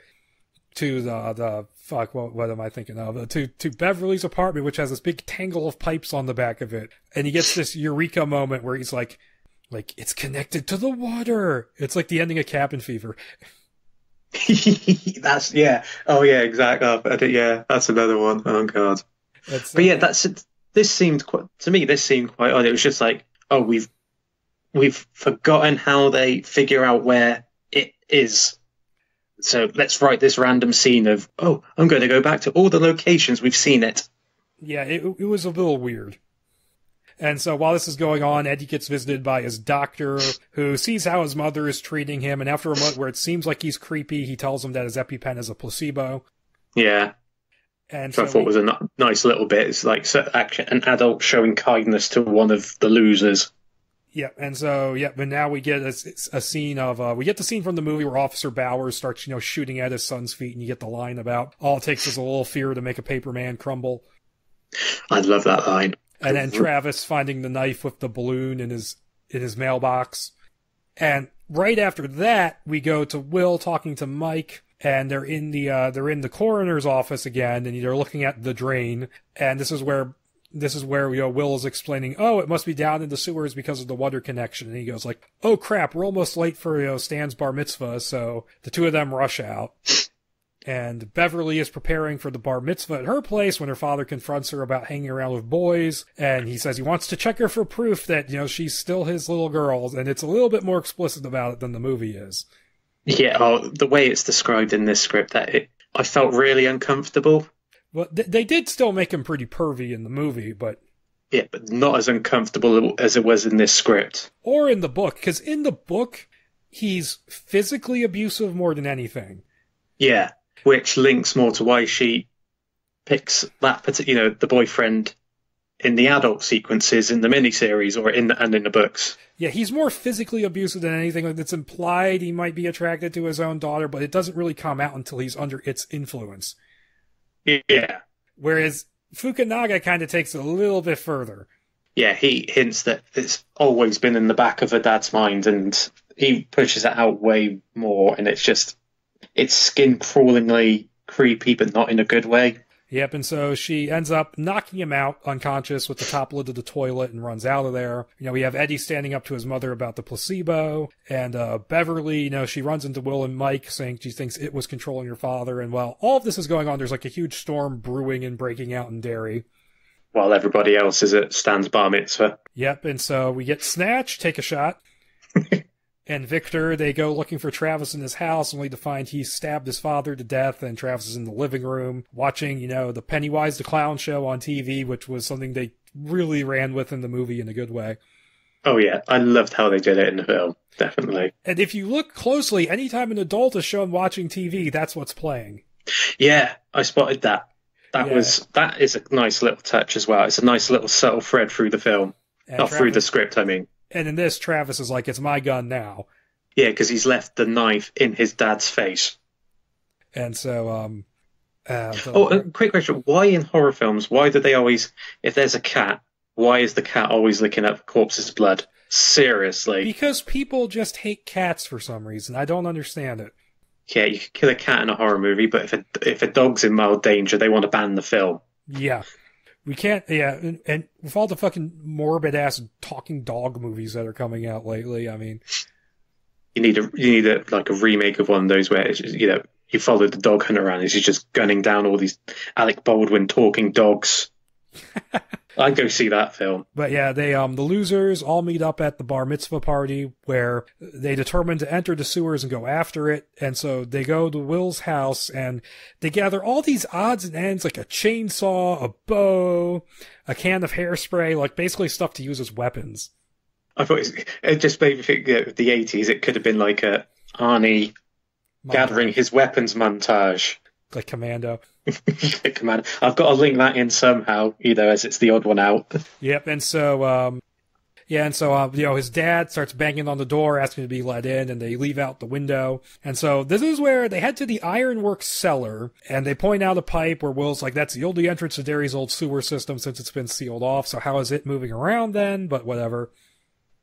to the the fuck what what am I thinking of? Uh, To to Beverly's apartment, which has this big tangle of pipes on the back of it. And he gets this eureka moment where he's like like it's connected to the water. It's like the ending of Cabin Fever. that's yeah. Oh yeah, exactly. Yeah, that's another one. Oh god. It's, But yeah, that's it. This seemed quite to me. This seemed quite odd. It was just like, oh, we've we've forgotten how they figure out where it is. So let's write this random scene of, oh, I'm going to go back to all the locations we've seen it. Yeah, it, it was a little weird. And so while this is going on, Eddie gets visited by his doctor, who sees how his mother is treating him. And after a moment where it seems like he's creepy, he tells him that his EpiPen is a placebo. Yeah, And which so I thought we- was a nice little bit. It's like so, an adult showing kindness to one of the losers. Yeah, and so yeah, but now we get a, a scene of uh, we get the scene from the movie where Officer Bowers starts you know shooting at his son's feet, and you get the line about all it takes is a little fear to make a paper man crumble. I love that line. and then Travis finding the knife with the balloon in his in his mailbox. And right after that, we go to Will talking to Mike. And they're in the uh, they're in the coroner's office again, and they're looking at the drain. And this is where this is where you know Will is explaining, oh, it must be down in the sewers because of the water connection, and he goes like, oh crap, we're almost late for you know Stan's bar mitzvah, so the two of them rush out. And Beverly is preparing for the bar mitzvah at her place when her father confronts her about hanging around with boys. And he says he wants to check her for proof that, you know, she's still his little girl. And it's a little bit more explicit about it than the movie is. Yeah, oh, the way it's described in this script, that it, I felt really uncomfortable. Well, th- they did still make him pretty pervy in the movie, but. Yeah, but not as uncomfortable as it was in this script. Or in the book, because in the book, he's physically abusive more than anything. Yeah which links more to why she picks that particular, you know, the boyfriend in the adult sequences in the miniseries or in the, and in the books. Yeah, he's more physically abusive than anything. Like it's implied he might be attracted to his own daughter, but it doesn't really come out until he's under its influence. Yeah. Whereas Fukunaga kind of takes it a little bit further. Yeah, he hints that it's always been in the back of a dad's mind, and he pushes it out way more, and it's just it's skin crawlingly creepy, but not in a good way. Yep, and so she ends up knocking him out unconscious with the top lid of the toilet and runs out of there. You know, we have Eddie standing up to his mother about the placebo, and uh, Beverly, you know, she runs into Will and Mike saying she thinks it was controlling her father. And while all of this is going on, there's like a huge storm brewing and breaking out in Derry. While everybody else is at Stan's bar mitzvah. Yep, and so we get Snatch, take a shot. and Victor, they go looking for Travis in his house, only to find he stabbed his father to death, and Travis is in the living room watching, you know, the Pennywise the Clown show on TV, which was something they really ran with in the movie in a good way. Oh yeah, I loved how they did it in the film, definitely. And if you look closely, anytime an adult is shown watching TV, that's what's playing. Yeah, I spotted that. That yeah. was that is a nice little touch as well. It's a nice little subtle thread through the film, and not Travis, through the script. I mean, and in this, Travis is like, "It's my gun now." Yeah, because he's left the knife in his dad's face. And so, um, uh, oh, a quick question: Why in horror films? Why do they always, if there's a cat, why is the cat always licking up the corpse's blood? Seriously. Because people just hate cats for some reason. I don't understand it. Yeah, you can kill a cat in a horror movie, but if a if a dog's in mild danger, they want to ban the film. Yeah. We can't, yeah, and, and with all the fucking morbid ass talking dog movies that are coming out lately, I mean, you need a you need a like a remake of one of those where you know you follow the dog hunter around and he's just gunning down all these Alec Baldwin talking dogs. I'd go see that film. But yeah, they um the losers all meet up at the bar mitzvah party where they determine to enter the sewers and go after it. And so they go to Will's house and they gather all these odds and ends like a chainsaw, a bow, a can of hairspray, like basically stuff to use as weapons. I thought it, just made me think that the eighties it could have been like a Arnie montage. gathering his weapons montage. Like Commando. Commando. I've got to link that in somehow, either as it's the odd one out. Yep, and so um, yeah, and so uh, you know his dad starts banging on the door, asking to be let in, and they leave out the window. And so this is where they head to the ironworks cellar, and they point out a pipe where Will's like, "That's the only entrance to Derry's old sewer system since it's been sealed off. So how is it moving around then?" But whatever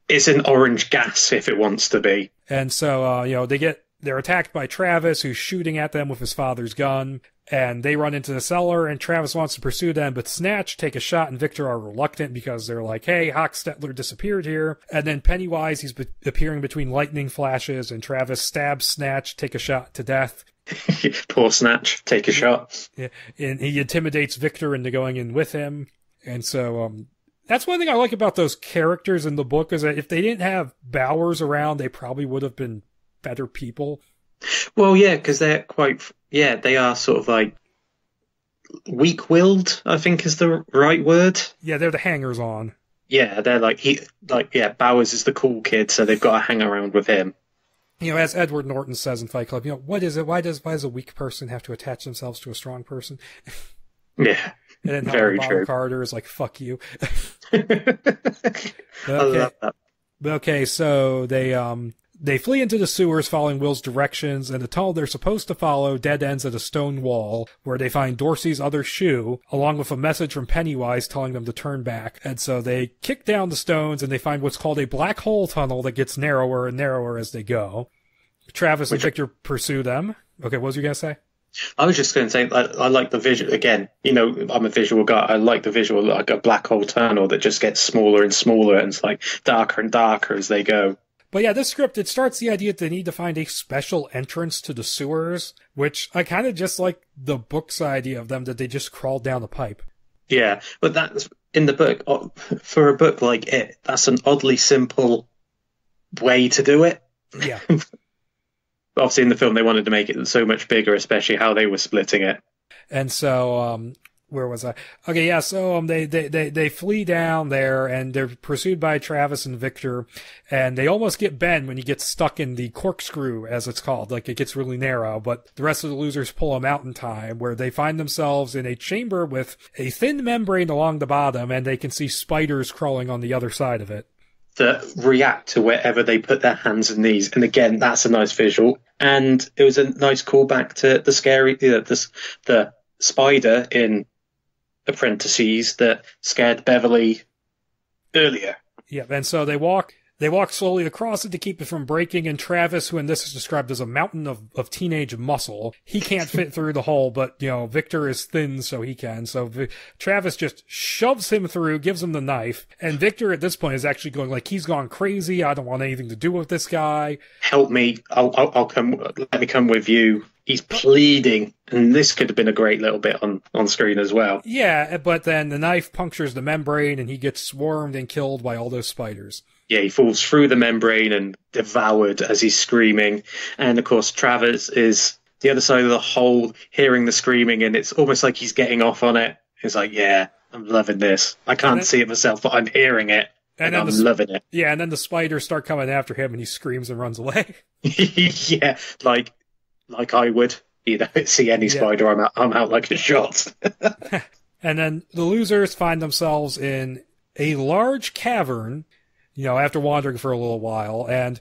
it's an orange gas if it wants to be. And so, uh, you know, they get they're attacked by Travis, who's shooting at them with his father's gun, and they run into the cellar. And Travis wants to pursue them, but Snatch, take a shot, and Victor are reluctant because they're like, "Hey, Hochstetler disappeared here." And then Pennywise, he's be- appearing between lightning flashes, and Travis stabs Snatch, take a shot to death. Poor Snatch, take a shot. Yeah, and he intimidates Victor into going in with him. And so um, that's one thing I like about those characters in the book is that if they didn't have Bowers around, they probably would have been better people. Well, yeah, because they're quite, yeah, they are sort of like weak-willed. I think is the right word. Yeah, they're the hangers on. Yeah, they're like he, like yeah, Bowers is the cool kid, so they've got to hang around with him. You know, as Edward Norton says in Fight Club, you know, what is it? Why does why does a weak person have to attach themselves to a strong person? yeah. And then Very Bob true. Carter is like, "Fuck you." okay. I love that. Okay, so they um they flee into the sewers following Will's directions, and the tunnel they're supposed to follow dead ends at a stone wall where they find Dorsey's other shoe, along with a message from Pennywise telling them to turn back. And so they kick down the stones and they find what's called a black hole tunnel that gets narrower and narrower as they go. Travis and Which- Victor pursue them. Okay, what was you gonna say? I was just going to say, I, I like the visual again. You know, I'm a visual guy. I like the visual, like a black hole tunnel that just gets smaller and smaller, and it's like darker and darker as they go. But yeah, this script, it starts the idea that they need to find a special entrance to the sewers, which I kind of just like the book's idea of them that they just crawled down the pipe. Yeah, but that's in the book for a book like it. That's an oddly simple way to do it. Yeah. Obviously, in the film, they wanted to make it so much bigger, especially how they were splitting it. And so, um, where was I? Okay, yeah. So um, they, they they they flee down there, and they're pursued by Travis and Victor, and they almost get Ben when he gets stuck in the corkscrew, as it's called. Like it gets really narrow, but the rest of the losers pull him out in time, where they find themselves in a chamber with a thin membrane along the bottom, and they can see spiders crawling on the other side of it. that react to wherever they put their hands and knees. And again, that's a nice visual. And it was a nice callback to the scary, the, the, the spider in Apprentices that scared Beverly earlier. Yeah, and so they walk they walk slowly across it to keep it from breaking, and Travis, who in this is described as a mountain of, of teenage muscle, he can't fit through the hole, but you know, Victor is thin, so he can. So Vi- Travis just shoves him through, gives him the knife, and Victor at this point is actually going like he's gone crazy, I don't want anything to do with this guy. Help me. I'll, I'll, I'll come. Let me come with you. He's pleading. And this could have been a great little bit on, on screen as well. Yeah, but then the knife punctures the membrane and he gets swarmed and killed by all those spiders. Yeah, he falls through the membrane and devoured as he's screaming. And of course, Travers is the other side of the hole, hearing the screaming, and it's almost like he's getting off on it. He's like, "Yeah, I'm loving this. I can't see it myself, but I'm hearing it, And and, I'm the loving it." Yeah, and then the spiders start coming after him and he screams and runs away. yeah, like like I would. You know, see any Yeah. spider, I'm out, I'm out like a shot. And then the losers find themselves in a large cavern, you know, after wandering for a little while. And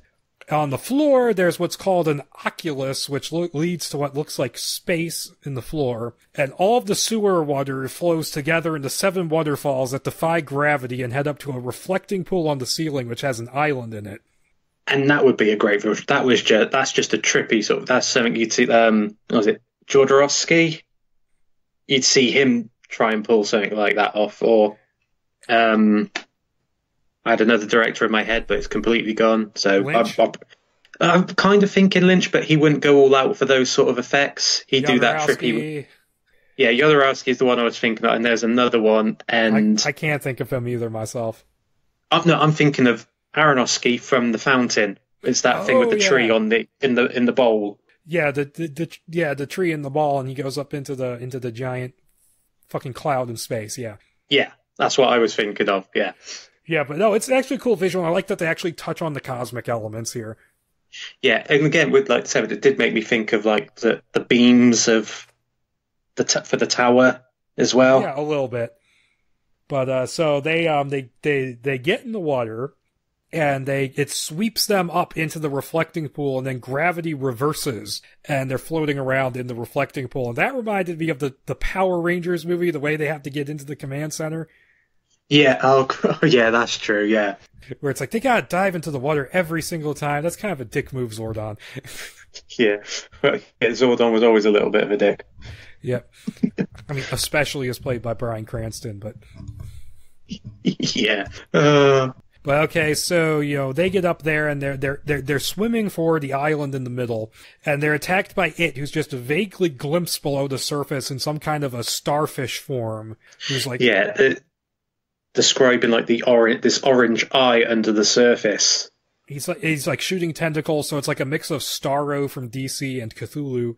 on the floor, there's what's called an oculus, which lo- leads to what looks like space in the floor. And all of the sewer water flows together into seven waterfalls that defy gravity and head up to a reflecting pool on the ceiling, which has an island in it. and that would be a great version. That was just that's just a trippy sort of. That's something you'd see. Um, was it Jodorowsky? You'd see him try and pull something like that off, or um, I had another director in my head, but it's completely gone. So I'm, I'm, I'm kind of thinking Lynch, but he wouldn't go all out for those sort of effects. He'd do that trippy. Yeah, Jodorowsky is the one I was thinking of, and there's another one, and I, I can't think of him either myself. I'm, no, I'm thinking of Aronofsky from The Fountain. It's that thing with Oh, the tree on the in the in the bowl. Yeah, the, the the yeah the tree in the ball, and he goes up into the into the giant fucking cloud in space. Yeah, Yeah, that's what I was thinking of. Yeah, yeah, but no, it's actually a cool visual. I like that they actually touch on the cosmic elements here. yeah, and again with like seven, it did make me think of like the the beams of the t- for the tower as well. Yeah, a little bit. But uh, so they um they they they get in the water, and they it sweeps them up into the reflecting pool, and then gravity reverses, and they're floating around in the reflecting pool. And that reminded me of the the Power Rangers movie, the way they have to get into the command center. Yeah, oh yeah, that's true. Yeah, where it's like they gotta dive into the water every single time. That's kind of a dick move, Zordon. yeah. yeah Zordon was always a little bit of a dick. yep. I mean, especially as played by Bryan Cranston, but yeah. Uh, but okay, so you know they get up there and they're they're they're they're swimming for the island in the middle, and they're attacked by it, who's just a vaguely glimpse below the surface in some kind of a starfish form. Who's like, yeah. The, describing like the orange, this orange eye under the surface. he's like he's like shooting tentacles, so it's like a mix of Starro from DC and Cthulhu.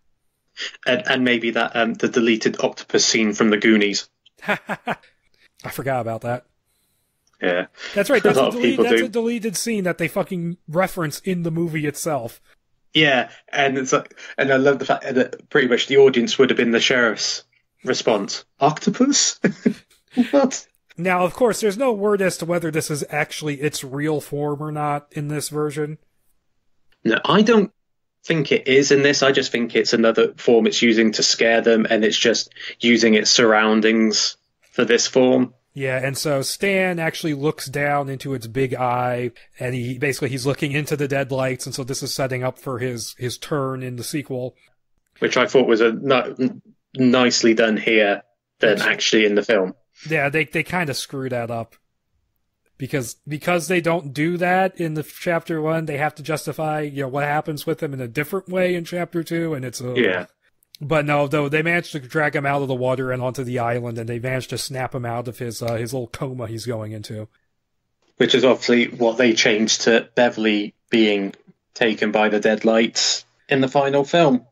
And, and maybe that um, the deleted octopus scene from the Goonies. I forgot about that. Yeah. That's right. That's, a, delete, that's a deleted scene that they fucking reference in the movie itself. Yeah, and it's like, and I love the fact that pretty much the audience would have been the sheriff's response. Octopus? what? Now, of course, there's no word as to whether this is actually its real form or not in this version. No, I don't think it is in this. I just think it's another form it's using to scare them, and it's just using its surroundings for this form. Yeah, and so Stan actually looks down into its big eye, and he basically he's looking into the deadlights, and so this is setting up for his his turn in the sequel, which I thought was a nicely done here than actually in the film. Yeah, they they kind of screw that up because because they don't do that in the chapter one, they have to justify you know what happens with them in a different way in chapter two, and it's a yeah. But no, though they managed to drag him out of the water and onto the island, and they managed to snap him out of his uh, his little coma he's going into. Which is obviously what they changed to Beverly being taken by the deadlights in the final film.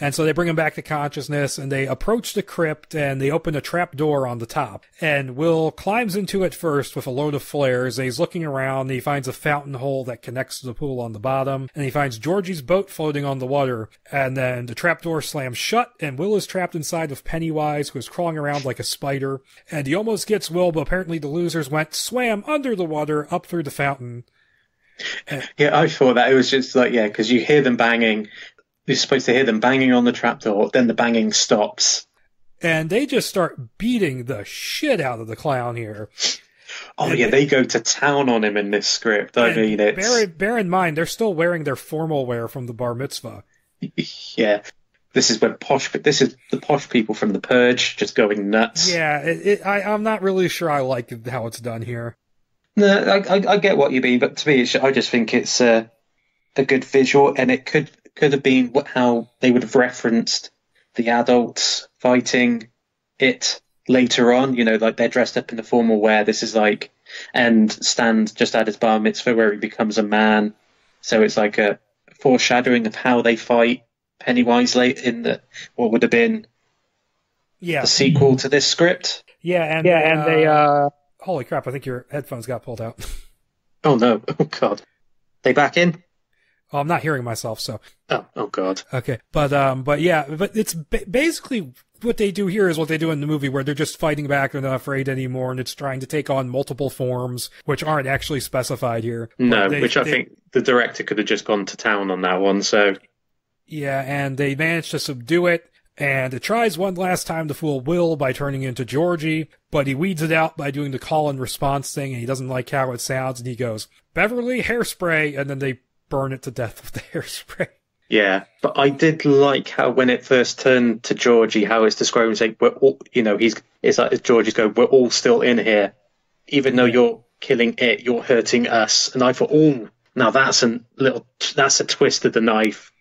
And so they bring him back to consciousness and they approach the crypt and they open a trap door on the top. And Will climbs into it first with a load of flares. He's looking around. he finds a fountain hole that connects to the pool on the bottom. And he finds Georgie's boat floating on the water. And then the trap door slams shut and Will is trapped inside with Pennywise, who is crawling around like a spider. And he almost gets Will, but apparently the losers went swam under the water up through the fountain. Yeah, I thought that it was just like yeah, because you hear them banging, you're supposed to hear them banging on the trapdoor, then the banging stops. And they just start beating the shit out of the clown here. Oh and yeah, they go to town on him in this script. I mean, it's... bear, bear in mind they're still wearing their formal wear from the bar mitzvah. yeah, this is when posh. This is the posh people from the purge just going nuts. Yeah, it, it, I, I'm not really sure I like how it's done here. No, I, I, I get what you mean, but to me, I just think it's uh, a good visual, and it could could have been how they would have referenced the adults fighting it later on. You know, like they're dressed up in the formal wear. This is like, and stand just at his bar mitzvah where he becomes a man. So it's like a foreshadowing of how they fight Pennywise late in the what would have been yeah the sequel to this script. Yeah, and yeah, and uh, they uh holy crap! I think your headphones got pulled out. oh no! Oh god! They back in? Oh, I'm not hearing myself, so. Oh, oh God. Okay, but um, but yeah, but it's ba- basically what they do here is what they do in the movie, where they're just fighting back, and they're not afraid anymore, and it's trying to take on multiple forms, which aren't actually specified here. No, they, which I they, think the director could have just gone to town on that one. So. Yeah, and they manage to subdue it. And it tries one last time to fool Will by turning into Georgie, but he weeds it out by doing the call and response thing, and he doesn't like how it sounds, and he goes, Beverly hairspray, and then they burn it to death with the hairspray. Yeah, but I did like how when it first turned to Georgie, how it's described as like we're all, you know, he's it's like Georgie's going, we're all still in here, even though you're killing it, you're hurting us. And I thought, oh, now that's a little, that's a twist of the knife.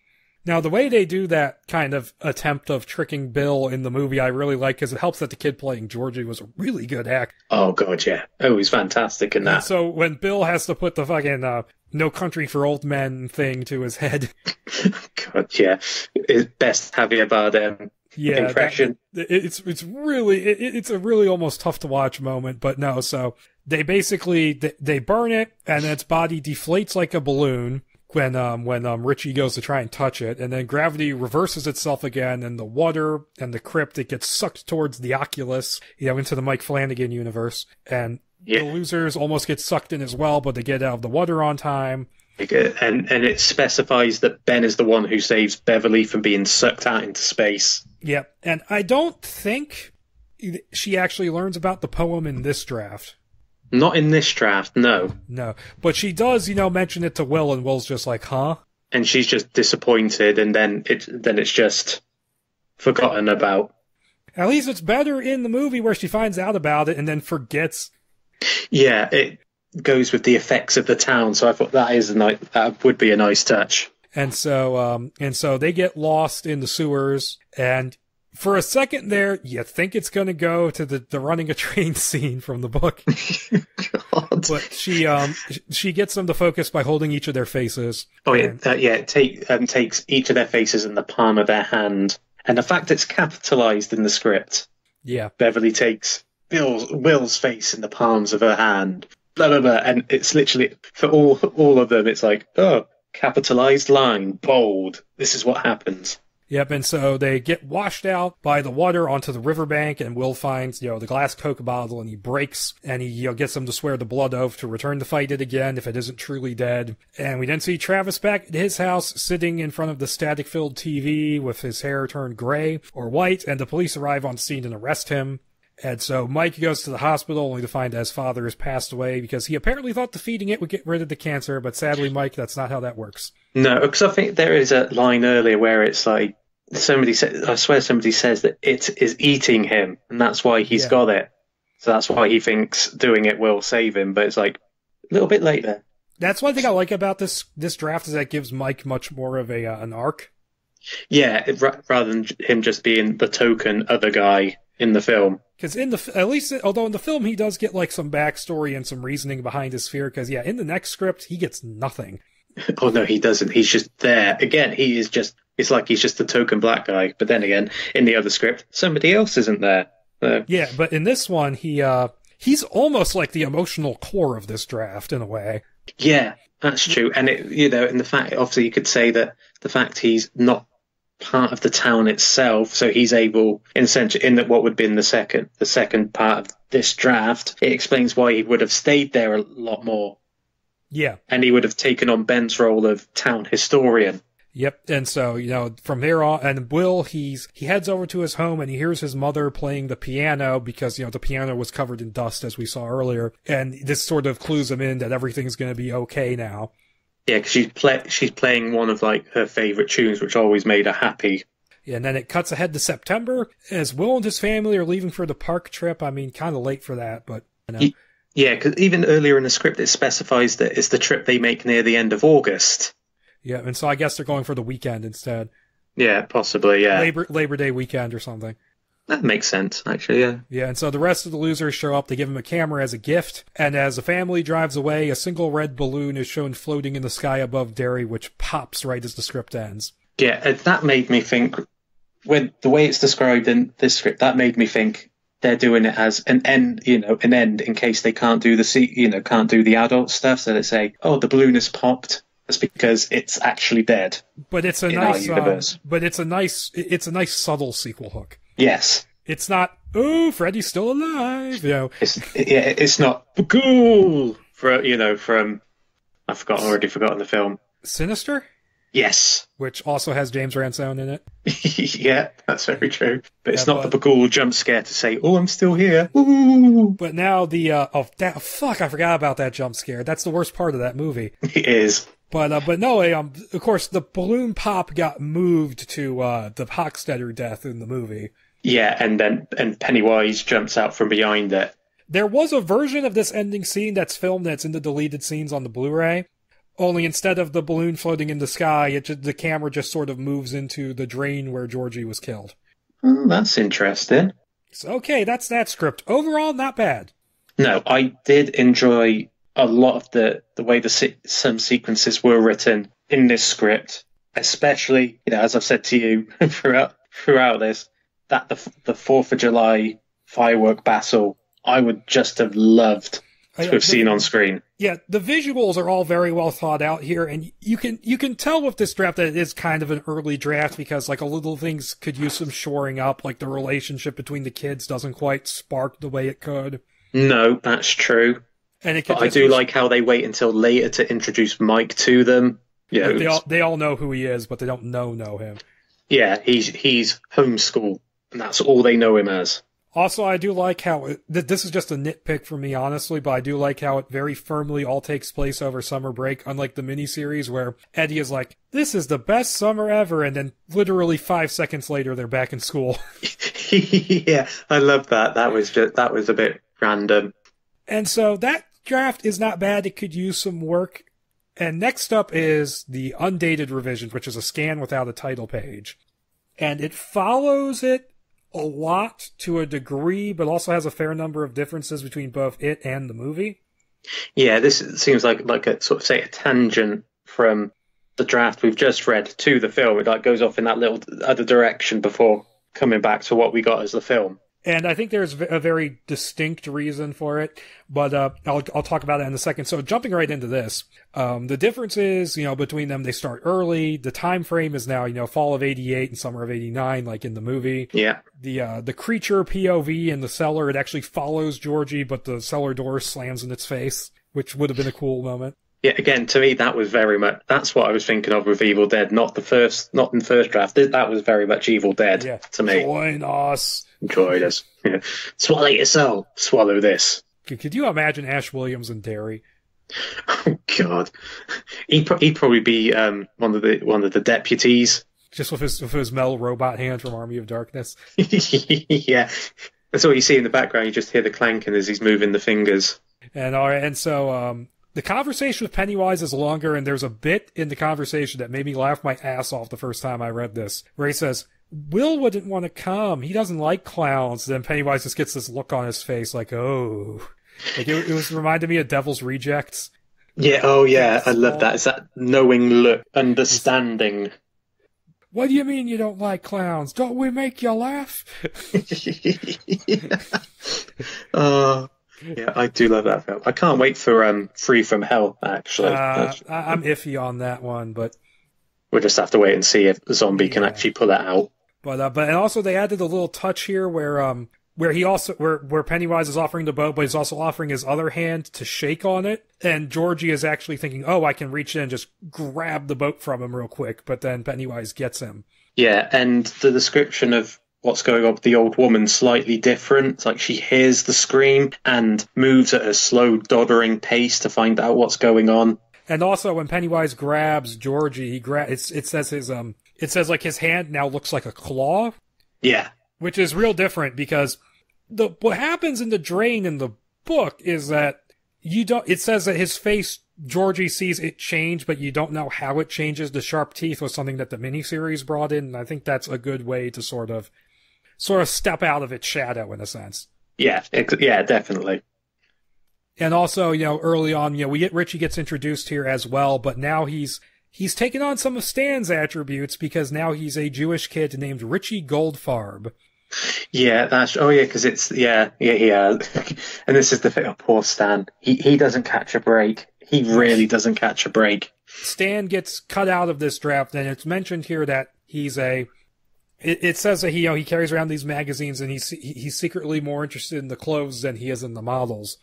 Now, the way they do that kind of attempt of tricking Bill in the movie, I really like because it helps that the kid playing Georgie was a really good actor. Oh, God, yeah. Oh, he's fantastic in that. And so when Bill has to put the fucking uh, no Country for Old Men thing to his head. God, yeah, his best Javier Bardem yeah, impression. That, it's it's really it, it's a really almost tough to watch moment, but no. So they basically they, they burn it, and its body deflates like a balloon when um when um Richie goes to try and touch it, and then gravity reverses itself again, and the water and the crypt it gets sucked towards the Oculus, you know, into the Mike Flanagan universe, and yeah. The losers almost get sucked in as well, but they get out of the water on time. And and it specifies that Ben is the one who saves Beverly from being sucked out into space. Yep. And I don't think she actually learns about the poem in this draft. Not in this draft, no. No. But she does, you know, mention it to Will and Will's just like, huh? And she's just disappointed and then it then it's just forgotten about. At least it's better in the movie where she finds out about it and then forgets yeah, it goes with the effects of the town. So I thought that is a nice, that would be a nice touch. And so, um, and so they get lost in the sewers, and for a second there, you think it's going to go to the, the running a train scene from the book. but she, um, she gets them to focus by holding each of their faces. Oh yeah, and, that, yeah. Take, um, takes each of their faces in the palm of their hand, and the fact it's capitalized in the script. Yeah, Beverly takes Bill's, Will's face in the palms of her hand, blah blah blah, and it's literally for all all of them. It's like, oh, capitalized line, bold. This is what happens. Yep, and so they get washed out by the water onto the riverbank, and Will finds, you know, the glass Coke bottle, and he breaks, and he you know, gets them to swear the blood oath to return to fight it again if it isn't truly dead. And we then see Travis back at his house, sitting in front of the static-filled TV with his hair turned gray or white, and the police arrive on scene and arrest him. And so Mike goes to the hospital only to find that his father has passed away because he apparently thought defeating it would get rid of the cancer, but sadly, Mike, that's not how that works. No, because I think there is a line earlier where it's like somebody said, I swear somebody says that it is eating him, and that's why he's Yeah. got it. So that's why he thinks doing it will save him. But it's like a little bit later. That's one thing I like about this this draft is that it gives Mike much more of a uh, an arc. Yeah, it, ra- rather than him just being the token other guy in the film. Because in the at least although in the film he does get like some backstory and some reasoning behind his fear. Because yeah, in the next script he gets nothing. Oh no, he doesn't. He's just there again. He is just. It's like he's just the token black guy. But then again, in the other script, somebody else isn't there. Uh, Yeah, but in this one he uh he's almost like the emotional core of this draft in a way. Yeah, that's true. And it, you know, and the fact, obviously, you could say that the fact he's not part of the town itself, so he's able, in sense, in that what would be in the second, the second part of this draft, it explains why he would have stayed there a lot more, Yeah. and he would have taken on Ben's role of town historian. Yep. And so, you know, from there on, and Will, he's, he heads over to his home and he hears his mother playing the piano because, you know, the piano was covered in dust as we saw earlier. And this sort of clues him in that everything's going to be okay now. Yeah, because she's play, she's playing one of like her favorite tunes, which always made her happy. Yeah, and then it cuts ahead to September as Will and his family are leaving for the park trip. I mean, kind of late for that, but, you know. Yeah, because even earlier in the script, it specifies that it's the trip they make near the end of August. Yeah. And so I guess they're going for the weekend instead. Yeah, possibly. Yeah, Labor, Labor Day weekend or something. that makes sense. Actually, yeah. Yeah, and so the rest of the losers show up. They give him a camera as a gift, and as the family drives away, a single red balloon is shown floating in the sky above Derry, which pops right as the script ends. Yeah, uh, that made me think. When the way it's described in this script, that made me think they're doing it as an end, you know, an end in case they can't do the you know, can't do the adult stuff. So they say, "Oh, the balloon has popped." That's because it's actually dead. But it's a In nice, universe. but it's a nice, it's a nice subtle sequel hook. Yes, It's not, oh, Freddy's still alive, you know. it's yeah, it's not cool for you know from. I forgot. I already forgotten the film. Sinister, Yes. which also has James Ransone in it. yeah, that's very true. But it's Yeah, not but- the Bughuul jump scare to say, "Oh, I'm still here." Ooh. But now the, uh, oh, that, fuck, I forgot about that jump scare. That's the worst part of that movie. It is. But uh, but no, um, of course the balloon pop got moved to uh, the Hochstetler death in the movie. Yeah, and then and Pennywise jumps out from behind it. There was a version of this ending scene that's filmed that's in the deleted scenes on the Blu-ray. Only instead of the balloon floating in the sky, it just, the camera just sort of moves into the drain where Georgie was killed. Oh, that's interesting. So okay, that's that script. Overall, not bad. No, I did enjoy a lot of the the way the se- some sequences were written in this script, especially you know as I've said to you throughout throughout this that the the Fourth of July firework battle I would just have loved to have the- seen on screen. Yeah, the visuals are all very well thought out here, and you can you can tell with this draft that it is kind of an early draft because like a little things could use some shoring up, like the relationship between the kids doesn't quite spark the way it could, No, that's true. And it I do like how they wait until later to introduce Mike to them. Yeah, they all they all know who he is, but they don't know know him. yeah, he's he's homeschool, and that's all they know him as. Also, I do like how it, this is just a nitpick for me, honestly, but I do like how it very firmly all takes place over summer break, unlike the miniseries where Eddie is like, "This is the best summer ever," and then literally five seconds later they're back in school. yeah, I love that. That was just that was a bit random. And so that draft is not bad. It could use some work. And next up is the undated revision, which is a scan without a title page. And it follows it a lot to a degree, but also has a fair number of differences between both it and the movie. Yeah, this seems like like a sort of say a tangent from the draft we've just read to the film. It like goes off in that little other direction before coming back to what we got as the film. And I think there's a very distinct reason for it, but uh, I'll I'll talk about that in a second. So jumping right into this, um, the difference is you know between them they start early. The time frame is now you know fall of '88 and summer of '89, like in the movie. Yeah. The uh, the creature POV in the cellar it actually follows Georgie, but the cellar door slams in its face, which would have been a cool moment. Yeah, again, to me, that was very much. That's what I was thinking of with Evil Dead. Not the first, not in the first draft. That was very much Evil Dead Yeah, to me. join us. Enjoyed us. Yeah. Swallow your soul. Swallow this. Could, could you imagine Ash Williams and Derry? Oh God, he'd, pro- he'd probably be um, one of the one of the deputies. Just with his with his metal robot hand from Army of Darkness. yeah, that's all you see in the background. You just hear the clanking as he's moving the fingers. And all right, and so um, the conversation with Pennywise is longer, and there's a bit in the conversation that made me laugh my ass off the first time I read this, where he says, "Will wouldn't want to come. He doesn't like clowns." Then Pennywise just gets this look on his face, like, "Oh." Like it, it was reminded me of Devil's Rejects. Yeah. Oh yeah, I love that. It's that knowing look, understanding. What do you mean you don't like clowns? Don't we make you laugh? oh, yeah, I do love that film. I can't wait for um, 3 from Hell. Actually, Uh, I'm iffy on that one, but we'll just have to wait and see if zombie can actually pull that out. But uh, but and also they added a little touch here where um where he also where where Pennywise is offering the boat, but he's also offering his other hand to shake on it, and Georgie is actually thinking, oh, I can reach in and just grab the boat from him real quick, but then Pennywise gets him. Yeah, and the description of what's going on with the old woman slightly different. It's like she hears the scream and moves at a slow, doddering pace to find out what's going on. And also when Pennywise grabs Georgie, he gra- it's it says his um it says like his hand now looks like a claw, Yeah, which is real different because the what happens in the drain in the book is that you don't it says that his face Georgie sees it change, but you don't know how it changes. The sharp teeth was something that the miniseries brought in, and I think that's a good way to sort of sort of step out of its shadow in a sense. yeah, ex- yeah, definitely. And also, you know, early on, you know, we get Richie gets introduced here as well, but now he's he's taken on some of Stan's attributes because now he's a Jewish kid named Richie Goldfarb. Yeah, that's oh yeah, because it's yeah, yeah, yeah. Uh, and this is the thing. Oh, poor Stan. He he doesn't catch a break. He really doesn't catch a break. Stan gets cut out of this draft, and it's mentioned here that he's a. It, it says that he you know he carries around these magazines, and he's he's secretly more interested in the clothes than he is in the models.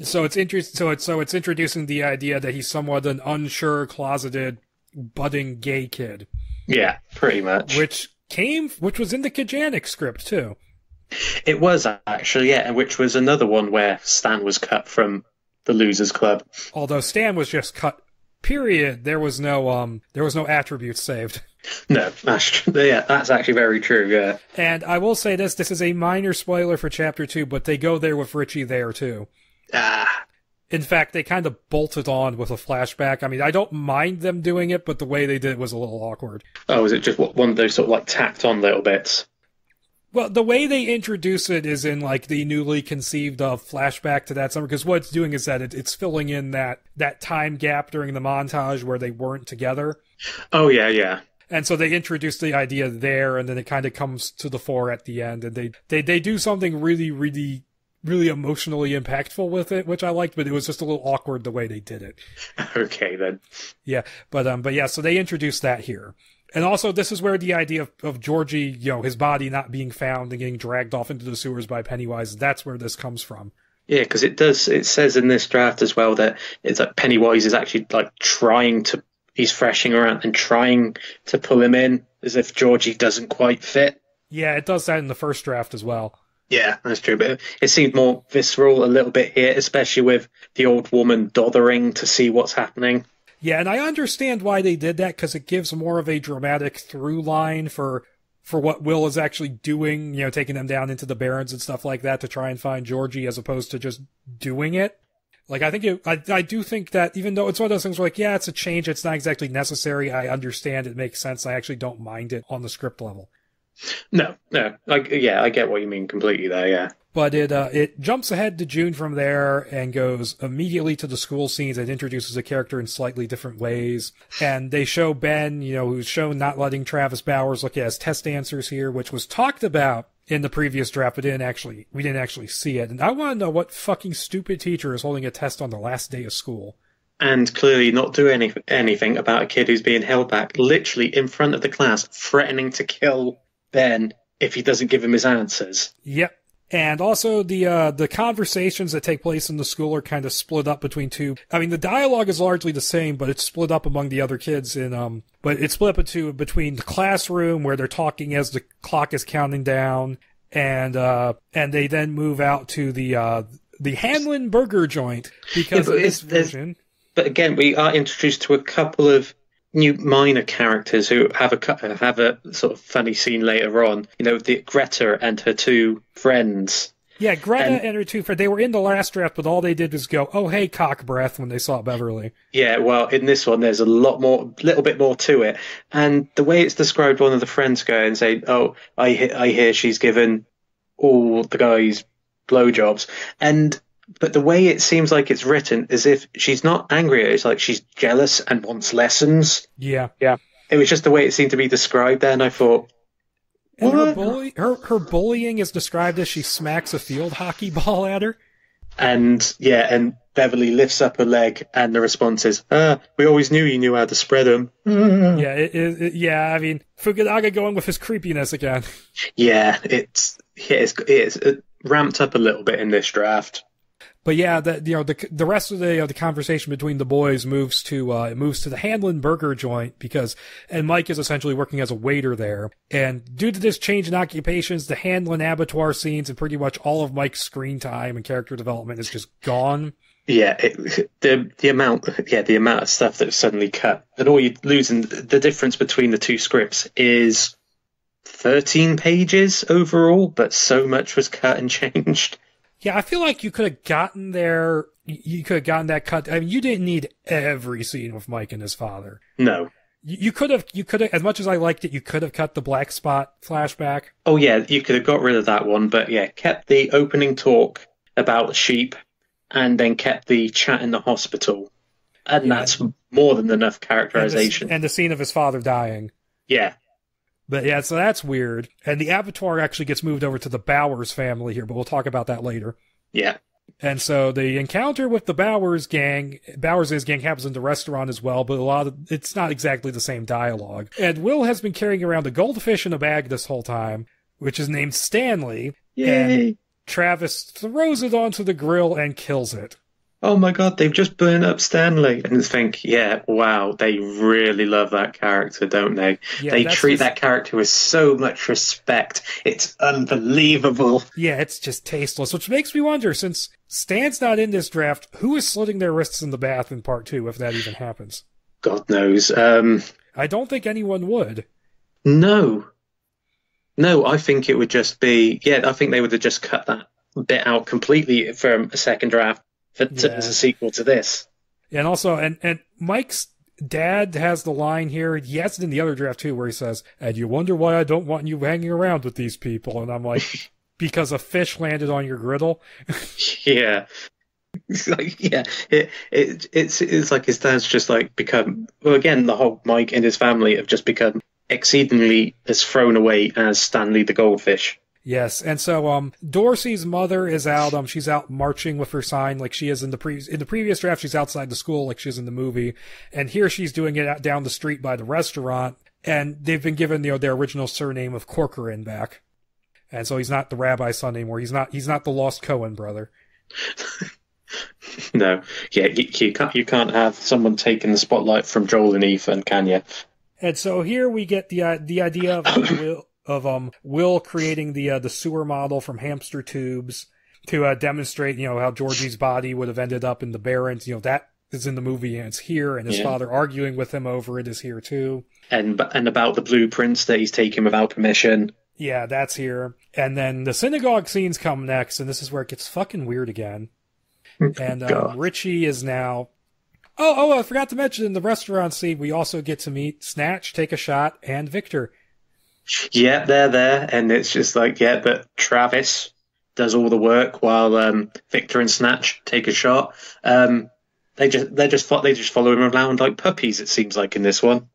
So it's interest. So it's so it's introducing the idea that he's somewhat an unsure, closeted, budding gay kid, Yeah, pretty much. which came, which was in the Kajganich script too. It was actually yeah, which was another one where Stan was cut from the Losers Club. Although Stan was just cut. Period. There was no um. There was no attributes saved. No, that's. Yeah, that's actually very true. Yeah. And I will say this: this is a minor spoiler for chapter two, but they go there with Richie there too. Ah, In fact, they kind of bolted on with a flashback. I mean, I don't mind them doing it, but the way they did it was a little awkward. oh, is it just one of those sort of like tacked on little bits? Well, the way they introduce it is in like the newly conceived of flashback to that summer, because what it's doing is that it, it's filling in that that time gap during the montage where they weren't together. Oh yeah, yeah. And so they introduce the idea there, and then it kind of comes to the fore at the end, and they they they do something really, really, really emotionally impactful with it, which I liked, but it was just a little awkward the way they did it. Okay then. Yeah, but um, but yeah, so they introduce that here, and also this is where the idea of, of Georgie, you know, his body not being found and getting dragged off into the sewers by Pennywise, that's where this comes from. Yeah, because it does. It says in this draft as well that it's like Pennywise is actually like trying to. He's thrashing around and trying to pull him in, as if Georgie doesn't quite fit. Yeah, it does that in the first draft as well. Yeah, that's true. But it seemed more visceral a little bit here, especially with the old woman doddering to see what's happening. Yeah, and I understand why they did that because it gives more of a dramatic through line for for what Will is actually doing, you know, taking them down into the barrens and stuff like that to try and find Georgie as opposed to just doing it. Like I think it, I I do think that even though it's one of those things where like yeah it's a change it's not exactly necessary I understand it makes sense I actually don't mind it on the script level No, no. Like, yeah, I get what you mean completely there. Yeah. But it uh, it jumps ahead to June from there and goes immediately to the school scenes and introduces a character in slightly different ways. And they show Ben, you know, who's shown not letting Travis Bowers look at his test answers here, which was talked about in the previous draft, but didn't actually we didn't actually see it. And I want to know what fucking stupid teacher is holding a test on the last day of school. And clearly not do any, anything about a kid who's being held back, literally in front of the class, threatening to kill Ben if he doesn't give him his answers. Yep. And also the uh, the conversations that take place in the school are kind of split up between two. I mean, the dialogue is largely the same, but it's split up among the other kids in um. But it's split up into between the classroom where they're talking as the clock is counting down, and uh, and they then move out to the uh the Hanlon Burger joint because Yeah, of but this it's- version. But again, we are introduced to a couple of new minor characters who have a have a sort of funny scene later on. You know, the Greta and her two friends. Yeah, Greta and- and, her two friends. They were in the last draft, but all they did was go, "Oh, hey, cock breath" when they saw Beverly. Yeah, well, in this one, there's a lot more, little bit more to it. And the way it's described, one of the friends go and say, "Oh, I I hear she's given all the guys blowjobs," and but the way it seems like it's written, is if she's not angry it's like she's jealous and wants lessons. Yeah, Yeah. It was just the way it seemed to be described there, and I thought, and her, bully, her her bullying is described as she smacks a field hockey ball at her. and yeah, and Beverly lifts up her leg, and the response is, "Ah, we always knew you knew how to spread them." Yeah, it, it, it- yeah. I mean, Fukunaga going with his creepiness again. Yeah, it's yeah, it's, it's uh, ramped up a little bit in this draft. But yeah, the you know the the rest of the uh, the conversation between the boys moves to uh it moves to the Hanlon Burger joint because and Mike is essentially working as a waiter there. And due to this change in occupations, the Hanlon abattoir scenes and pretty much all of Mike's screen time and character development is just gone. Yeah, it, the the amount yeah the amount of stuff that's suddenly cut, and all you losing the difference between the two scripts is thirteen pages overall, but so much was cut and changed. Yeah, I feel like you could have gotten there. You could have gotten that cut. I mean, you didn't need every scene with Mike and his father. No, You you could have, you could have, as much as I liked it, you could have cut the black spot flashback. oh yeah, you could have got rid of that one, but yeah, kept the opening talk about sheep, and then kept the chat in the hospital, and Yeah. that's more than enough And the, characterization. and the scene of his father dying. yeah, But yeah, so that's weird. And the abattoir actually gets moved over to the Bowers family here, but we'll talk about that later. yeah, And so the encounter with the Bowers gang, Bowers' gang happens in the restaurant as well, but a lot of, it's not exactly the same dialogue. And Will has been carrying around a goldfish in a bag this whole time, which is named Stanley. yay! Travis throws it onto the grill and kills it. Oh my god, they've just burned up Stanley. And think, yeah, wow, they really love that character, don't they? Yeah, they treat just- that character with so much respect. It's unbelievable. Yeah, it's just tasteless, which makes me wonder, since Stan's not in this draft, who is slitting their wrists in the bath in part two, if that even happens? God knows. Um, I don't think anyone would. no. No, I think it would just be, yeah, I think they would have just cut that bit out completely from a second draft for, to, Yeah. as a sequel to this. And also, and, and Mike's dad has the line here. He has it in the other draft too, where he says, "And you wonder why I don't want you hanging around with these people." And I'm like, "Because a fish landed on your griddle." Yeah. It's like, yeah, it, it it's it's like his dad's just like become well again the whole Mike and his family have just become exceedingly as thrown away as Stanley the goldfish. Yes, and so um, Dorsey's mother is out. Um, she's out marching with her sign like she is in the pre in the previous draft. She's outside the school like she's in the movie, and here she's doing it out down the street by the restaurant. And they've been given you know their original surname of Corcoran back, and so he's not the rabbi's son anymore. He's not he's not the lost Cohen brother. No, yeah, you, you can't you can't have someone taking the spotlight from Joel and Ethan, can you? And so here we get the uh, the idea of Will of um Will creating the uh, the sewer model from hamster tubes to uh, demonstrate you know how Georgie's body would have ended up in the Barrens. You know that is in the movie and it's here, and his Yeah. father arguing with him over it is here too. And and about the blueprints that he's taken without permission. Yeah, that's here. And then the synagogue scenes come next, and this is where it gets fucking weird again. And um, Richie is now. Oh, oh! I forgot to mention in the restaurant scene, we also get to meet Snatch, Take a Shot, and Victor. Yeah, they're there, and it's just like yeah, but Travis does all the work while um, Victor and Snatch take a shot. Um, they just they just they just follow him around like puppies. It seems like in this one.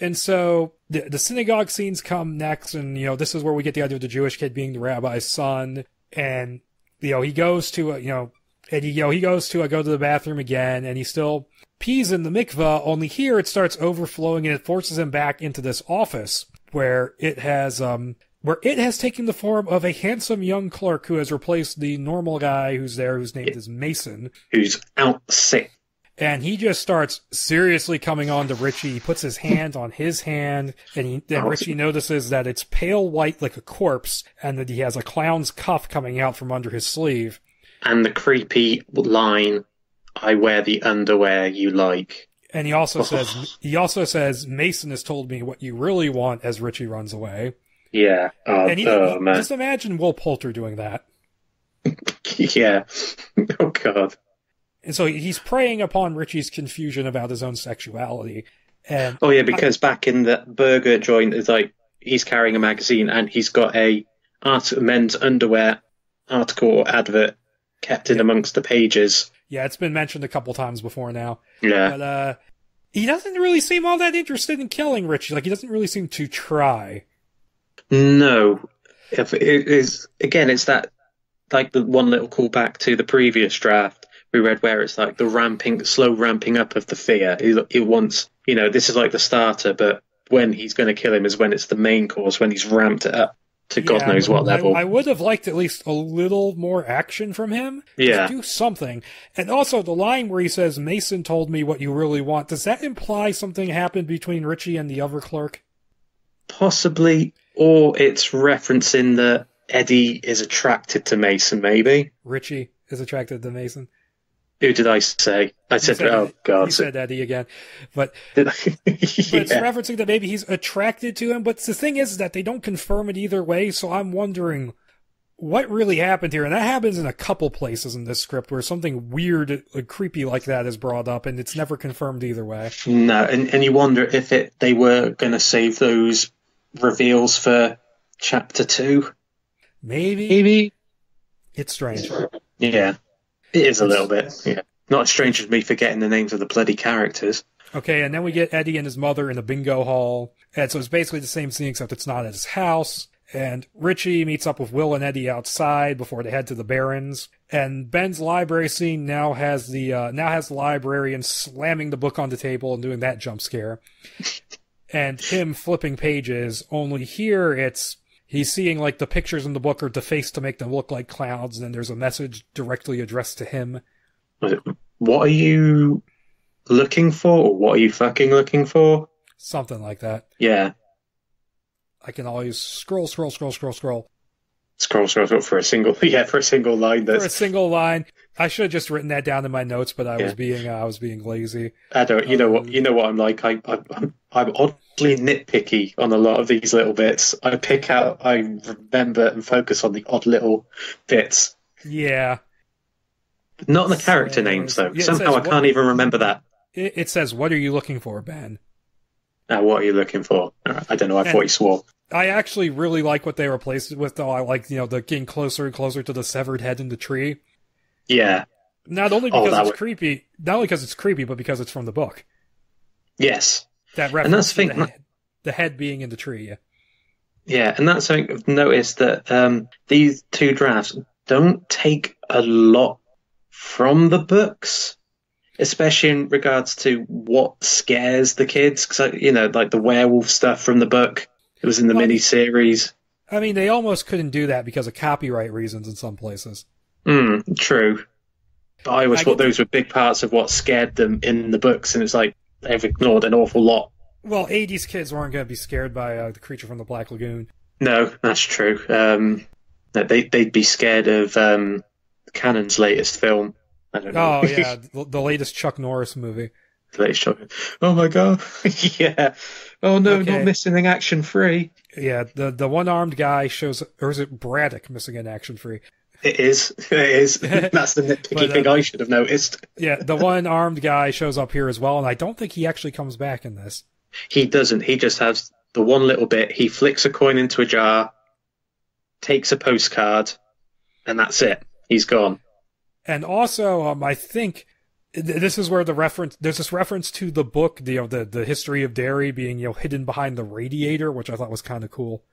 And so the, the synagogue scenes come next, and you know this is where we get the idea of the Jewish kid being the rabbi's son, and you know he goes to a, you know and he you know he goes to a go to the bathroom again, and he still pees in the mikvah. Only here it starts overflowing, and it forces him back into this office where it has um where it has taken the form of a handsome young clerk who has replaced the normal guy who's there, whose name is Mason. Who's out sick. And he just starts seriously coming on to Richie. He puts his hand on his hand, and he, then Oh. Richie notices that it's pale white like a corpse, and that he has a clown's cuff coming out from under his sleeve. And the creepy line, I wear the underwear you like. And he also says, he also says, Mason has told me what you really want as Richie runs away. Yeah. Oh, And he, oh he- man. just imagine Will Poulter doing that. Yeah. Oh god. And so he's preying upon Richie's confusion about his own sexuality. And Oh yeah, because back in the burger joint, it's like he's carrying a magazine and he's got a art men's underwear article or advert kept in amongst the pages. Yeah, it's been mentioned a couple times before now. Yeah. But uh he doesn't really seem all that interested in killing Richie. Like he doesn't really seem to try. No. If it is again, it's that like the one little callback to the previous draft we read where it's like the ramping, slow ramping up of the fear. He, he wants, you know, this is like the starter, but when he's going to kill him is when it's the main course, when he's ramped it up to God Yeah, knows what I- level. I, would have liked at least a little more action from him. Yeah. do something. And also the line where he says, Mason told me what you really want. Does that imply something happened between Richie and the other clerk? Possibly, or it's referencing that Eddie is attracted to Mason, maybe. Richie is attracted to Mason. Who did I say? I You said, oh You god. said Eddie again. But Did I? But it's referencing that maybe he's attracted to him. But the thing is that they don't confirm it either way. So I'm wondering what really happened here. And that happens in a couple places in this script where something weird, uh, creepy like that is brought up, and it's never confirmed either way. No, and, and you wonder if it they were going to save those reveals for chapter two. Maybe Maybe. it's strange. Yeah, it is a little bit. Yeah, not as strange as me forgetting the names of the bloody characters. Okay, and then we get Eddie and his mother in the bingo hall. And so it's basically the same scene, except it's not at his house. And Richie meets up with Will and Eddie outside before they head to the Barrens. And Ben's library scene now has the uh, now has the librarian slamming the book on the table and doing that jump scare. and him flipping pages. Only here it's he's seeing like the pictures in the book are defaced to make them look like clouds, and then there's a message directly addressed to him. What are you looking for, or what are you fucking looking for? Something like that. Yeah, I can always scroll, scroll, scroll, scroll, scroll. scroll, scroll, scroll for a single. Yeah, for a single line. for a single line. I should have just written that down in my notes, but I was being uh, I was being lazy. I don't. You know what? Um, You know what I'm like. I, I I'm I'm oddly nitpicky on a lot of these little bits. I pick out. I remember and focus on the odd little bits. Yeah, Not on the character names though. yeah, Somehow says I can't even remember that. it, it says, "What are you looking for, Ben?" Now, what are you looking for? Uh, I don't know. I And- thought you swore. I actually really like what they replaced it with, though. I like you know the getting closer and closer to the severed head in the tree. Yeah. Not only Oh, because that it's would- creepy, not only because it's creepy, but because it's from the book. Yes. That And that's the the thing, head, the head being in the tree. Yeah. Yeah, and that's something I've noticed that um, these two drafts don't take a lot from the books, especially in regards to what scares the kids. Because you know, like the werewolf stuff from the book, it was in the Well, mini series. I mean, they almost couldn't do that because of copyright reasons in some places. Mm, true. But I always I thought those were big parts of what scared them in the books, and it's like they've ignored an awful lot. Well, '80s kids weren't going to be scared by uh, the creature from the Black Lagoon. No, that's true. Um, they they'd be scared of um, Cannon's latest film. I don't know. Oh yeah, the, the latest Chuck Norris movie. The latest shot. Oh my god! yeah. Oh no, Okay. not missing in action free. Yeah, the the one armed guy shows, or is it Braddock missing in action free? It is. It is. That's the nitpicky But, uh, thing I should have noticed. Yeah, the one armed guy shows up here as well, and I don't think he actually comes back in this. He doesn't. He just has the one little bit. He flicks a coin into a jar, takes a postcard, and that's it. He's gone. And also, um, I think this is where the reference there's this reference to the book the you know, the the history of Derry being you know hidden behind the radiator which i thought was kind of cool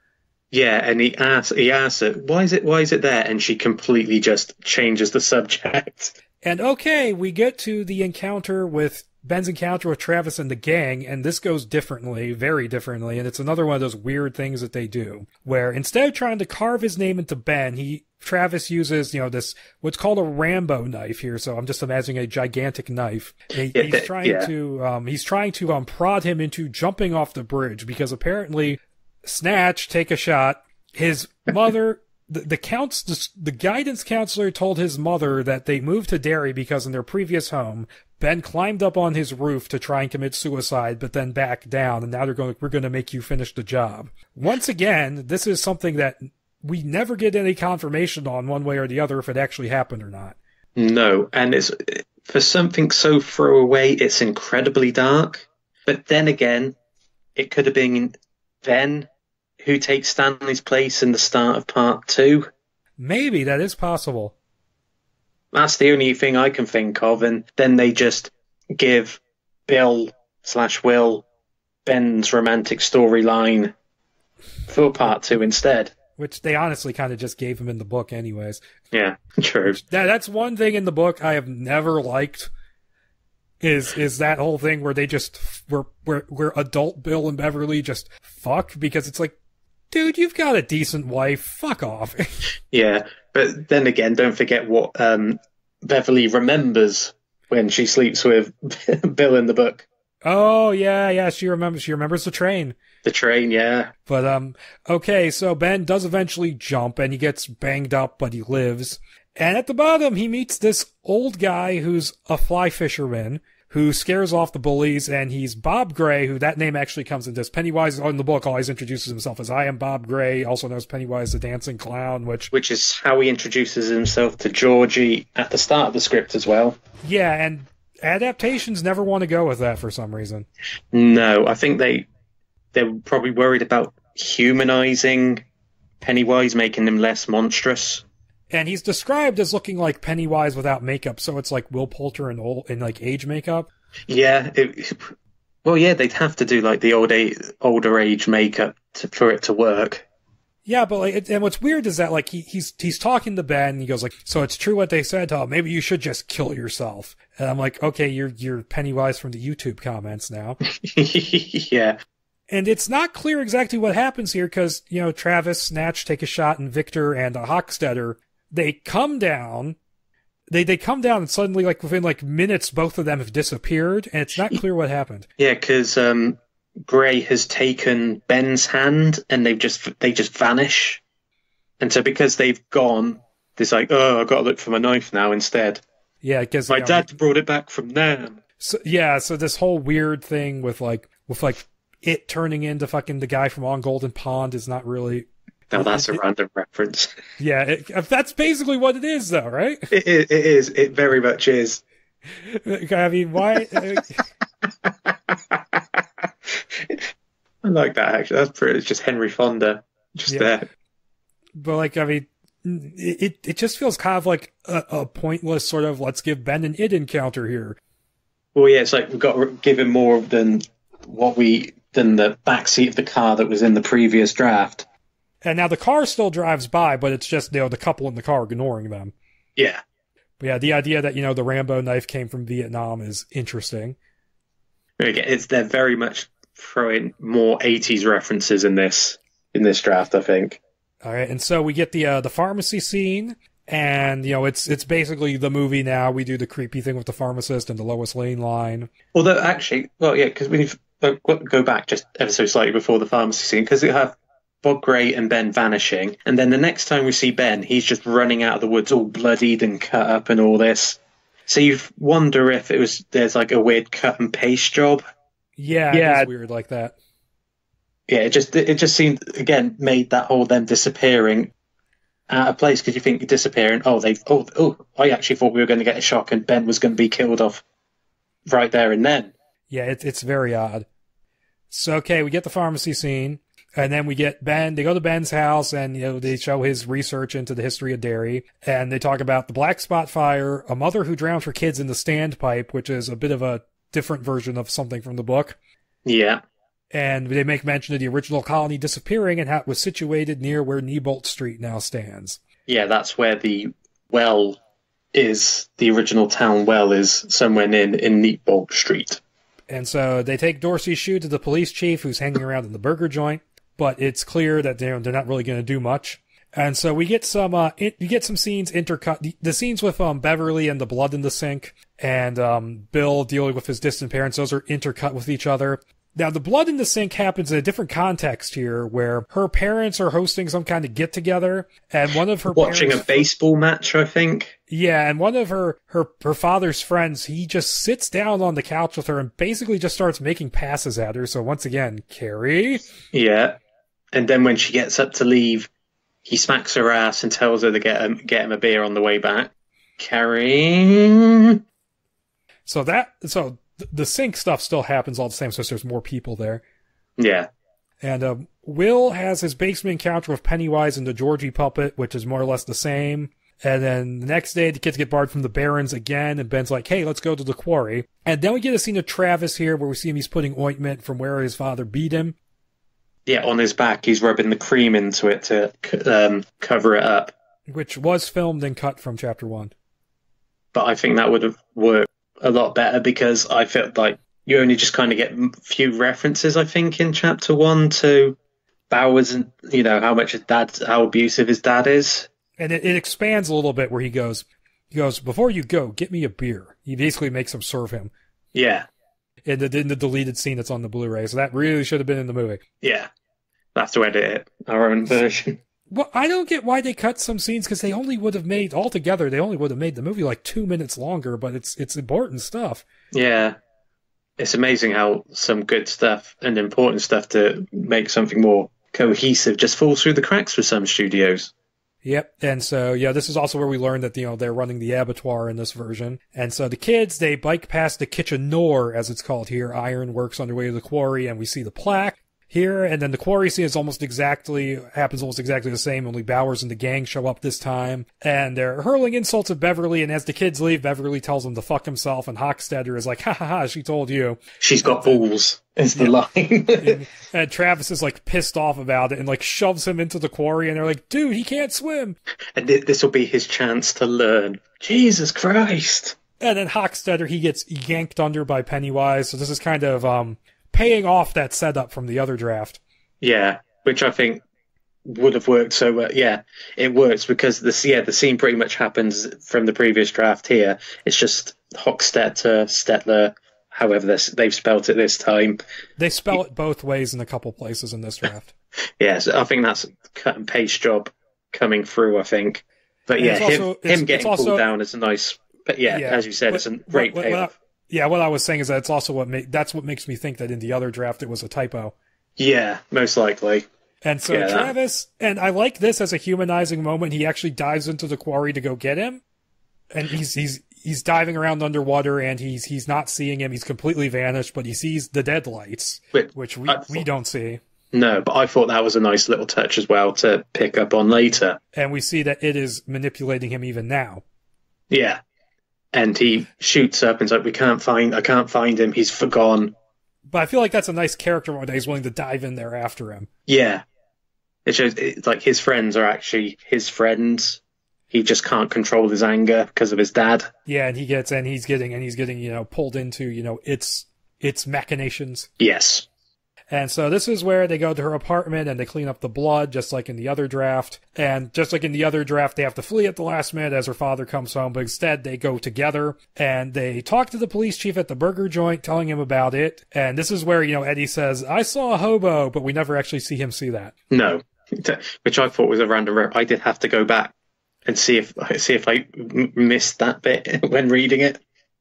Yeah, and he asks he asks her, why is it why is it there? And she completely just changes the subject. and okay we get to the encounter with ben's encounter with travis and the gang and this goes differently very differently and it's another one of those weird things that they do where instead of trying to carve his name into ben he Travis uses, you know, this what's called a Rambo knife here. So I'm just imagining a gigantic knife. He, Yeah, he's trying yeah. to, um, he's trying to um, prod him into jumping off the bridge because apparently, snatch, take a shot. His mother, the, the counts, the, the guidance counselor told his mother that they moved to Derry because in their previous home, Ben climbed up on his roof to try and commit suicide, but then back down, and now they're going, we're going to make you finish the job. Once again, this is something that we never get any confirmation on one way or the other if it actually happened or not. No, and it's for something so throwaway, it's incredibly dark. But then again, it could have been Ben who takes Stanley's place in the start of part two. Maybe that is possible. That's the only thing I can think of, and then they just give Bill slash Will Ben's romantic storyline for part two instead. Which they honestly kind of just gave him in the book, anyways. Yeah, true. That that's one thing in the book I have never liked. Is is that whole thing where they just where where where adult Bill and Beverly just fuck because it's like, dude, you've got a decent wife. Fuck off. Yeah, but then again, don't forget what um, Beverly remembers when she sleeps with Bill in the book. oh yeah, yeah. She remembers. She remembers the train. The train, yeah. But um okay, so Ben does eventually jump and he gets banged up, but he lives. And at the bottom he meets this old guy who's a fly fisherman who scares off the bullies and he's Bob Gray, who that name actually comes into this. Pennywise in the book always introduces himself as I am Bob Gray, also known as Pennywise the Dancing Clown, which Which is how he introduces himself to Georgie at the start of the script as well. yeah, and adaptations never want to go with that for some reason. No, I think they they're probably worried about humanizing Pennywise, making him less monstrous. And he's described as looking like Pennywise without makeup, so it's like Will Poulter in old in like age makeup. Yeah, it, well, yeah, they'd have to do like the old age, older age makeup to, for it to work. Yeah, but like, and what's weird is that like he, he's he's talking to Ben, and he goes like, "So it's true what they said, huh? Maybe you should just kill yourself." And I'm like, "Okay, you're you're Pennywise from the YouTube comments now." yeah, and it's not clear exactly what happens here because you know Travis, Snatch take a shot, and Victor and uh, Hockstetter they come down. They they come down and suddenly like within like minutes both of them have disappeared and it's not clear what happened. yeah, because um, Gray has taken Ben's hand and they've just they just vanish, and so because they've gone, it's like, oh, I've got to look for my knife now instead. Yeah, because My dad brought it back from Nam. So, yeah, so this whole weird thing with like with like it turning into fucking the guy from On Golden Pond is not really. Now that's a random reference. Yeah, it, that's basically what it is, though, right? It, it, it is. It very much is. I mean, why? uh, I like that actually. That's pretty. It's just Henry Fonda, just Yeah. there. but like, I mean, it it- just feels kind of like a, a pointless sort of let's give Ben an it encounter here. Well, yeah, it's like we've got to give him more than what we than the backseat of the car that was in the previous draft. And now the car still drives by, but it's just you know the couple in the car ignoring them. Yeah, But yeah, the idea that you know the Rambo knife came from Vietnam is interesting. Again, it's they're very much throwing more '80s references in this in this draft. I think. All right, and so we get the uh, the pharmacy scene, and you know it's it's basically the movie now. We do the creepy thing with the pharmacist and the Lois Lane line. Although actually, well, yeah, because we uh, go back just ever so slightly before the pharmacy scene because we have Bob Gray and Ben vanishing, and then the next time we see Ben, he's just running out of the woods, all bloodied and cut up and all this. So you wonder if it was there's like a weird cut and paste job. Yeah, Yeah. it's weird like that. Yeah, it just it just seemed again made that whole them disappearing out of place because you think you're disappearing. Oh, they oh oh I actually thought we were going to get a shock and Ben was going to be killed off right there and then. Yeah, it's it's very odd. So okay, we get the pharmacy scene, And then we get Ben. They go to Ben's house, and you know they show his research into the history of Derry. and they talk about the Black Spot Fire, a mother who drowned her kids in the standpipe, which is a bit of a different version of something from the book. Yeah. And they make mention of the original colony disappearing and how it was situated near where Neibolt Street now stands. Yeah, that's where the well is. The original town well is somewhere near in Neibolt Street. And so they take Dorsey's shoe to the police chief, who's hanging around in the burger joint. But it's clear that they're, they're not really going to do much. And so we get some, uh, it, you get some scenes intercut. The, the, scenes with um, Beverly and the blood in the sink, and um, Bill dealing with his distant parents. Those are intercut with each other. Now, the blood in the sink happens in a different context here, where her parents are hosting some kind of get together, and one of her watching parents, a baseball match, I think. Yeah, and one of her her her father's friends, he just sits down on the couch with her and basically just starts making passes at her. So once again, Carrie. Yeah, and then when she gets up to leave, he smacks her ass and tells her to get him get him a beer on the way back. Carrie. So that so the sink stuff still happens all the same, so there's more people there. Yeah. And um, Will has his basement encounter with Pennywise and the Georgie puppet, which is more or less the same. And then the next day, the kids get barred from the Barrens again, and Ben's like, hey, let's go to the quarry. And then we get a scene of Travis here where we see him, he's putting ointment from where his father beat him. Yeah, on his back, he's rubbing the cream into it to um, cover it up. Which was filmed and cut from chapter one. But I think that would have worked a lot better because I felt like you only just kind of get a few references, I think, in chapter one to Bowers and, you know, how much his dad, how abusive his dad is. And it, it expands a little bit where he goes, he goes, before you go, get me a beer. He basically makes him serve him. Yeah. In the, in the deleted scene that's on the Blu-ray. So that really should have been in the movie. Yeah. I have to edit it, our own version. Well, I don't get why they cut some scenes because they only would have made altogether. They only would have made the movie like two minutes longer, but it's it's important stuff. Yeah, it's amazing how some good stuff and important stuff to make something more cohesive just falls through the cracks for some studios. Yep. And so, yeah, this is also where we learned that, you know, they're running the abattoir in this version. And so the kids, they bike past the Kitchener, as it's called here, ironworks on their way to the quarry, and we see the plaque here, and then the quarry scene is almost exactly happens almost exactly the same. Only Bowers and the gang show up this time, and they're hurling insults at Beverly. And as the kids leave, Beverly tells him to fuck himself, and Hochstetter is like, "Ha ha ha! She told you." She's got balls. Is the line. and, and Travis is like pissed off about it and like shoves him into the quarry, and they're like, "Dude, he can't swim." And th- this will be his chance to learn. Jesus Christ! And then Hochstetter he gets yanked under by Pennywise. So this is kind of um paying off that setup from the other draft. Yeah, which I think would have worked so well. Yeah, it works because this yeah the scene pretty much happens from the previous draft here. It's just Hochstetter, Stetler, however they've spelt it this time. They spell it both ways in a couple places in this draft. yes, I think that's cut and paste job coming through. I think, but yeah, him, also, him getting also, pulled down is a nice. But yeah, yeah as you said, but, it's a great payoff. Yeah, what I was saying is that it's also what that's what makes me think that in the other draft it was a typo. Yeah, most likely. And so yeah, Travis, that... and I like this as a humanizing moment. He actually dives into the quarry to go get him, and he's he's he's diving around underwater, and he's he's not seeing him. He's completely vanished, but he sees the deadlights, which we thought... we don't see. No, but I thought that was a nice little touch as well to pick up on later. And we see that it is manipulating him even now. Yeah, and he shoots up and's like, "We can't find, I can't find him. He's forgone." But I feel like that's a nice character moment. He's willing to dive in there after him. Yeah, it shows it's like his friends are actually his friends. He just can't control his anger because of his dad. Yeah, and he gets and he's getting and he's getting you know pulled into you know its its machinations. Yes. And so this is where they go to her apartment and they clean up the blood, just like in the other draft. And just like in the other draft, they have to flee at the last minute as her father comes home, but instead they go together and they talk to the police chief at the burger joint, telling him about it. And this is where, you know, Eddie says, I saw a hobo, but we never actually see him see that. No, which I thought was a random. I did have to go back and see if see if I missed that bit when reading it.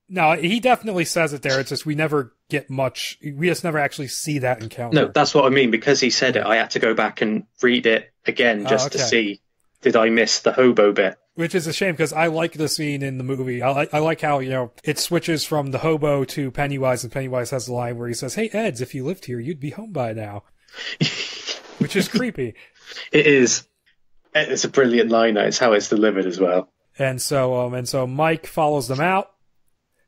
No, he definitely says it there. It's just we never get much. We just never actually see that encounter. No, that's what I mean. Because he said it, I had to go back and read it again just oh, okay. to see did I miss the hobo bit. Which is a shame because I like the scene in the movie. I like I like how you know it switches from the hobo to Pennywise, and Pennywise has the line where he says, "Hey Eds, if you lived here, you'd be home by now." which is creepy. It is. It's a brilliant line. It's how it's delivered as well. And so, um, and so Mike follows them out.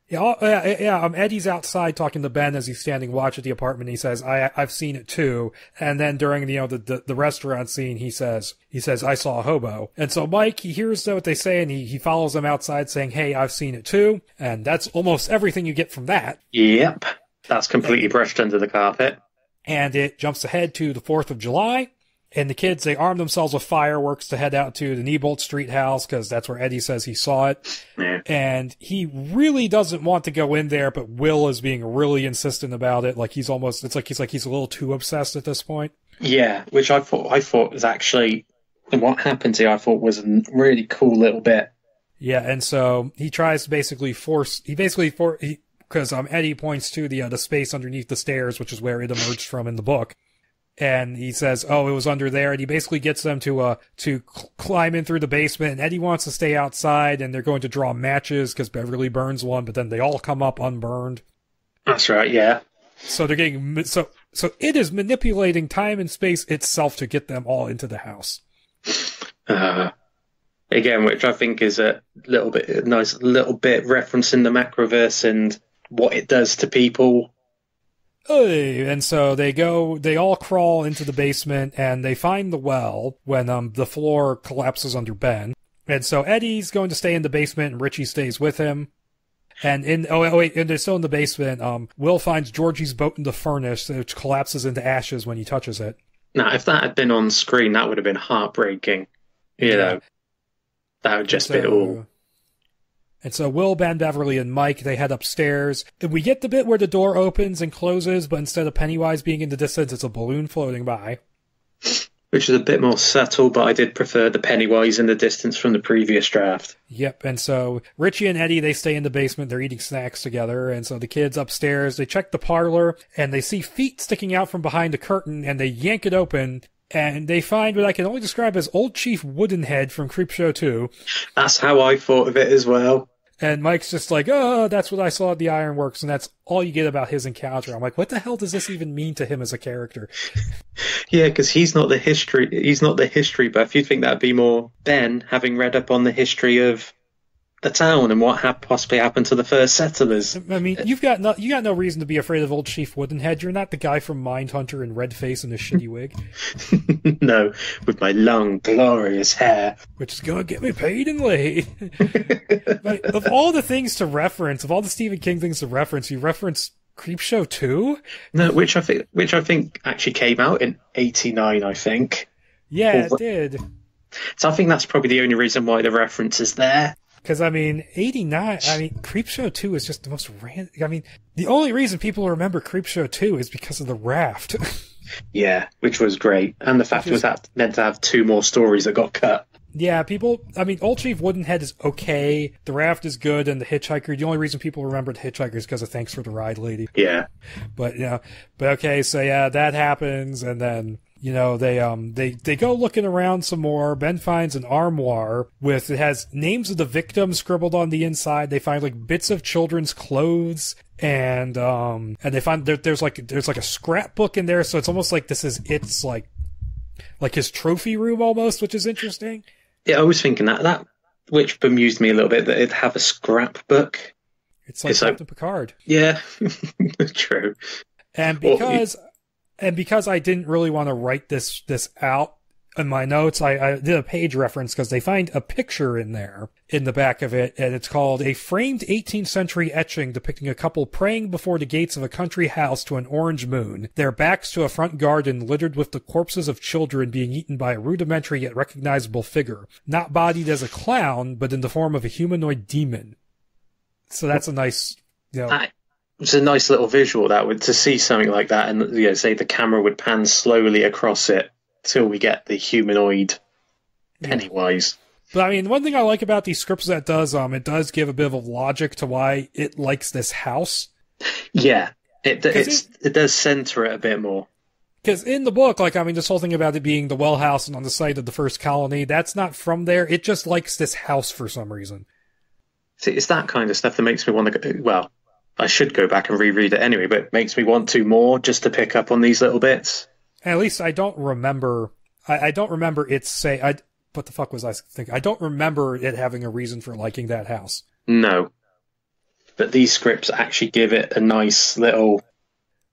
Yeah, oh, yeah, yeah. Um, Eddie's outside talking to Ben as he's standing watch at the apartment. He says, "I, I've seen it too." And then during you know the, the, the restaurant scene, he says, he says, "I saw a hobo." And so Mike, he hears what they say, and he he follows them outside, saying, "Hey, I've seen it too." And that's almost everything you get from that. Yep, that's completely brushed under the carpet. And it jumps ahead to the Fourth of July. And the kids, they arm themselves with fireworks to head out to the Neibolt Street house because that's where Eddie says he saw it. Yeah. And he really doesn't want to go in there, but Will is being really insistent about it. Like he's almost, it's like he's like he's a little too obsessed at this point. Yeah, which I thought I thought was actually what happened here. I thought was a really cool little bit. Yeah, and so he tries to basically force. He basically for because um Eddie points to the uh, the space underneath the stairs, which is where it emerged from in the book and he says, "Oh, it was under there." And he basically gets them to uh to cl- climb in through the basement. And Eddie wants to stay outside, and they're going to draw matches because Beverly burns one, but then they all come up unburned. That's right. Yeah. So they're getting so so it is manipulating time and space itself to get them all into the house. Uh, again, which I think is a little bit a nice little bit referencing the macroverse and what it does to people and so they go, they all crawl into the basement and they find the well when um, the floor collapses under Ben. And so Eddie's going to stay in the basement and Richie stays with him. And in, oh, oh wait, and they're still in the basement. Um, Will finds Georgie's boat in the furnace, which collapses into ashes when he touches it. Now, if that had been on screen, that would have been heartbreaking. You Yeah. know, that would just be So- all. And so Will, Ben, Beverly, and Mike, they head upstairs. And we get the bit where the door opens and closes, but instead of Pennywise being in the distance, it's a balloon floating by. Which is a bit more subtle, but I did prefer the Pennywise in the distance from the previous draft. Yep, and so Richie and Eddie they stay in the basement. They're eating snacks together, and so the kids upstairs they check the parlor and they see feet sticking out from behind a curtain, and they yank it open, and they find what I can only describe as Old Chief Woodenhead from Creepshow Two. That's how I thought of it as well. And Mike's just like, oh, that's what I saw at the Ironworks, and that's all you get about his encounter. I'm like, what the hell does this even mean to him as a character? Yeah, because he's not the history. He's not the history buff. You'd think that'd be more Ben, having read up on the history of the town and what had possibly happened to the first settlers. I mean, uh, you've got no, you got no reason to be afraid of Old Chief Woodenhead. You're not the guy from Mindhunter in red face and a shitty wig. no, with my long, glorious hair. which is gonna get me paid and laid. but of all the things to reference, of all the Stephen King things to reference, you reference Creepshow 2? No, which I think, which I think actually came out in '89. I think. Yeah, it did. So I think that's probably the only reason why the reference is there. Because, I mean, 89, I mean, Creepshow 2 is just the most random. I mean, the only reason people remember Creepshow 2 is because of the raft. Yeah, which was great, and the fact was that meant to have two more stories that got cut. yeah, people, I mean, Old Chief Woodenhead is okay, the raft is good, and the Hitchhiker, the only reason people remember the Hitchhiker is because of Thanks for the Ride Lady. Yeah, But you know, but okay, so yeah, that happens, and then you know they um they they go looking around some more. Ben finds an armoire with it has names of the victims scribbled on the inside. They find like bits of children's clothes. And um and they find there, there's like there's like a scrapbook in there, so it's almost like this is it's like like his trophy room almost, which is interesting. yeah. I was thinking that that which bemused me a little bit that it'd have a scrapbook. It's like It's like- Captain Picard. Yeah, true. And because and because I didn't really want to write this this out in my notes, I, I did a page reference because they find a picture in there in the back of it, and it's called a framed 18th century etching depicting a couple praying before the gates of a country house to an orange moon, their backs to a front garden littered with the corpses of children being eaten by a rudimentary yet recognizable figure, not bodied as a clown, but in the form of a humanoid demon. So that's a nice, you know, That it's a nice little visual that would to see something like that, and you know, say the camera would pan slowly across it till we get the humanoid Pennywise. But I mean, one thing I like about these scripts that does, um, it does give a bit of logic to why it likes this house. Yeah, it it's, it- it does center it a bit more. Because in the book, like, I mean, this whole thing about it being the well house and on the site of the first colony, that's not from there. It just likes this house for some reason. See, it's that kind of stuff that makes me want to. Go, well, I should go back and reread it anyway, but it makes me want to more just to pick up on these little bits. At least I don't remember. I, I don't remember it say. I what the fuck was I thinking? I don't remember it having a reason for liking that house. No. But these scripts actually give it a nice little.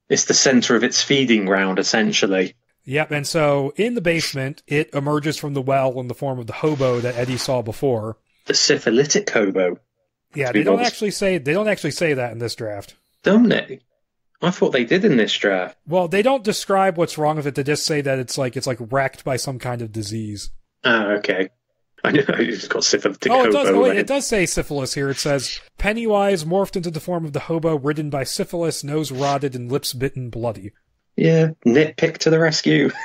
It's the center of its feeding ground, essentially. Yep, and so in the basement, it emerges from the well in the form of the hobo that Eddie saw before. The syphilitic hobo, Yeah, they don't honest. actually say they don't actually say that in this draft. don't they? I thought they did in this draft. Well, they don't describe what's wrong with it. They just say that it's like it's like wrecked by some kind of disease. Ah, okay. I know it's got syphilitic Oh, it does. Oh, wait, it does say syphilis here. It says Pennywise morphed into the form of the hobo, ridden by syphilis, nose rotted, and lips bitten bloody. Yeah, nitpick to the rescue.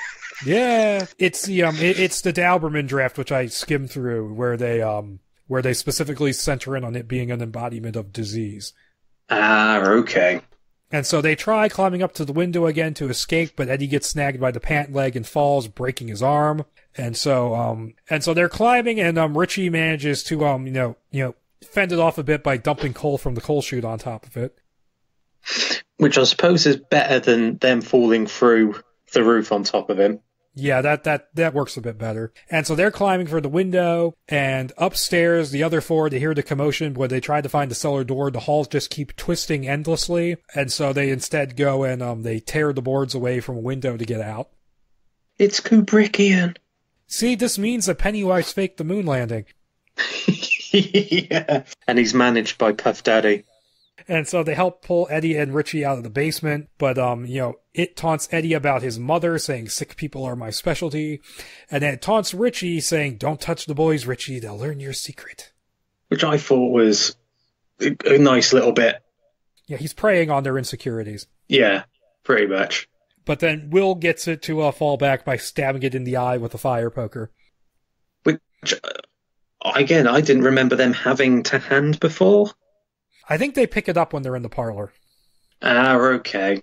Yeah, it's the um, it, it's the Dauberman draft which I skimmed through, where they um, where they specifically center in on it being an embodiment of disease. Ah, okay. And so they try climbing up to the window again to escape, but Eddie gets snagged by the pant leg and falls, breaking his arm. And so, um, and so they're climbing, and um, Richie manages to um, you know, you know, fend it off a bit by dumping coal from the coal chute on top of it. Which I suppose is better than them falling through the roof on top of him. Yeah, that that that works a bit better. And so they're climbing for the window, and upstairs, the other four they hear the commotion where they try to find the cellar door. The halls just keep twisting endlessly, and so they instead go and um they tear the boards away from a window to get out. It's Kubrickian. See, this means that Pennywise faked the moon landing. yeah. And he's managed by Puff Daddy. And so they help pull Eddie and Richie out of the basement, but um, you know, it taunts Eddie about his mother, saying sick people are my specialty, and then it taunts Richie, saying don't touch the boys, Richie, they'll learn your secret. Which I thought was a, nice little bit. Yeah, he's preying on their insecurities. Yeah, pretty much. But then Will gets it to uh, fall back by stabbing it in the eye with a fire poker. Which, uh, again, I didn't remember them having to hand before. I think they pick it up when they're in the parlor. Ah, okay.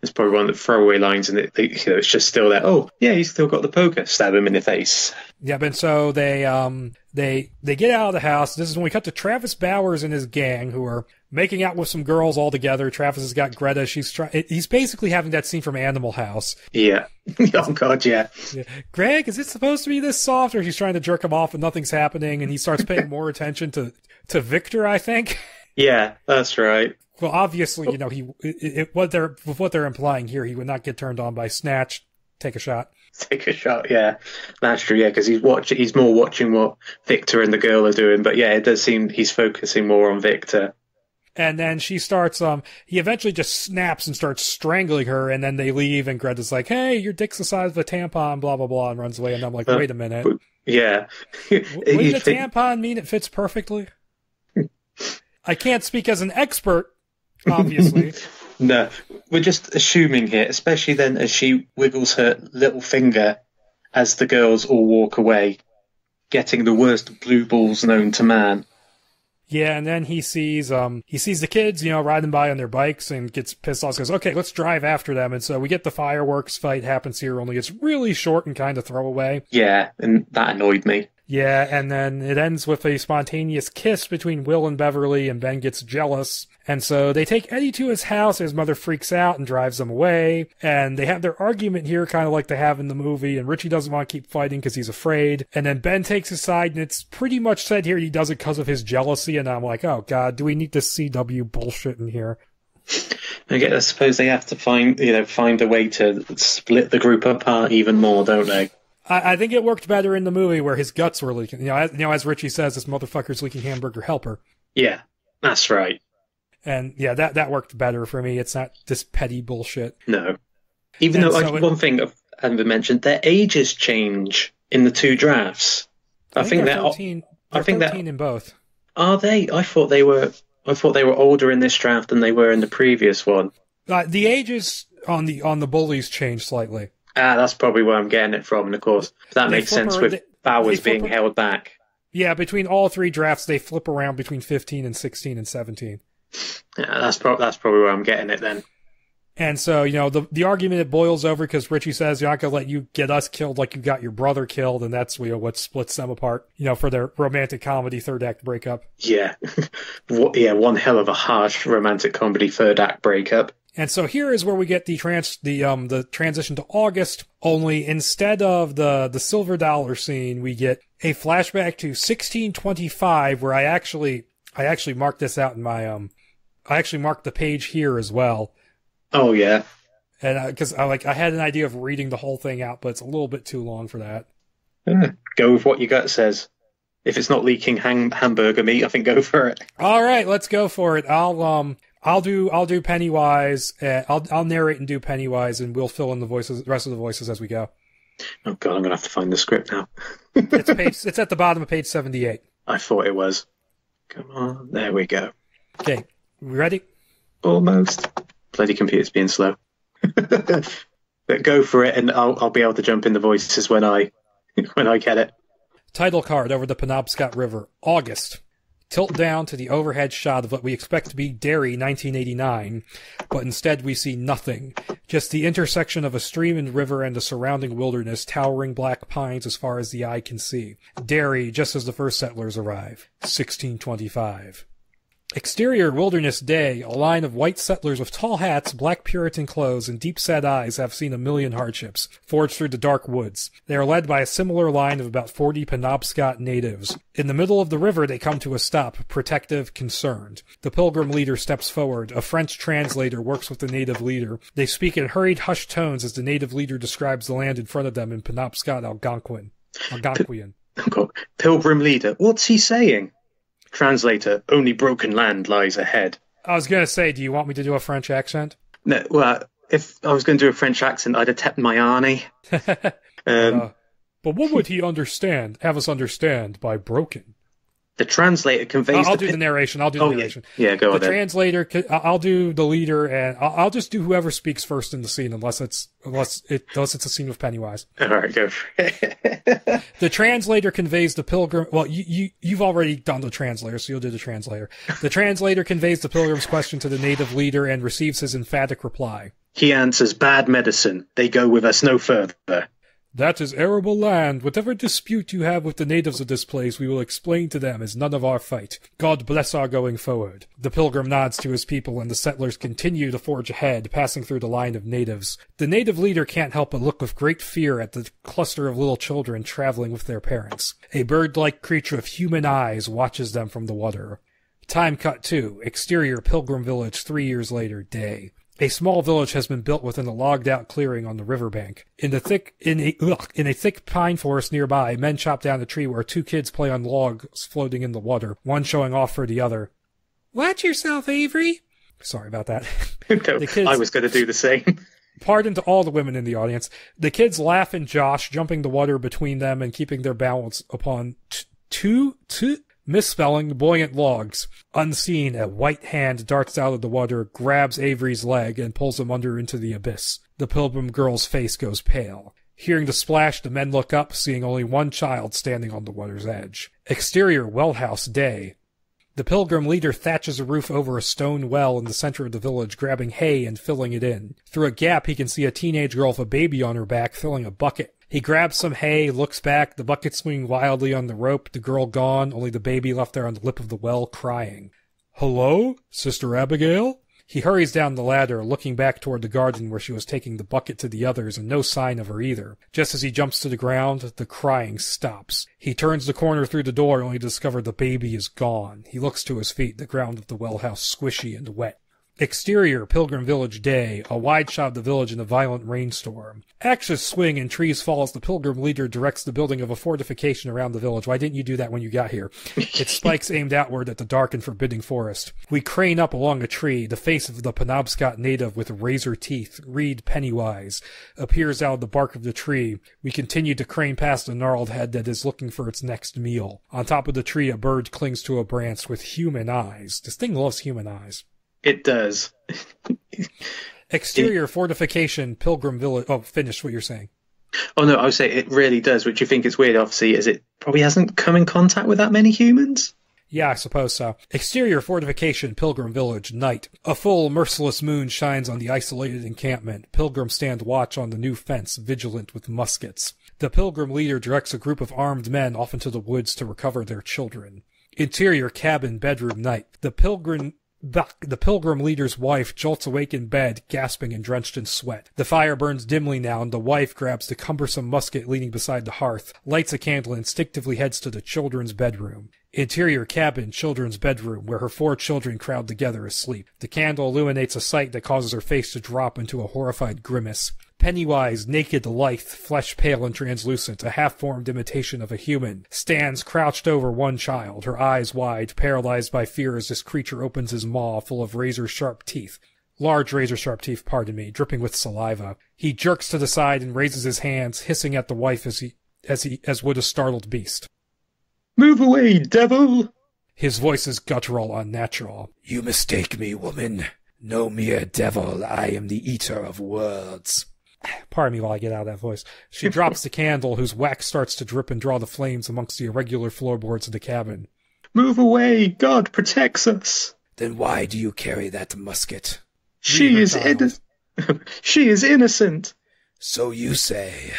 It's probably one of the throwaway lines, and it, they, you know, it's just still there. Oh, yeah, he's still got the poker. Stab him in the face. Yep, and so they um they they get out of the house. This is when we cut to Travis Bowers and his gang who are making out with some girls all together. Travis has got Greta. She's trying. He's basically having that scene from Animal House. Yeah. oh God, yeah. Yeah. Greg, is it supposed to be this soft? Or he's trying to jerk him off and nothing's happening, and he starts paying more attention to to Victor. I think. Yeah, that's right. Well, obviously, you know, he it, it, what they're what they're implying here, he would not get turned on by Snatch. Take a shot. Take a shot. Yeah, that's true. Yeah, because he's watching. He's more watching what Victor and the girl are doing. But yeah, it does seem he's focusing more on Victor. And then she starts, um, he eventually just snaps and starts strangling her, and then they leave, and Greta's like, hey, your dick's the size of a tampon, blah, blah, blah, and runs away. And I'm like, Uh, wait a minute. Yeah. Wouldn't a tampon mean it fits perfectly? I can't speak as an expert, obviously. No, we're just assuming here, especially then as she wiggles her little finger as the girls all walk away, getting the worst blue balls known to man. yeah, and then he sees, um, he sees the kids, you know, riding by on their bikes and gets pissed off, goes, okay, let's drive after them. And so we get the fireworks fight happens here, only it's really short and kind of throwaway. Yeah, and that annoyed me. Yeah, and then it ends with a spontaneous kiss between Will and Beverly, and Ben gets jealous. And so they take Eddie to his house. His mother freaks out and drives them away. And they have their argument here, kind of like they have in the movie. And Richie doesn't want to keep fighting because he's afraid. And then Ben takes his side, and it's pretty much said here he does it because of his jealousy. And I'm like, oh god, do we need this CW bullshit in here? I suppose they have to find you know find a way to split the group apart even more, don't they? I, I think it worked better in the movie where his guts were leaking. You know, as, you know, as Richie says, this motherfucker's leaking hamburger helper. Yeah, that's right. And yeah, that that worked better for me. It's not this petty bullshit. No, even And though so I, it- one thing I haven't mentioned, their ages change in the two drafts. I, think they're that 13, they're think that- 13 in both. are they? I thought they were. I thought they were older in this draft than they were in the previous one. Uh, the ages on the on the bullies change slightly. Ah, that's probably where I'm getting it from, and of course that They makes sense her- with they- Bowers they being her- held back. Yeah, between all three drafts, they flip around between 15 and 16 and 17. Yeah, that's pro- that's probably where I'm getting it then. And so, you know, the the argument it boils over because Richie says you're not gonna let you get us killed like you got your brother killed, and that's you know what splits them apart. You know, for their romantic comedy third act breakup. Yeah, yeah, one hell of a harsh romantic comedy third act breakup. And so here is where we get the trans the um the transition to August. Only instead of the the silver dollar scene, we get a flashback to 1625, where I actually I actually marked this out in my um I actually marked the page here as well. Oh yeah, and because I, I like I had an idea of reading the whole thing out, but it's a little bit too long for that. Yeah. Go with what your gut says. If it's not leaking hang- hamburger meat, I think go for it. All right, let's go for it. I'll um I'll do I'll do Pennywise. Uh, I'll I'll narrate and do Pennywise, and we'll fill in the voices, the rest of the voices as we go. Oh god, I'm gonna have to find the script now. it's page. It's at the bottom of page seventy-eight. I thought it was. Come on, there we go. Okay, we ready? Almost. Bloody computer's being slow. but go for it, and I'll I'll be able to jump in the voices when I when I get it. Title card over the Penobscot River, August. Tilt down to the overhead shot of what we expect to be Derry 1989, but instead we see nothing. Just the intersection of a stream and river and the surrounding wilderness, towering black pines as far as the eye can see. Derry, just as the first settlers arrive. 1625. Exterior Wilderness Day, a line of white settlers with tall hats, black Puritan clothes, and deep set eyes have seen a million hardships, forged through the dark woods. They are led by a similar line of about 40 Penobscot natives. In the middle of the river, they come to a stop, protective, concerned. The pilgrim leader steps forward. A French translator works with the native leader. They speak in hurried, hushed tones as the native leader describes the land in front of them in Penobscot Algonquin. Algonquian. Pilgrim leader, what's he saying? Translator, only broken land lies ahead. I was going to say, do you want me to do a French accent? No, well, if I was going to do a French accent, I'd have tapped my Arnie. um, uh, but what would he understand, have us understand by broken? The translator conveys. I'll, the do the narration. I'll do oh, the narration. Yeah, yeah go ahead. The translator. I'll do the leader, and I'll, I'll, just do whoever speaks first in the scene, unless it's unless it unless it's a scene with Pennywise. All right, go. the translator conveys the pilgrim. Well, you you you've already done the translator, so you'll do the translator. The translator conveys the pilgrim's question to the native leader and receives his emphatic reply. He answers, "Bad medicine. They go with us no further." That is arable land. Whatever dispute you have with the natives of this place, we will explain to them as none of our fight. God bless our going forward. The pilgrim nods to his people, and the settlers continue to forge ahead, passing through the line of natives. The native leader can't help but look with great fear at the cluster of little children traveling with their parents. A bird-like creature with human eyes watches them from the water. Time cut to exterior Pilgrim Village three years later, day. A small village has been built within a logged-out clearing on the riverbank. In the thick in a ugh, in a thick pine forest nearby, men chop down a tree where two kids play on logs floating in the water, one showing off for the other. Watch yourself, Avery. Sorry about that. no, kids, I was going to do the same. Pardon to all the women in the audience. The kids laugh and josh, jumping the water between them and keeping their balance upon t- two two Misspelling buoyant logs. Unseen, a white hand darts out of the water, grabs Avery's leg, and pulls him under into the abyss. The pilgrim girl's face goes pale. Hearing the splash, the men look up, seeing only one child standing on the water's edge. Exterior Wellhouse Day. The pilgrim leader thatches a roof over a stone well in the center of the village, grabbing hay and filling it in. Through a gap, he can see a teenage girl with a baby on her back filling a bucket. He grabs some hay, looks back, the bucket swinging wildly on the rope, the girl gone, only the baby left there on the lip of the well crying. Hello, Sister Abigail? He hurries down the ladder, looking back toward the garden where she was taking the bucket to the others, and no sign of her either. Just as he jumps to the ground, the crying stops. He turns the corner through the door only to discover the baby is gone. He looks to his feet, the ground of the well house squishy and wet. Exterior Pilgrim Village Day, a wide shot of the village in a violent rainstorm. Axes swing and trees fall as the pilgrim leader directs the building of a fortification around the village. Why didn't you do that when you got here? Its spikes aimed outward at the dark and forbidding forest. We crane up along a tree. The face of the Penobscot native with razor teeth, Reed Pennywise, appears out of the bark of the tree. We continue to crane past a gnarled head that is looking for its next meal. On top of the tree, a bird clings to a branch with human eyes. This thing loves human eyes. It does. Exterior it, fortification, Pilgrim Village. Oh, finish what you're saying. Oh no, I would say it really does. Which you think is weird, obviously, is it probably hasn't come in contact with that many humans. Yeah, I suppose so. Exterior fortification, Pilgrim Village, night. A full, merciless moon shines on the isolated encampment. Pilgrims stand watch on the new fence, vigilant with muskets. The pilgrim leader directs a group of armed men off into the woods to recover their children. Interior cabin, bedroom, night. The pilgrim Buck, the pilgrim leader's wife, jolts awake in bed, gasping and drenched in sweat. The fire burns dimly now, and the wife grabs the cumbersome musket leaning beside the hearth, lights a candle, and instinctively heads to the children's bedroom. Interior cabin, children's bedroom, where her four children crowd together asleep. The candle illuminates a sight that causes her face to drop into a horrified grimace. Pennywise, naked, lithe, flesh pale and translucent, a half-formed imitation of a human, stands crouched over one child, her eyes wide, paralyzed by fear as this creature opens his maw full of razor-sharp teeth. Large razor-sharp teeth, pardon me, dripping with saliva. He jerks to the side and raises his hands, hissing at the wife as he, as he, as would a startled beast. Move away, devil! His voice is guttural, unnatural. You mistake me, woman. No mere devil, I am the eater of worlds. Pardon me while I get out of that voice. She drops the candle, whose wax starts to drip and draw the flames amongst the irregular floorboards of the cabin. Move away! God protects us! Then why do you carry that musket? She is child. inno- She is innocent! So you say.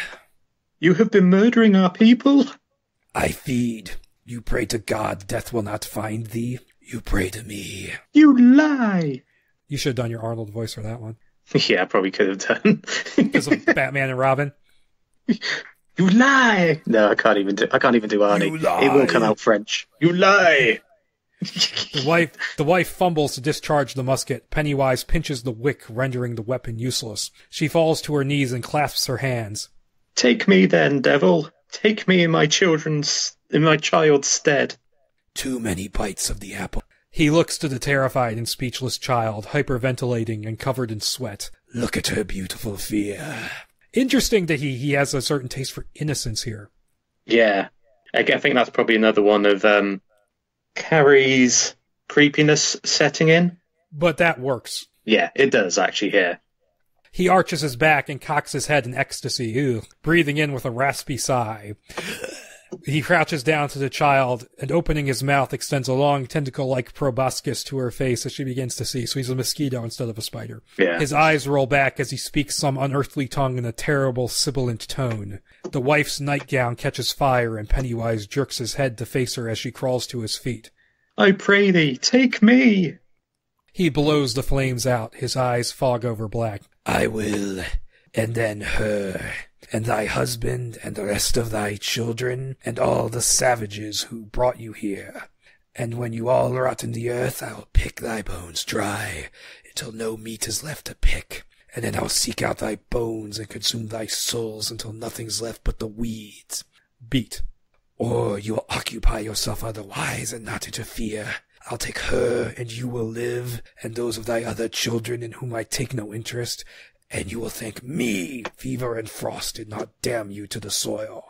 You have been murdering our people? I feed. You pray to God death will not find thee. You pray to me. You lie! You should have done your Arnold voice for that one. Yeah, I probably could have done. Because of Batman and Robin. you lie! No, I can't even do. I can't even do Arnie. You lie. It will come out French. You lie! The wife, the wife fumbles to discharge the musket. Pennywise pinches the wick, rendering the weapon useless. She falls to her knees and clasps her hands. Take me then, devil. Take me in my children's, in my child's stead. Too many bites of the apple. He looks to the terrified and speechless child, hyperventilating and covered in sweat. Look at her beautiful fear. Interesting that he, he has a certain taste for innocence here. Yeah, I think that's probably another one of um, Cary's creepiness setting in. But that works. Yeah, it does actually. Here, He arches his back and cocks his head in ecstasy, ew, breathing in with a raspy sigh. He crouches down to the child and opening his mouth extends a long tentacle-like proboscis to her face as she begins to see, so he's a mosquito instead of a spider. yeah. His eyes roll back as he speaks some unearthly tongue in a terrible sibilant tone. The wife's nightgown catches fire and Pennywise jerks his head to face her as she crawls to his feet. I pray thee, take me. He blows the flames out, his eyes fog over black. I will, and then her, and thy husband, and the rest of thy children, and all the savages who brought you here. And when you all rot in the earth, I'll pick thy bones dry, until no meat is left to pick. And then I'll seek out thy bones and consume thy souls until nothing's left but the weeds. Beat. Or you will occupy yourself otherwise and not interfere. I'll take her, and you will live, and those of thy other children in whom I take no interest, and you will thank me, fever and frost did not damn you to the soil.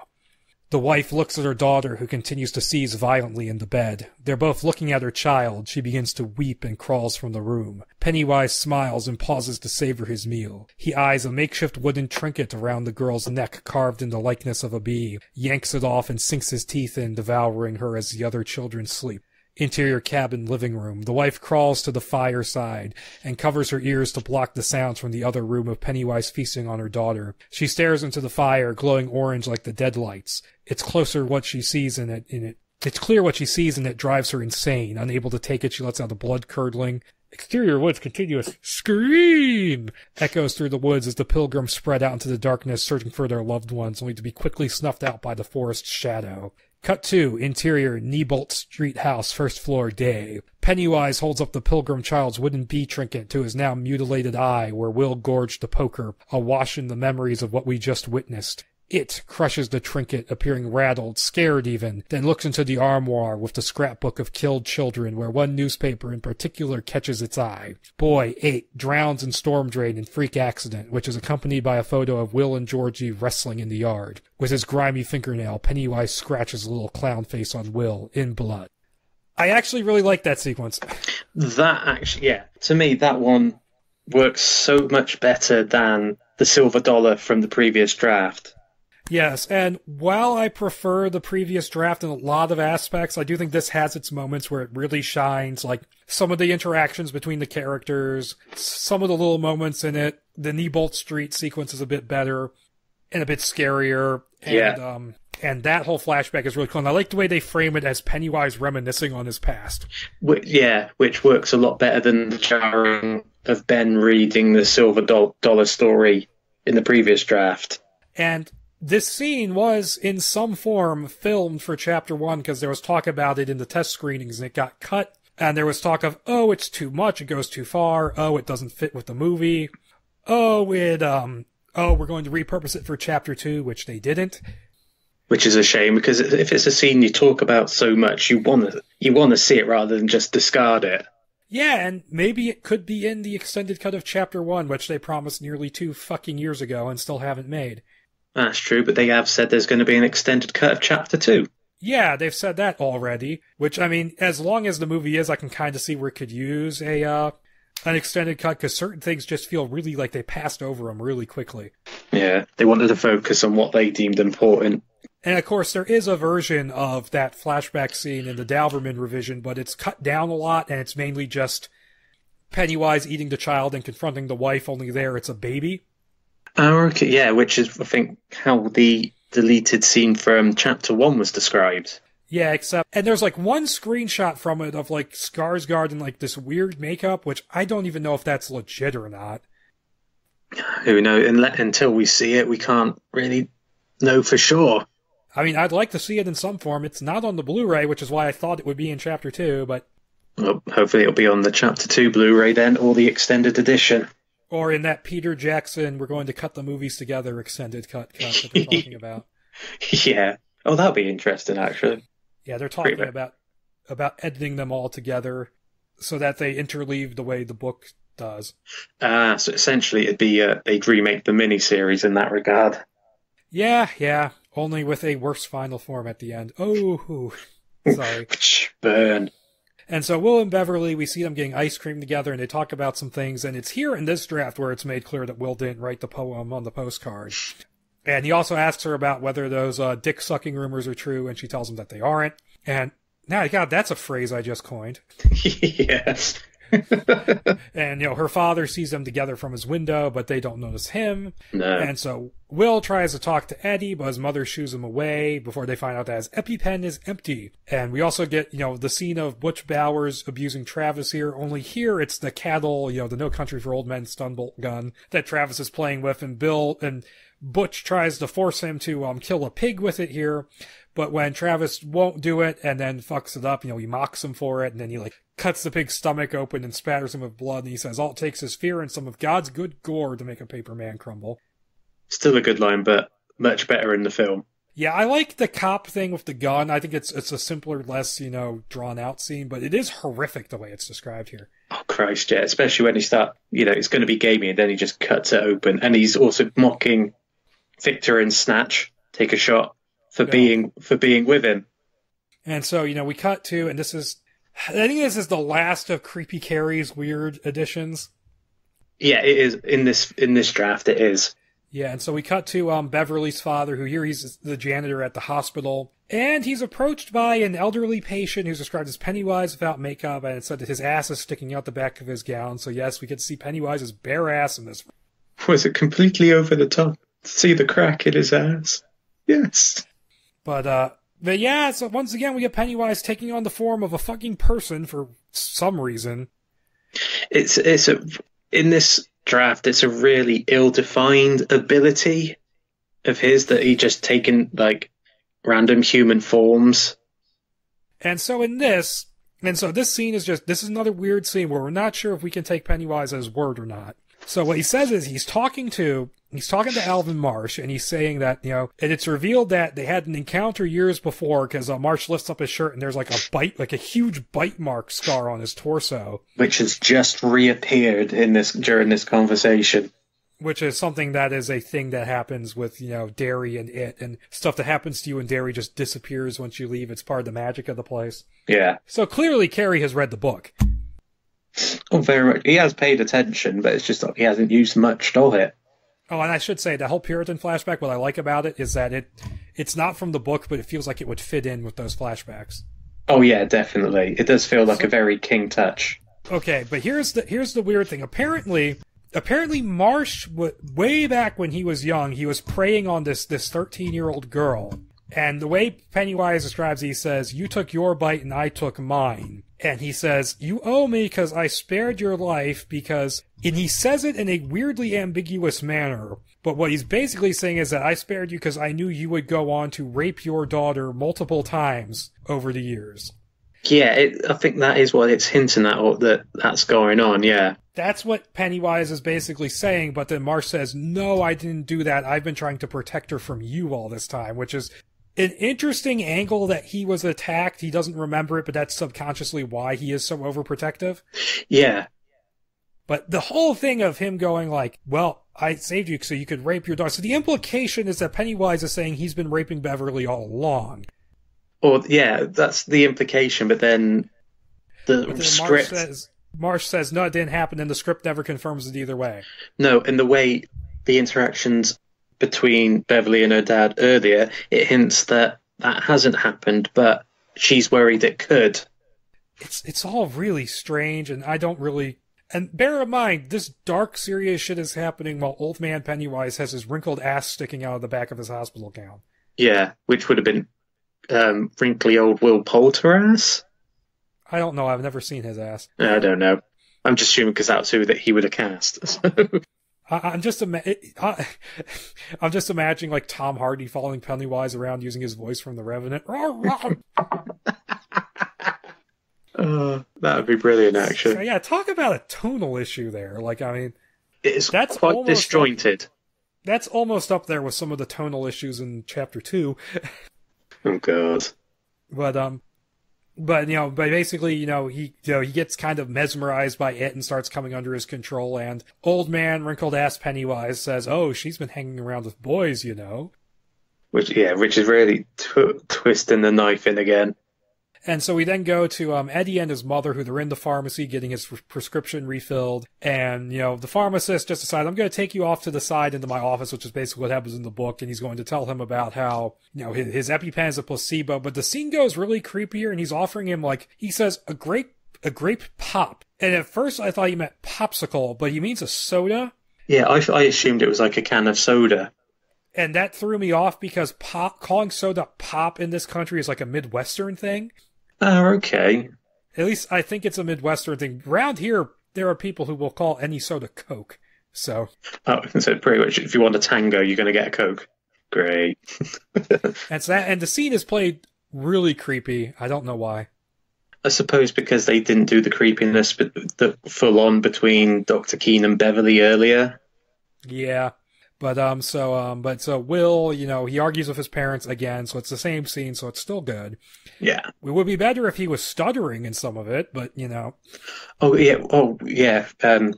The wife looks at her daughter, who continues to seize violently in the bed. They're both looking at her child. She begins to weep and crawls from the room. Pennywise smiles and pauses to savor his meal. He eyes a makeshift wooden trinket around the girl's neck carved in the likeness of a bee, yanks it off and sinks his teeth in, devouring her as the other children sleep. Interior cabin living room. The wife crawls to the fireside and covers her ears to block the sounds from the other room of Pennywise feasting on her daughter. She stares into the fire, glowing orange like the deadlights. It's closer what she sees in it in it. It's clear what she sees and it drives her insane. Unable to take it, she lets out a blood curdling. Exterior woods continuous scream echoes through the woods as the pilgrims spread out into the darkness searching for their loved ones, only to be quickly snuffed out by the forest's shadow. Cut two, interior, Neibolt Street House, first floor, day. Pennywise holds up the pilgrim child's wooden bee trinket to his now mutilated eye where Will gorged the poker, awash in the memories of what we just witnessed. It crushes the trinket, appearing rattled, scared even, then looks into the armoire with the scrapbook of killed children, where one newspaper in particular catches its eye. Boy 8 drowns in storm drain in freak accident, which is accompanied by a photo of Will and Georgie wrestling in the yard. With his grimy fingernail, Pennywise scratches a little clown face on Will, in blood. I actually really like that sequence. That actually, yeah, to me, that one works so much better than the silver dollar from the previous draft. Yes, and while I prefer the previous draft in a lot of aspects, I do think this has its moments where it really shines. Like some of the interactions between the characters, some of the little moments in it. The Neibolt Street sequence is a bit better. and a bit scarier. And, Yeah. Um, and that whole flashback is really cool. And I like the way they frame it as Pennywise reminiscing on his past. Wh- yeah, which works a lot better than the jarring of Ben reading the silver dollar story in the previous draft. And this scene was, in some form, filmed for chapter one because there was talk about it in the test screenings and it got cut. And there was talk of, oh, it's too much, it goes too far, oh, it doesn't fit with the movie, oh, it, um, oh, we're going to repurpose it for chapter two, which they didn't. Which is a shame because if it's a scene you talk about so much, you want to you want to see it rather than just discard it. Yeah, and maybe it could be in the extended cut of chapter one, which they promised nearly two fucking years ago and still haven't made. That's true, but they have said there's going to be an extended cut of chapter two. Yeah, they've said that already. Which I mean, as long as the movie is, I can kind of see where it could use a uh, an extended cut because certain things just feel really like they passed over them really quickly. Yeah, they wanted to focus on what they deemed important. And of course, there is a version of that flashback scene in the Dauberman revision, but it's cut down a lot, and it's mainly just Pennywise eating the child and confronting the wife. Only there, it's a baby. Oh, okay, yeah, which is I think how the deleted scene from chapter one was described. Yeah, except and there's like one screenshot from it of like Skarsgård in like this weird makeup, which I don't even know if that's legit or not. Who knows? Until we see it, we can't really know for sure. I mean, I'd like to see it in some form. It's not on the Blu-ray, which is why I thought it would be in Chapter Two, but Well, hopefully, it'll be on the chapter two Blu-ray then, or the extended edition. Or in that Peter Jackson, we're going to cut the movies together extended cut cut that they're talking about. yeah. Oh, that'll be interesting, actually. Yeah, they're talking Pretty about about editing them all together so that they interleave the way the book does. Ah, so essentially, it'd be uh, they'd remake the miniseries in that regard. Yeah, yeah, only with a worse final form at the end. Oh, sorry. Burn. And so Will and Beverly, we see them getting ice cream together, and they talk about some things. And it's here in this draft where it's made clear that Will didn't write the poem on the postcard. And he also asks her about whether those uh, dick sucking rumors are true, and she tells him that they aren't. And now, God, that's a phrase I just coined. yes. And you know, her father sees them together from his window, but they don't notice him. No. And so Will tries to talk to Eddie, but his mother shoos him away before they find out that his EpiPen is empty. And we also get, you know, the scene of Butch Bowers abusing Travis here, only here it's the cattle, you know, the No Country for Old Men stun bolt gun that Travis is playing with, and Bill and Butch tries to force him to um, kill a pig with it here. But when Travis won't do it and then fucks it up, you know, he mocks him for it and then he like cuts the pig's stomach open and spatters him with blood. And he says, all it takes is fear and some of God's good gore to make a paper man crumble. Still a good line, but much better in the film. Yeah, I like the cop thing with the gun. I think it's it's a simpler, less, you know, drawn out scene, but it is horrific the way it's described here. Oh Christ, yeah. Especially when he start, you know, it's going to be gaming, and then he just cuts it open, and he's also mocking Victor and Snatch. Take a shot for Yeah. being for being with him. And so, you know, we cut to, and this is, I think this is the last of Creepy Cary's weird additions. Yeah, it is in this in this draft. It is. Yeah, and so we cut to um, Beverly's father, who here he's the janitor at the hospital, and he's approached by an elderly patient who's described as Pennywise without makeup, and it said that his ass is sticking out the back of his gown. So yes, we get to see Pennywise's bare ass in this. Was it completely over the top? See the crack in his ass? Yes. But uh, but yeah, so once again we get Pennywise taking on the form of a fucking person for some reason. It's it's a in this draft. It's a really ill-defined ability of his that he just taken like random human forms. And so in this, and so this scene is just, this is another weird scene where we're not sure if we can take Pennywise as word or not. So what he says is he's talking to, he's talking to Alvin Marsh and he's saying that, you know, and it's revealed that they had an encounter years before because uh, Marsh lifts up his shirt and there's like a bite, like a huge bite mark scar on his torso, which has just reappeared in this during this conversation. which is something that is a thing that happens with, you know, Derry and it and stuff that happens to you in Derry just disappears once you leave. It's part of the magic of the place. Yeah. So clearly Cary has read the book. Oh, very much. He has paid attention, but it's just he hasn't used much of it. Oh, and I should say the whole Puritan flashback. What I like about it is that it it's not from the book, but it feels like it would fit in with those flashbacks. Oh yeah, definitely. It does feel like a very king touch. Okay, but here's the here's the weird thing. Apparently, apparently Marsh, way back when he was young, he was preying on this this 13 year old girl. And the way Pennywise describes it, he says, You took your bite and I took mine. And he says, You owe me because I spared your life because, and he says it in a weirdly ambiguous manner. But what he's basically saying is that I spared you because I knew you would go on to rape your daughter multiple times over the years. Yeah, it, I think that is what it's hinting at, that that's going on. Yeah, That's what Pennywise is basically saying, but then Marsh says, No, I didn't do that. I've been trying to protect her from you all this time, which is an interesting angle that he was attacked. He doesn't remember it, but that's subconsciously why he is so overprotective. yeah, But the whole thing of him going like, Well, I saved you so you could rape your daughter. So the implication is that Pennywise is saying he's been raping Beverly all along. or yeah, that's the implication. But then the But then Marsh script, says Marsh says, No, it didn't happen, and the script never confirms it either way. no, and the way the interactions between Beverly and her dad earlier, it hints that that hasn't happened, but she's worried it could. it's it's all really strange and I don't really and bear in mind this dark serious shit is happening while old man Pennywise has his wrinkled ass sticking out of the back of his hospital gown. Yeah, which would have been um, wrinkly old Will Poulter-ass. I don't know, I've never seen his ass. I don't know. I'm just assuming because that's who that he would have cast. I, I'm just ima- I, I'm just imagining like Tom Hardy following Pennywise around using his voice from The Revenant. Uh, that would be brilliant, So, actually. yeah, talk about a tonal issue there. Like, I mean, It's That's quite almost disjointed. that's almost up there with some of the tonal issues in Chapter Two. Oh god. But um, but you know, but basically, you know, he you know he gets kind of mesmerized by it and starts coming under his control. And old man, wrinkled ass Pennywise says, "Oh, she's been hanging around with boys, you know." Which yeah, which is really tw- twisting the knife in again. And so we then go to um, Eddie and his mother, who they're in the pharmacy getting his pres- prescription refilled. And, you know, the pharmacist just decides, I'm going to take you off to the side into my office, which is basically what happens in the book. And he's going to tell him about how, you know, his, his EpiPen is a placebo. But the scene goes really creepier, and he's offering him, like, he says, a grape, a grape pop. And at first I thought he meant popsicle, but he means a soda. Yeah, I, I assumed it was like a can of soda. And that threw me off because pop, calling soda pop in this country is like a Midwestern thing. Oh, okay. At least I think it's a Midwestern thing. Around here, there are people who will call any soda Coke. So, Oh, so pretty much, if you want a tango, you're going to get a coke. Great. that's that. And the scene is played really creepy. I don't know why. I suppose because they didn't do the creepiness, but the full on between Doctor Keene and Beverly earlier. Yeah. But, um, so, um, but so Will, you know, he argues with his parents again, so it's the same scene, so it's still good. Yeah. It would be better if he was stuttering in some of it, but, you know, Oh yeah. Oh yeah. Um,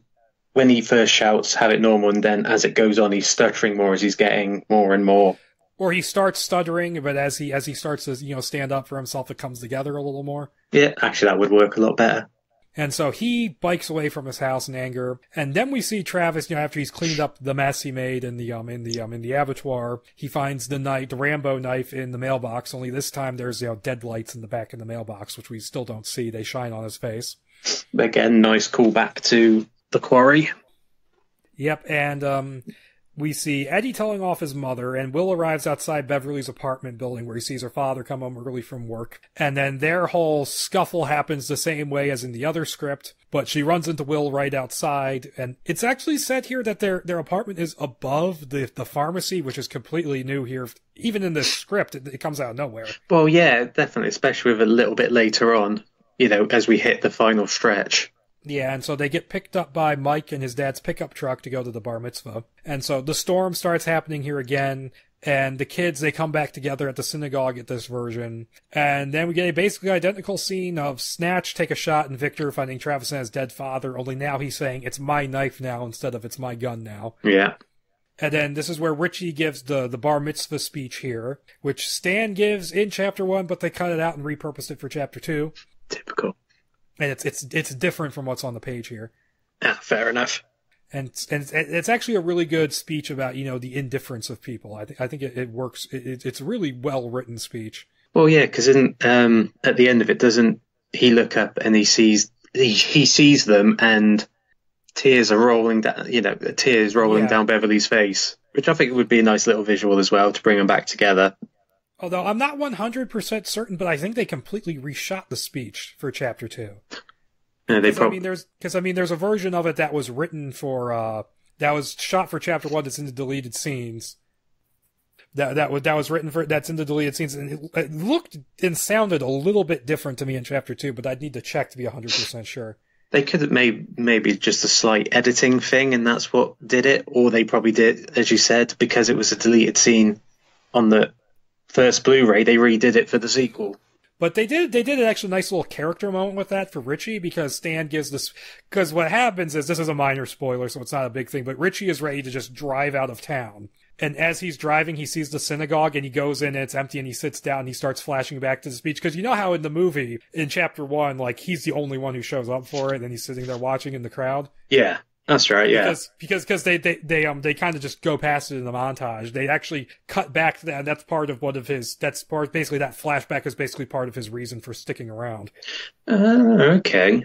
when he first shouts, "Have it normal," and then as it goes on, he's stuttering more as he's getting more and more. or he starts stuttering, but as he, as he starts to, you know, stand up for himself, it comes together a little more. Yeah, actually, that would work a lot better. And so he bikes away from his house in anger. And then we see Travis, you know, after he's cleaned up the mess he made in the um in the um in the abattoir, he finds the knife, the Rambo knife in the mailbox. Only this time there's you know dead lights in the back of the mailbox, which we still don't see. They shine on his face. Again, nice callback to the quarry. Yep, and um we see Eddie telling off his mother, and Will arrives outside Beverly's apartment building where he sees her father come home early from work. And then their whole scuffle happens the same way as in the other script, but she runs into Will right outside. And it's actually said here that their, their apartment is above the, the pharmacy, which is completely new here. Even in this script, it, it comes out of nowhere. Well, yeah, definitely, especially with a little bit later on. You know, as we hit the final stretch. Yeah, and so they get picked up by Mike and his dad's pickup truck to go to the bar mitzvah. And so the storm starts happening here again, and the kids, they come back together at the synagogue at this version. And then we get a basically identical scene of Snatch take a shot and Victor finding Travis and his dead father, only now he's saying, it's my knife now instead of it's my gun now. Yeah. And then this is where Richie gives the, the bar mitzvah speech here, which Stan gives in chapter one, but they cut it out and repurposed it for chapter two. Typical. And it's, it's, it's different from what's on the page here. Yeah, fair enough. and and it's actually a really good speech about you know the indifference of people. I think I think it, it works. It, it's a really well written speech. Well, yeah, because um, at the end of it, doesn't he look up and he sees he, he sees them and tears are rolling down, you know, tears rolling Yeah. down Beverly's face, which I think would be a nice little visual as well to bring them back together. Although I'm not 100% certain, but I think they completely reshot the speech for chapter 2. You know, they Because I mean, there's because I mean, there's a version of it that was written for uh that was shot for chapter one. That's in the deleted scenes. That that was that was written for that's in the deleted scenes, and it, it looked and sounded a little bit different to me in chapter two. But I'd need to check to be hundred percent sure. they could have made maybe just a slight editing thing, and that's what did it, or they probably did, as you said, because it was a deleted scene on the first Blu-ray. They redid it for the sequel. But they did they did an actually nice little character moment with that for Richie because Stan gives this because what happens is this is a minor spoiler so it's not a big thing but Richie is ready to just drive out of town and as he's driving he sees the synagogue and he goes in and it's empty and he sits down and he starts flashing back to the speech because you know how in the movie in chapter one like he's the only one who shows up for it and he's sitting there watching in the crowd Yeah, that's right. Yeah, because because because they they they um they kind of just go past it in the montage. They actually cut back to that. And that's part of one of his. That's part basically that flashback is basically part of his reason for sticking around. Oh, okay.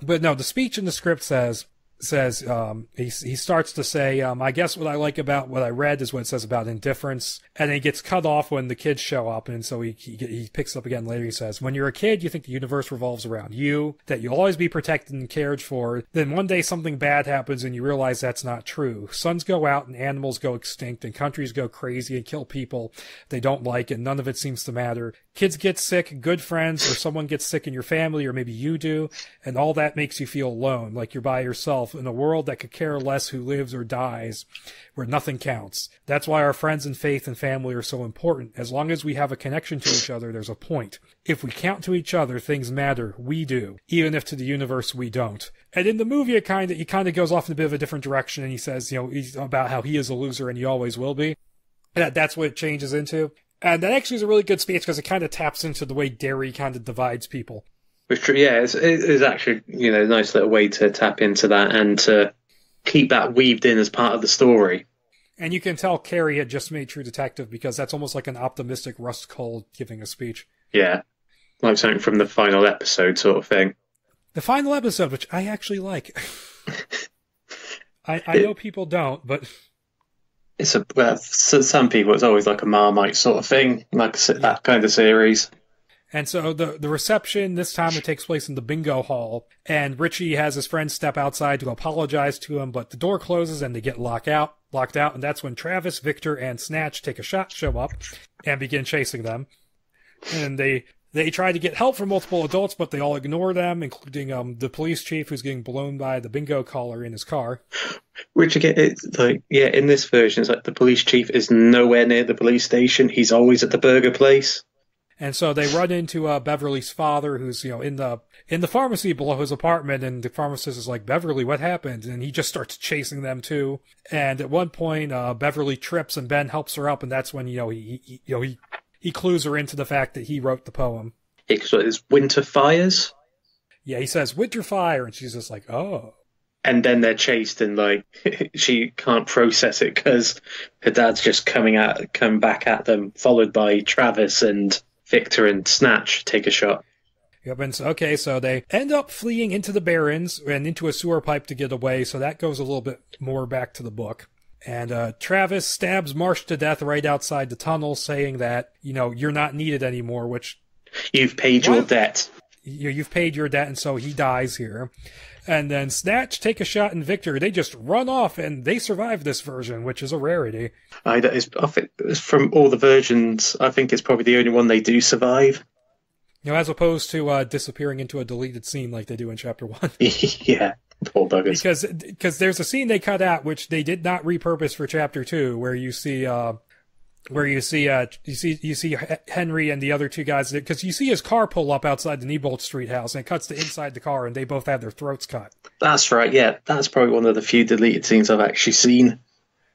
But no, the speech in the script says says um he he starts to say um I guess what I like about what I read is what it says about indifference. And he gets cut off when the kids show up. And so he he, he picks up again later he says when you're a kid you think the universe revolves around you that you'll always be protected and cared for. Then one day something bad happens and you realize that's not true. Suns go out and animals go extinct and countries go crazy and kill people they don't like and none of it seems to matter kids get sick good friends or someone gets sick in your family or maybe you do and all that makes you feel alone like you're by yourself in a world that could care less who lives or dies where nothing counts. That's why our friends and faith and family are so important. As long as we have a connection to each other there's a point. If we count to each other things matter. We do even if to the universe we don't. And in the movie it kind of he kind of goes off in a bit of a different direction and he says you know he's about how he is a loser and he always will be. That that's what it changes into. And that actually is a really good speech because it kind of taps into the way Derry kind of divides people. Which, yeah, it's, it is actually you know a nice little way to tap into that and to keep that weaved in as part of the story. And you can tell Cary had just made True Detective because that's almost like an optimistic Rust Cohle giving a speech. Yeah, like something from the final episode, sort of thing. The final episode, which I actually like. I, I know people don't, but It's a well, for some people it's always like a Marmite sort of thing, like a that kind of series. And so the the reception this time it takes place in the bingo hall, and Richie has his friend step outside to apologize to him, but the door closes and they get locked out, locked out, and that's when Travis, Victor, and Snatch take a shot, show up, and begin chasing them. And they they try to get help from multiple adults, but they all ignore them, including um the police chief who's getting blown by the bingo caller in his car. Which again, it's like yeah, in this version, it's like the police chief is nowhere near the police station. He's always at the burger place. And so they run into uh, Beverly's father, who's you know in the in the pharmacy below his apartment, and the pharmacist is like, "Beverly, what happened?" And he just starts chasing them too. And at one point, uh, Beverly trips, and Ben helps her up, and that's when you know he, he you know he he clues her into the fact that he wrote the poem. It's, winter fires, Yeah, he says "Winter Fire," and she's just like, "Oh." and then they're chased, and like she can't process it because her dad's just coming at come back at them, followed by Travis and Victor and Snatch take a shot. Yep, and so, okay, so they end up fleeing into the Barrens and into a sewer pipe to get away, so that goes a little bit more back to the book. And uh, Travis stabs Marsh to death right outside the tunnel, saying that, you know, you're not needed anymore, which You've paid your debt. you, you've paid your debt, and so he dies here. And then Snatch take a shot in Victor. They just run off, and they survive this version, which is a rarity. I, that is, I think from all the versions, I think it's probably the only one they do survive. You know, as opposed to uh, disappearing into a deleted scene like they do in Chapter 1. yeah, buggers. because because there's a scene they cut out which they did not repurpose for chapter two where you see uh where you see uh you see you see Henry and the other two guys because you see his car pull up outside the Neibolt Street house and it cuts to inside the car and they both have their throats cut. That's right. Yeah, that's probably one of the few deleted scenes I've actually seen.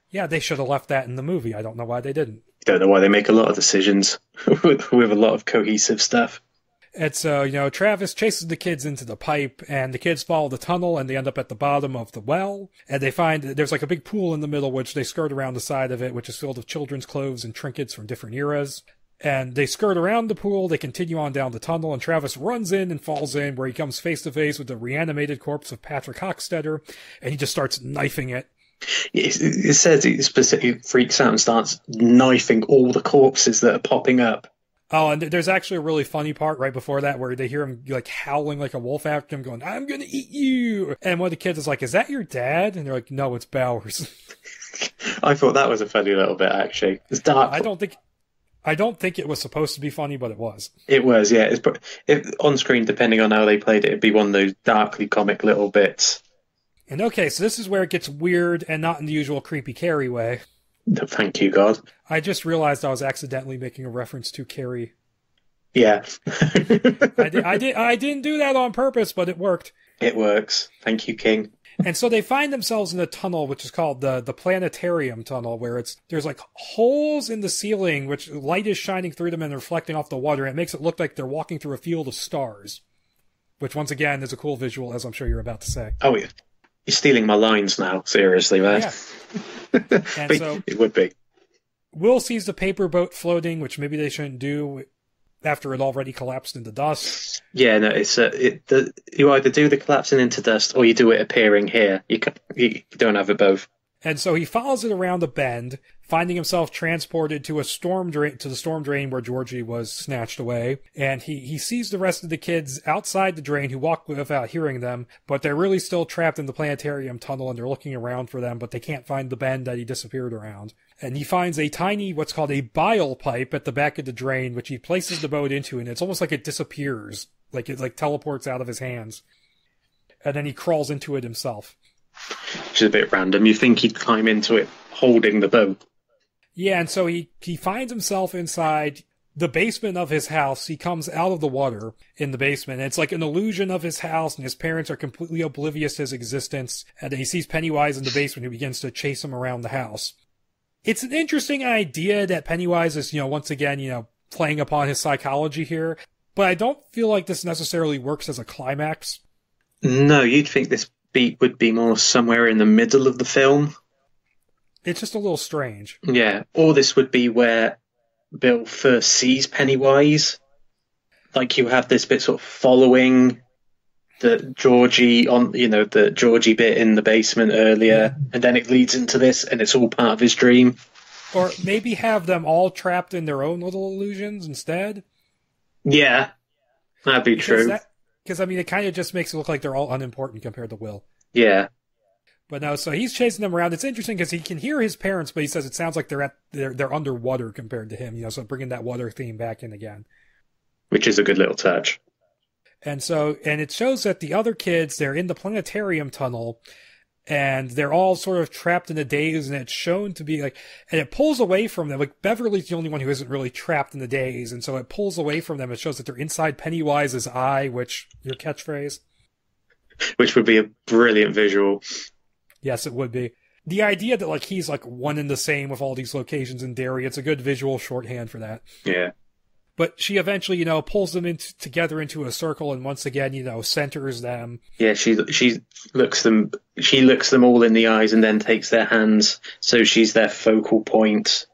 Yeah, they should have left that in the movie. I don't know why they didn't. Don't know why they make a lot of decisions with, with a lot of cohesive stuff. It's uh you know Travis chases the kids into the pipe and the kids follow the tunnel and they end up at the bottom of the well and they find there's like a big pool in the middle which they skirt around the side of it which is filled with children's clothes and trinkets from different eras. And they skirt around the pool, they continue on down the tunnel, and Travis runs in and falls in, where he comes face to face with the reanimated corpse of Patrick Hochstetter, and he just starts knifing it. It, says it specifically freaks out and starts knifing all the corpses that are popping up. Oh, and there's actually a really funny part right before that where they hear him like howling like a wolf after him, going, "I'm gonna eat you!" And one of the kids is like, "Is that your dad?" And they're like, "No, it's Bowers." I thought that was a funny little bit actually. It's dark. I don't think, I don't think it was supposed to be funny, but it was. It was, yeah. It's if, on screen, depending on how they played it, it'd be one of those darkly comic little bits. And okay, so this is where it gets weird and not in the usual creepy Cary way. Thank you, God. I just realized I was accidentally making a reference to Carrie. Yeah. I, did, I did. I didn't do that on purpose, but it worked. It works. Thank you, King. And so they find themselves in a tunnel, which is called the the planetarium tunnel, where it's there's like holes in the ceiling, which light is shining through them and reflecting off the water. And it makes it look like they're walking through a field of stars, which once again is a cool visual, as I'm sure you're about to say. Oh, yeah. You're stealing my lines now, seriously, man. Yeah. and so it would be. Will sees the paper boat floating, which maybe they shouldn't do after it already collapsed into dust. Yeah, no, it's uh, it. The, you either do the collapsing into dust or you do it appearing here. You can, you don't have it both. And so he follows it around the bend, finding himself transported to a storm drain to the storm drain where Georgie was snatched away. And he, he sees the rest of the kids outside the drain who walk without hearing them, but they're really still trapped in the planetarium tunnel and they're looking around for them, but they can't find the bend that he disappeared around. And he finds a tiny, what's called a bile pipe at the back of the drain, which he places the boat into, and it's almost like it disappears, like it like teleports out of his hands. And then he crawls into it himself which is a bit random. You think he'd climb into it holding the boat. Yeah, and so he, he finds himself inside the basement of his house. He comes out of the water in the basement. It's like an illusion of his house, and his parents are completely oblivious to his existence. And he sees Pennywise in the basement who begins to chase him around the house. It's an interesting idea that Pennywise is, you know, once again, you know, playing upon his psychology here, but I don't feel like this necessarily works as a climax. No, you'd think this beat would be more somewhere in the middle of the film. It's just a little strange. Yeah, or this would be where Bill first sees Pennywise. Like you have this bit sort of following the Georgie on, you know, the Georgie bit in the basement earlier, mm-hmm. and then it leads into this, and it's all part of his dream. Or maybe have them all trapped in their own little illusions instead. Yeah, that'd be because true. Because I mean, it kind of just makes it look like they're all unimportant compared to Will. Yeah. But no, so he's chasing them around. It's interesting because he can hear his parents, but he says it sounds like they're at they're they're underwater compared to him. You know, so bringing that water theme back in again, which is a good little touch. And so, and it shows that the other kids they're in the planetarium tunnel, and they're all sort of trapped in a daze and it's shown to be like and it pulls away from them like beverly's the only one who isn't really trapped in the daze and so it pulls away from them it shows that they're inside pennywise's eye which your catchphrase which would be a brilliant visual yes it would be the idea that like he's like one and the same with all these locations in Derry, it's a good visual shorthand for that. Yeah. But she eventually, you know, pulls them into, together into a circle, and once again, you know, centers them. Yeah, she she looks them she looks them all in the eyes, and then takes their hands, so she's their focal point.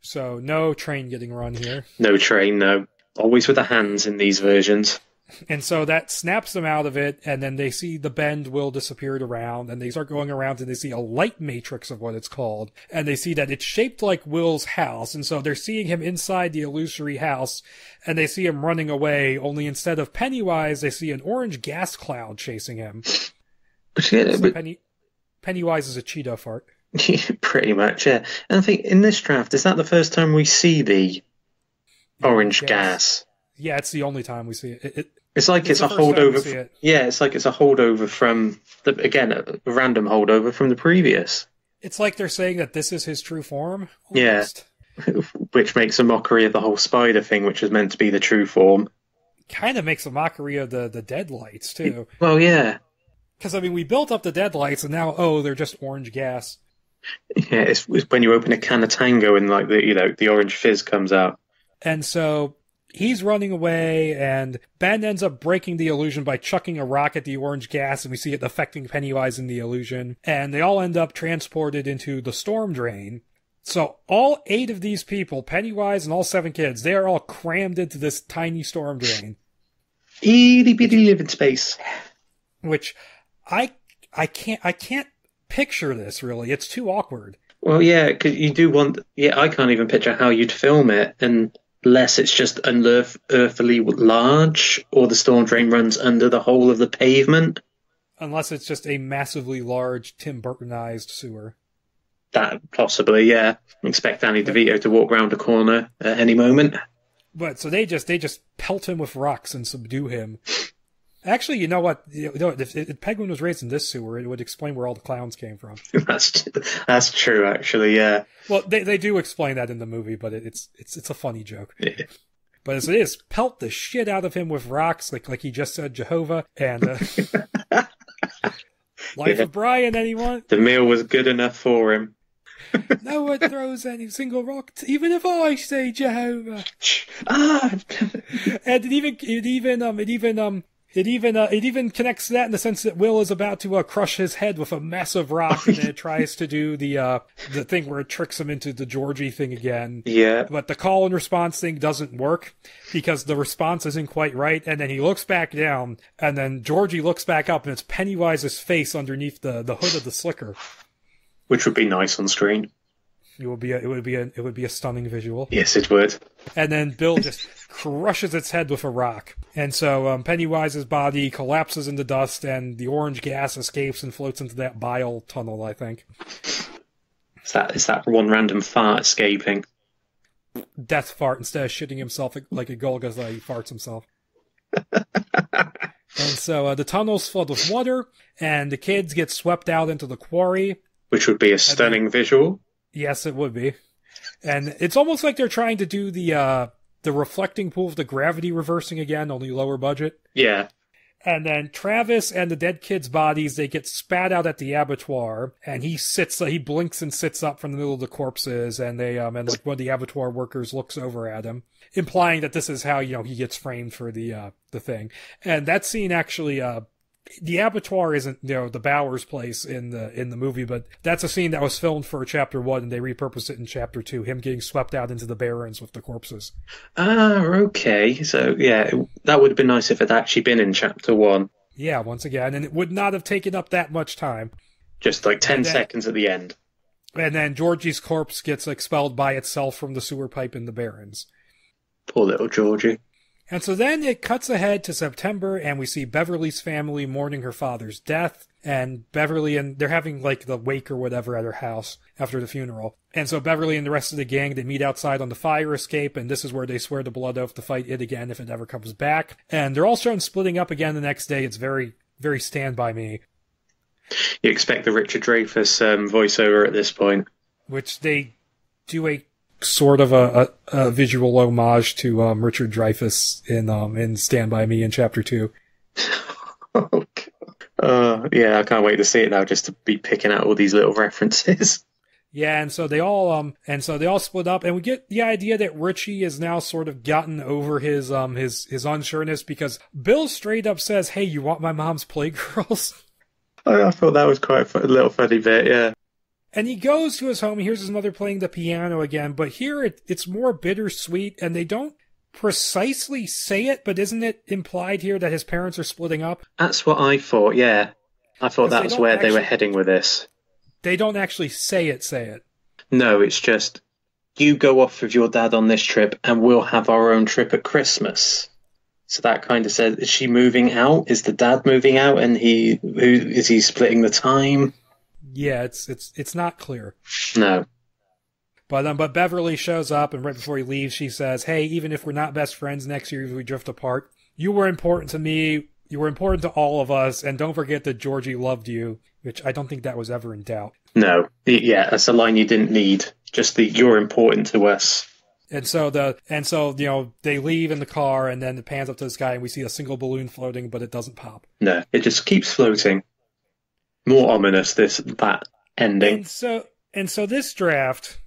So no train getting run here. No train, no. Always with the hands in these versions. And so that snaps them out of it, and then they see the bend will disappeared around, and they start going around and they see a light matrix of what it's called, and they see that it's shaped like Will's house, and so they're seeing him inside the illusory house, and they see him running away, only instead of Pennywise, they see an orange gas cloud chasing him. But, yeah, but... Penny, Pennywise is a Cheeto fart. Pretty much, yeah. And I think in this draft, is that the first time we see the orange gas? gas? Yeah, it's the only time we see it. it, it it's like it's, it's a holdover. It. Yeah, it's like it's a holdover from the again a, a, random holdover from the previous. It's like they're saying that this is his true form. Almost. Yeah, which makes a mockery of the whole spider thing, which was meant to be the true form. Kind of makes a mockery of the the deadlights too. Well, yeah. Because I mean, we built up the deadlights, and now oh, they're just orange gas. Yeah, it's, it's when you open a can of Tango and like the you know the orange fizz comes out. And so he's running away, and Ben ends up breaking the illusion by chucking a rock at the orange gas, and we see it affecting Pennywise in the illusion. And they all end up transported into the storm drain. So all eight of these people, Pennywise and all seven kids, they are all crammed into this tiny storm drain, Itty bitty living space. which I I can't I can't picture this really. It's too awkward. Well, yeah, because you do want. Yeah, I can't even picture how you'd film it unless it's just unearthly large, or the storm drain runs under the whole of the pavement. Unless it's just a massively large Tim Burtonized sewer. That possibly, yeah. Expect Danny DeVito to walk round a corner at any moment. But so they just they just pelt him with rocks and subdue him. Actually, you know what? You know, if, if Penguin was raised in this sewer, it would explain where all the clowns came from. that's that's true, actually. Yeah. Well, they they do explain that in the movie, but it, it's it's it's a funny joke. But as it is, pelt the shit out of him with rocks, like like he just said, Jehovah, and uh, Life Yeah. of Brian. Anyone? The meal was good enough for him. No one throws any single rock, even if I say Jehovah. Ah, And it even it even um it even um it even uh, it even connects to that in the sense that Will is about to uh, crush his head with a massive rock, and then it tries to do the uh the thing where it tricks him into the Georgie thing again. yeah. But the call and response thing doesn't work because the response isn't quite right, and then he looks back down, and then Georgie looks back up, and it's Pennywise's face underneath the the hood of the slicker. Which would be nice on screen. It would be a, it would be a it would be a stunning visual. Yes, it would. And then Bill just crushes its head with a rock. And so um, Pennywise's body collapses into dust, and the orange gas escapes and floats into that bile tunnel, I think. Is that is that one random fart escaping? Death fart instead of shitting himself like a Golgotha, he farts himself. and so uh, the tunnel's flood with water, and the kids get swept out into the quarry. Which would be a stunning visual. Yes, it would be. And it's almost like they're trying to do the uh, the reflecting pool of the gravity reversing again, only lower budget. Yeah. And then Travis and the dead kids' bodies, they get spat out at the abattoir, and he sits, he blinks and sits up from the middle of the corpses, and they, um, and like one of the abattoir workers looks over at him, implying that this is how, you know, he gets framed for the, uh, the thing. And that scene actually, uh, the abattoir isn't, you know, the Bowers place in the, in the movie, but that's a scene that was filmed for chapter one, and they repurposed it in chapter two, him getting swept out into the barrens with the corpses. Ah, okay. So yeah, that would have been nice if it had actually been in chapter one. Yeah, once again, and it would not have taken up that much time. Just like ten then- seconds at the end. And then Georgie's corpse gets expelled by itself from the sewer pipe in the Barrens. Poor little Georgie. And so then it cuts ahead to September, and we see Beverly's family mourning her father's death. And Beverly and they're having like the wake or whatever at her house after the funeral. And so Beverly and the rest of the gang they meet outside on the fire escape, and this is where they swear to blood oath to fight it again if it ever comes back. And they're all shown splitting up again the next day. It's very, very stand by me. You expect the Richard Dreyfuss um, voiceover at this point. which they do a sort of a, a, a visual homage to um, Richard Dreyfuss in um, in Stand by Me in Chapter Two. God. Uh, yeah, I can't wait to see it now, just to be picking out all these little references. Yeah, and so they all um and so they all split up, and we get the idea that Richie has now sort of gotten over his um his his unsureness because Bill straight up says, "Hey, you want my mom's playgirls?" I, I thought that was quite a little funny bit. Yeah. And he goes to his home. He hears his mother playing the piano again, but here it, it's more bittersweet, and they don't precisely say it, but isn't it implied here that his parents are splitting up? That's what I thought. Yeah, I thought that was where they were heading with this. They don't actually say it. Say it. No, it's just you go off with your dad on this trip, and we'll have our own trip at Christmas. So that kind of says, is she moving out? Is the dad moving out, and he who is he splitting the time? Yeah, it's it's it's not clear. No. But um, but Beverly shows up, and right before he leaves, she says, "Hey, even if we're not best friends next year, if we drift apart, you were important to me. You were important to all of us, and don't forget that Georgie loved you." Which I don't think that was ever in doubt. No. Yeah, that's a line you didn't need. Just the you're important to us. And so the and so you know they leave in the car, and then it pans up to the sky, and we see a single balloon floating, but it doesn't pop. No, it just keeps floating. More ominous this that ending. And so and so this draft,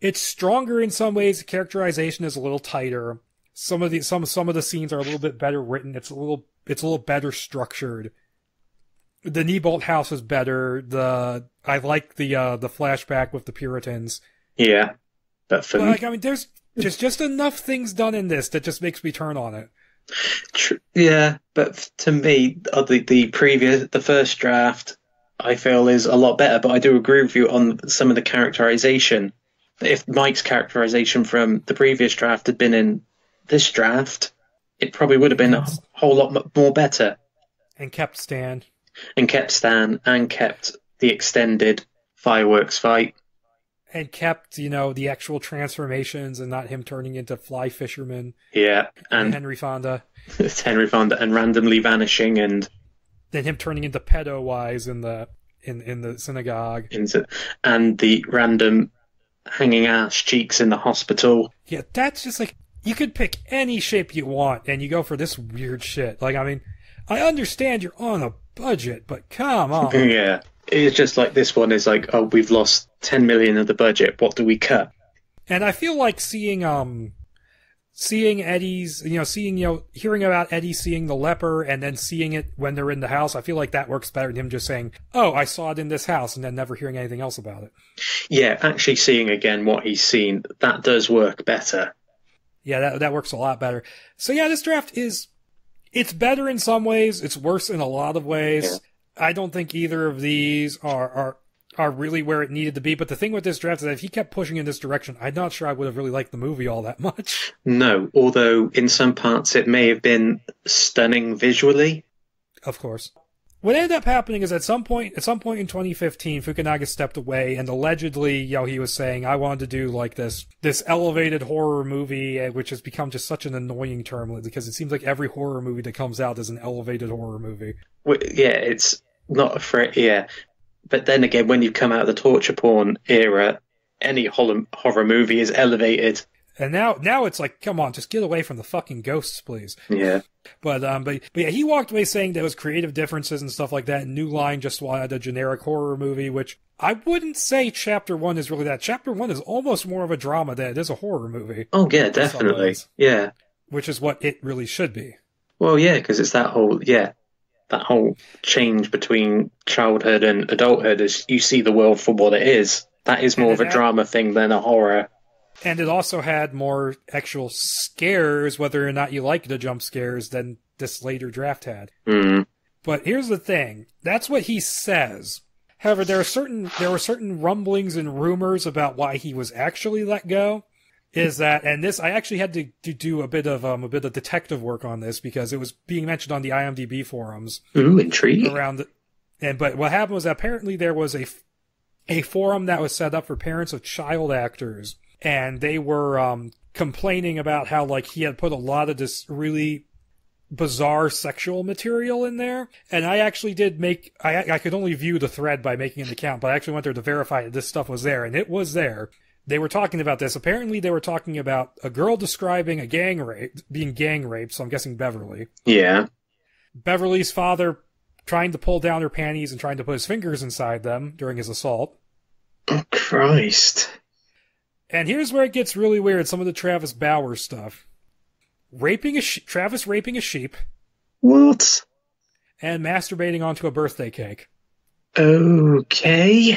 it's stronger in some ways. The characterization is a little tighter. Some of the some some of the scenes are a little bit better written. It's a little it's a little better structured. The Neibolt house is better. The I like the uh the flashback with the Puritans. Yeah, but for But like, I mean, there's just just enough things done in this that just makes me turn on it. Yeah, but to me, uh, the the previous, the first draft, I feel is a lot better. But I do agree with you on some of the characterization. If Mike's characterization from the previous draft had been in this draft, it probably would have been a whole lot more better And kept Stan. and kept Stan and kept the extended fireworks fight. And kept you know the actual transformations and not him turning into fly fisherman Yeah, and and Henry Fonda, It's Henry Fonda and randomly vanishing and then him turning into pedo wise in the in in the synagogue. into and the random hanging ass cheeks in the hospital. Yeah, that's just like you could pick any shape you want and you go for this weird shit. Like I mean, I understand you're on a budget, but come on. Yeah. It's just like this one is like, oh, we've lost 10 million of the budget. What do we cut? And I feel like seeing um seeing Eddie's you know, seeing you know hearing about Eddie seeing the leper and then seeing it when they're in the house, I feel like that works better than him just saying, Oh, I saw it in this house and then never hearing anything else about it. Yeah, actually seeing again what he's seen, that does work better. Yeah, that that works a lot better. So yeah, this draft is it's better in some ways, it's worse in a lot of ways. I don't think either of these are are are really where it needed to be. But the thing with this draft is that if he kept pushing in this direction, I'm not sure I would have really liked the movie all that much. No, although in some parts it may have been stunning visually. Of course. What ended up happening is at some point, at some point in 2015, Fukunaga stepped away, and allegedly, you know, he was saying, "I wanted to do like this, this elevated horror movie," eh, which has become just such an annoying term because it seems like every horror movie that comes out is an elevated horror movie. Wi- Yeah, it's not afraid. Yeah, but then again, when you come out of the torture porn era, any horror movie is elevated. And now, now it's like, come on, just get away from the fucking ghosts, please. Yeah, But um, but, but yeah, he walked away saying there was creative differences and stuff like that. And New Line just wanted a generic horror movie, which I wouldn't say Chapter One is really that. Chapter One is almost more of a drama than it is a horror movie, oh yeah, definitely. ways. Yeah, which is what it really should be. well, yeah, because it's that whole yeah, that whole change between childhood and adulthood as you see the world for what it is. That is more And of a it- drama thing than a horror. And it also had more actual scares, whether or not you like the jump scares, than this later draft had. Hmm. But here's the thing. That's what he says. However, there are certain there were certain rumblings and rumors about why he was actually let go. Is that and this I actually had to, to do a bit of um a bit of detective work on this because it was being mentioned on the IMDb forums Ooh, intriguing. around and but what happened was apparently there was a a forum that was set up for parents of child actors and they were um complaining about how like he had put a lot of this really bizarre sexual material in there and i actually did make i i could only view the thread by making an account but i actually went there to verify that this stuff was there and it was there they were talking about this apparently they were talking about a girl describing a gang rape being gang raped so i'm guessing beverly Yeah. Beverly's father trying to pull down her panties and trying to put his fingers inside them during his assault. Oh Christ. And here's where it gets really weird some of the Travis Bowers stuff. Raping a Travis raping a sheep What? and masturbating onto a birthday cake. Okay.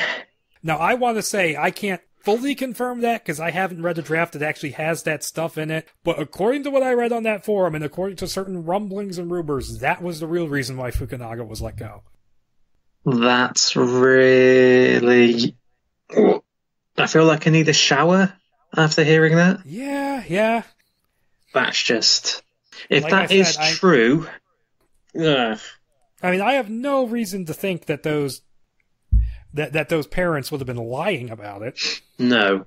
Now, I want to say I can't fully confirm that because I haven't read a draft that actually has that stuff in it. But according to what I read on that forum and according to certain rumblings and rumors, that was the real reason why Fukunaga was let go. That's really. I feel like I need a shower after hearing that. Yeah, yeah. That's just. If Like that I is I- true. Ugh. I mean, I have no reason to think that those that that those parents would have been lying about it. no.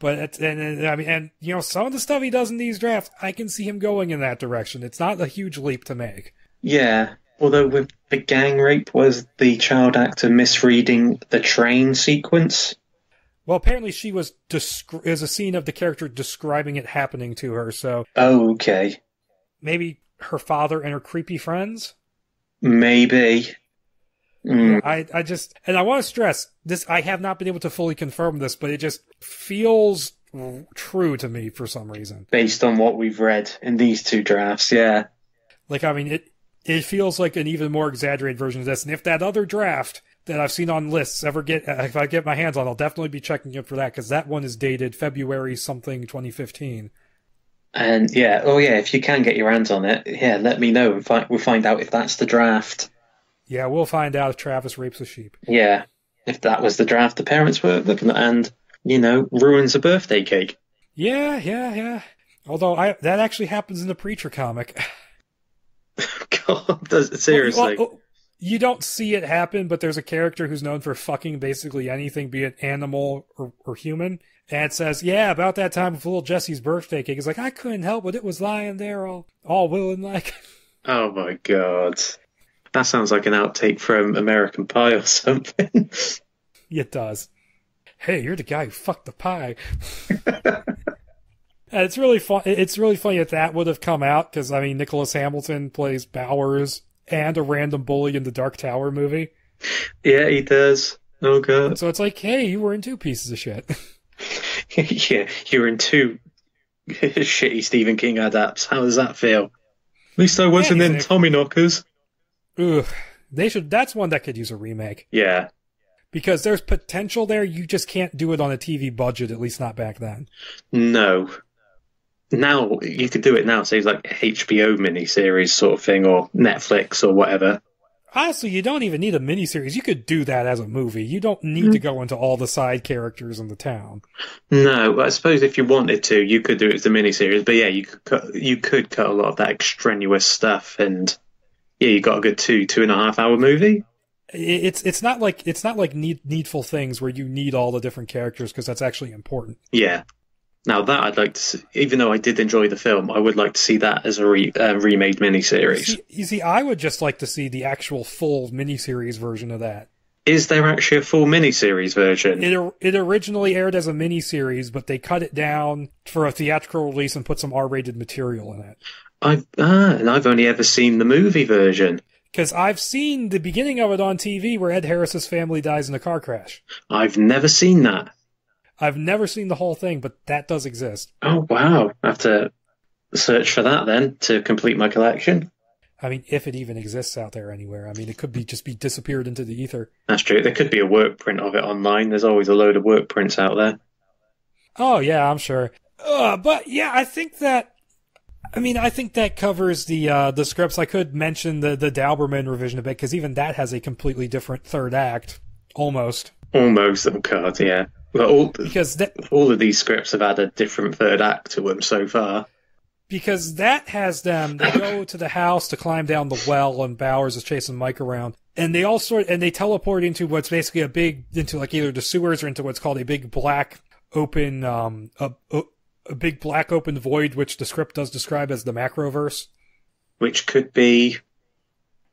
But it's, and, and I mean, and you know, some of the stuff he does in these drafts, I can see him going in that direction. It's not a huge leap to make. Yeah. Although with the gang rape was the child actor misreading the train sequence. Well, apparently she was descri- is a scene of the character describing it happening to her. So Okay. maybe her father and her creepy friends. Maybe. Mm, I, I just, and I want to stress this. I have not been able to fully confirm this, but it just feels true to me for some reason. based on what we've read in these two drafts, yeah. Like, I mean, it it feels like an even more exaggerated version of this. And if that other draft that I've seen on lists ever get if I get my hands on, I'll definitely be checking it for that because that one is dated February something 2015. And yeah, oh yeah, if you can get your hands on it, yeah, let me know and fi- we'll find out if that's the draft. Yeah, we'll find out if Travis rapes a sheep. Yeah, if that was the draft the parents were looking at, and you know, ruins a birthday cake. Yeah, yeah, yeah. Although I that actually happens in the Preacher comic. God, does, seriously. Well, well, you don't see it happen, but there's a character who's known for fucking basically anything, be it animal or, or human. And it says, yeah, about that time of little Jesse's birthday cake. He's like, I couldn't help it. It was lying there all, all willing like. Oh my god. That sounds like an outtake from American Pie or something. it does. Hey, you're the guy who fucked the pie. And it's really fun. It's really funny that that would have come out because I mean Nicholas Hamilton plays Bowers and a random bully in the Dark Tower movie. Yeah, he does. Oh god. So it's like, hey, you were in two pieces of shit. yeah, you were in two shitty Stephen King adapts. How does that feel? At least I wasn't in Tommyknockers. Ugh. They should. That's one that could use a remake. Yeah. Because there's potential there. You just can't do it on a TV budget. At least not back then. No now you could do it now. Say like HBO miniseries sort of thing, or Netflix or whatever. Honestly, you don't even need a miniseries. You could do that as a movie. You don't need mm. to go into all the side characters in the town. No, I suppose if you wanted to, you could do it as a miniseries. But yeah, you could cut, you could cut a lot of that extraneous stuff, and yeah, you got a good two two and a half hour movie. It's it's not like it's not like need, needful things where you need all the different characters because that's actually important. Yeah, now that I'd like to, see, even though I did enjoy the film, I would like to see that as a re, uh, remade miniseries. You see, you see, I would just like to see the actual full miniseries version of that. Is there actually a full miniseries version? It it originally aired as a miniseries, but they cut it down for a theatrical release and put some R-rated material in it. I've ah, and I've only ever seen the movie version. Because I've seen the beginning of it on TV where Ed Harris's family dies in a car crash. I've never seen that. I've never seen the whole thing, but that does exist. Oh wow! I have to search for that then to complete my collection. I mean, if it even exists out there anywhere. I mean, it could be just be disappeared into the ether. That's true. There could be a work print of it online. There's always a load of work prints out there. Oh yeah, I'm sure. Uh, but yeah, I think that. I mean, I think that covers the uh, the scripts. I could mention the the Dauberman revision a bit because even that has a completely different third act, almost. Almost, oh god, yeah. But all, because that, all of these scripts have had a different third act to them so far. Because that has them, they go to the house to climb down the well, and Bowers is chasing Mike around, and they all sort and they teleport into what's basically a big into like either the sewers or into what's called a big black open um a, a, a big black open void, which the script does describe as the macroverse, which could be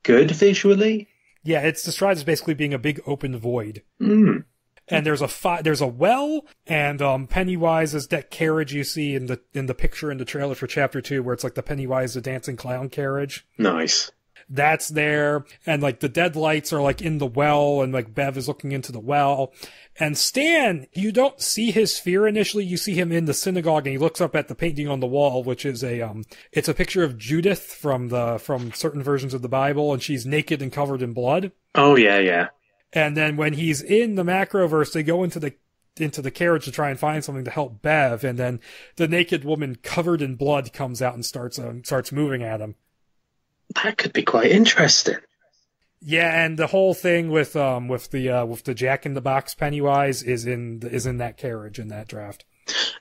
good visually. Yeah, it's described as basically being a big open void. Mm and there's a fi- there's a well and um, Pennywise is that carriage you see in the in the picture in the trailer for chapter 2 where it's like the Pennywise the dancing clown carriage. Nice. That's there and like the deadlights are like in the well and like Bev is looking into the well. And Stan, you don't see his fear initially. You see him in the synagogue and he looks up at the painting on the wall, which is a, um, it's a picture of Judith from the, from certain versions of the Bible and she's naked and covered in blood. Oh, yeah, yeah. And then when he's in the macroverse, they go into the into the carriage to try and find something to help Bev, and then the naked woman covered in blood comes out and starts um, starts moving at him. That could be quite interesting. Yeah, and the whole thing with um with the uh, with the Jack in the Box Pennywise is in the is in that carriage in that draft.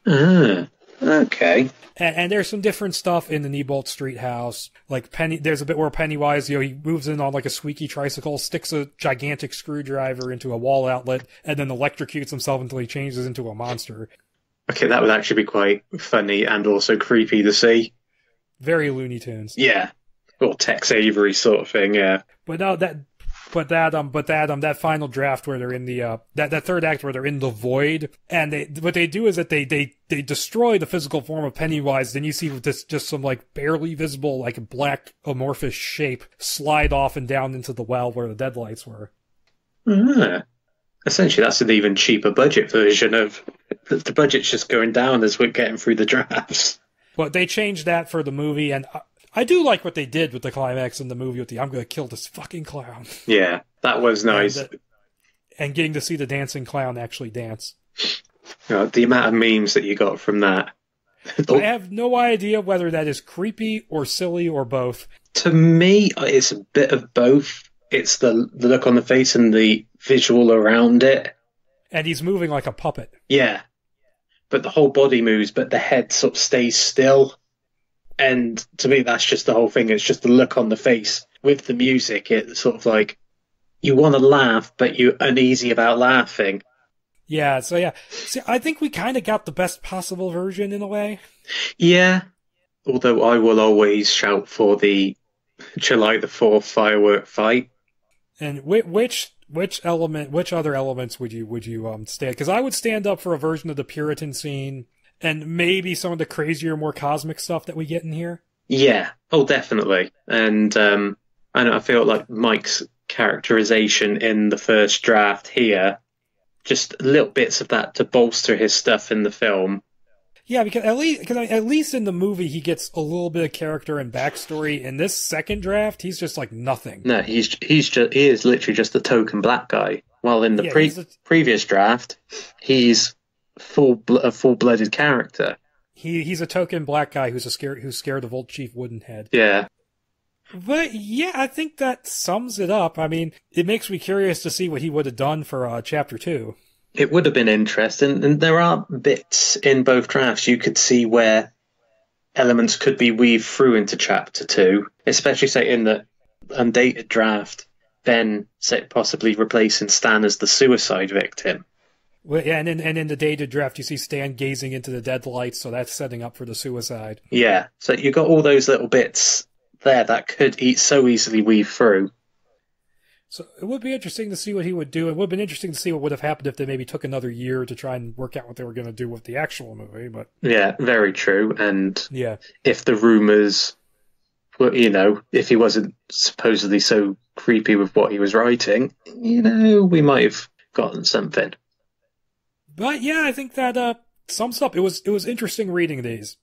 Ah, Okay. And, and, there's some different stuff in the Neibolt Street house. Like Penny, there's a bit where Pennywise, you know, he moves in on like a squeaky tricycle, sticks a gigantic screwdriver into a wall outlet, and then electrocutes himself until he changes into a monster. Okay, that would actually be quite funny and also creepy to see. Very Looney Tunes. Yeah. Or Tex Avery sort of thing, yeah. But no, that but that um, but that um, that final draft where they're in the uh, that that third act where they're in the void, and they what they do is that they they they destroy the physical form of Pennywise. Then you see this just some like barely visible like black amorphous shape slide off and down into the well where the deadlights were. Ah. Essentially, that's an even cheaper budget version of the budget's just going down as we're getting through the drafts. But they changed that for the movie, and uh, I do like what they did with the climax in the movie with the "I'm going to kill this fucking clown." Yeah, that was nice. And, uh, and getting to see the dancing clown actually dance. Know, the amount of memes that you got from that. I have no idea whether that is creepy or silly or both. to me, it's a bit of both. It's the, the look on the face and the visual around it. And he's moving like a puppet. Yeah. But the whole body moves, but the head sort of stays still. And to me, that's just the whole thing. It's just the look on the face with the music. It's sort of like you want to laugh, but you're uneasy about laughing. Yeah, so yeah. See, I think we kind of got the best possible version in a way. Yeah. Although I will always shout for the July the 4th firework fight. And which which which element, which other elements would you would you um stand? Because I would stand up for a version of the Puritan scene, and maybe some of the crazier, more cosmic stuff that we get in here. Yeah. Oh, definitely. And um, I know I feel like Mike's characterization in the first draft here, just little bits of that to bolster his stuff in the film. Yeah, because at least because at least in the movie he gets a little bit of character and backstory. In this second draft, he's just like nothing. No, he's he's just he is literally just a token black guy. While in the Yeah, pre- previous draft, he's full bl- a full blooded character. He he's a token black guy who's a scared who's scared of old Chief Woodenhead. Yeah. But yeah, I think that sums it up. I mean, it makes me curious to see what he would have done for uh, chapter two. It would have been interesting, and there are bits in both drafts you could see where elements could be weaved through into chapter two, especially say in the undated draft. Ben say possibly replacing Stan as the suicide victim. Well, yeah, and in, and in the dated draft, you see Stan gazing into the dead lights, so that's setting up for the suicide. Yeah, so you got all those little bits there that could eat so easily weave through. So it would be interesting to see what he would do. It would have been interesting to see what would have happened if they maybe took another year to try and work out what they were going to do with the actual movie. But Yeah, very true. And yeah, if the rumors were, you know, if he wasn't supposedly so creepy with what he was writing, you know, we might have gotten something. But yeah, I think that uh, sums up. It was it was interesting reading these.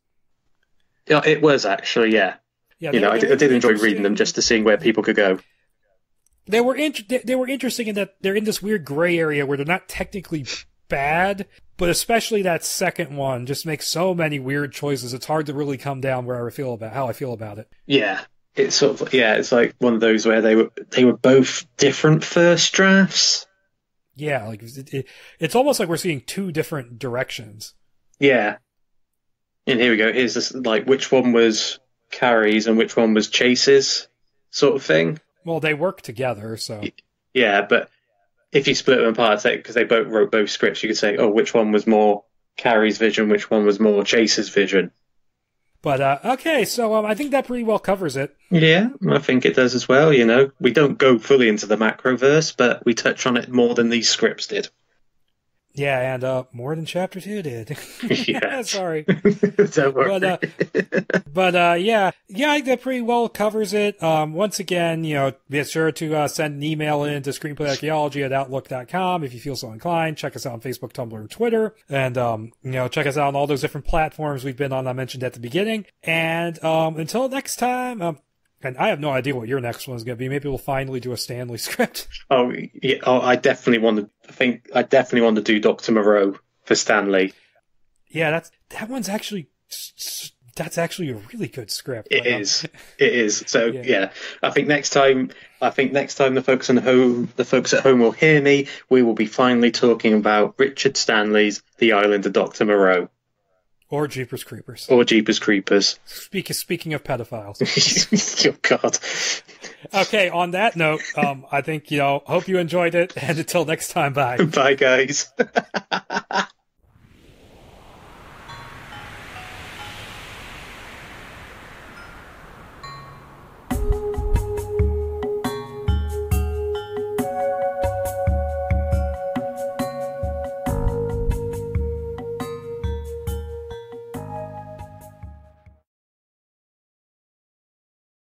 Yeah, it was actually, yeah. Yeah, You know, I did, I did enjoy reading them just to seeing where people could go. they were they, they were interesting in that they're in this weird gray area where they're not technically bad, but especially that second one just makes so many weird choices. It's hard to really come down where I feel about how I feel about it. Yeah. It's sort of yeah, it's like one of those where they were they were both different first drafts. Yeah, like it, it, it's almost like we're seeing two different directions. Yeah. And here we go. Here's this like which one was Cary's and which one was Chase's sort of thing. Well, they work together, so Yeah, but if you split them apart, because they both wrote both scripts, you could say, oh, which one was more Cary's vision, which one was more Chase's vision. But uh, okay, so um, I think that pretty well covers it. Yeah, I think it does as well. You know, we don't go fully into the macroverse, but we touch on it more than these scripts did. Yeah, and uh, more than chapter two did. Yeah. Sorry, but uh, but uh, yeah, yeah, I think that pretty well covers it. Um, once again, you know, be sure to uh, send an email in to screenplayarchaeology at outlook.com if you feel so inclined. Check us out on Facebook, Tumblr, and Twitter, and um, you know, check us out on all those different platforms we've been on. I mentioned at the beginning. And um, until next time, um, and I have no idea what your next one is going to be. Maybe we'll finally do a Stanley script. oh, yeah, oh, I definitely want to. I think I definitely want to do Doctor Moreau for Stanley. Yeah, that's that one's actually that's actually a really good script. It is. It is. So Yeah. yeah. I think next time, I think next time the folks at home, the folks at home will hear me. We will be finally talking about Richard Stanley's The Island of Doctor Moreau or Jeepers Creepers. or Jeepers Creepers. Speak, speaking of pedophiles. oh God. okay, on that note, um, I think you know. Hope you enjoyed it, and until next time, bye. Bye, guys.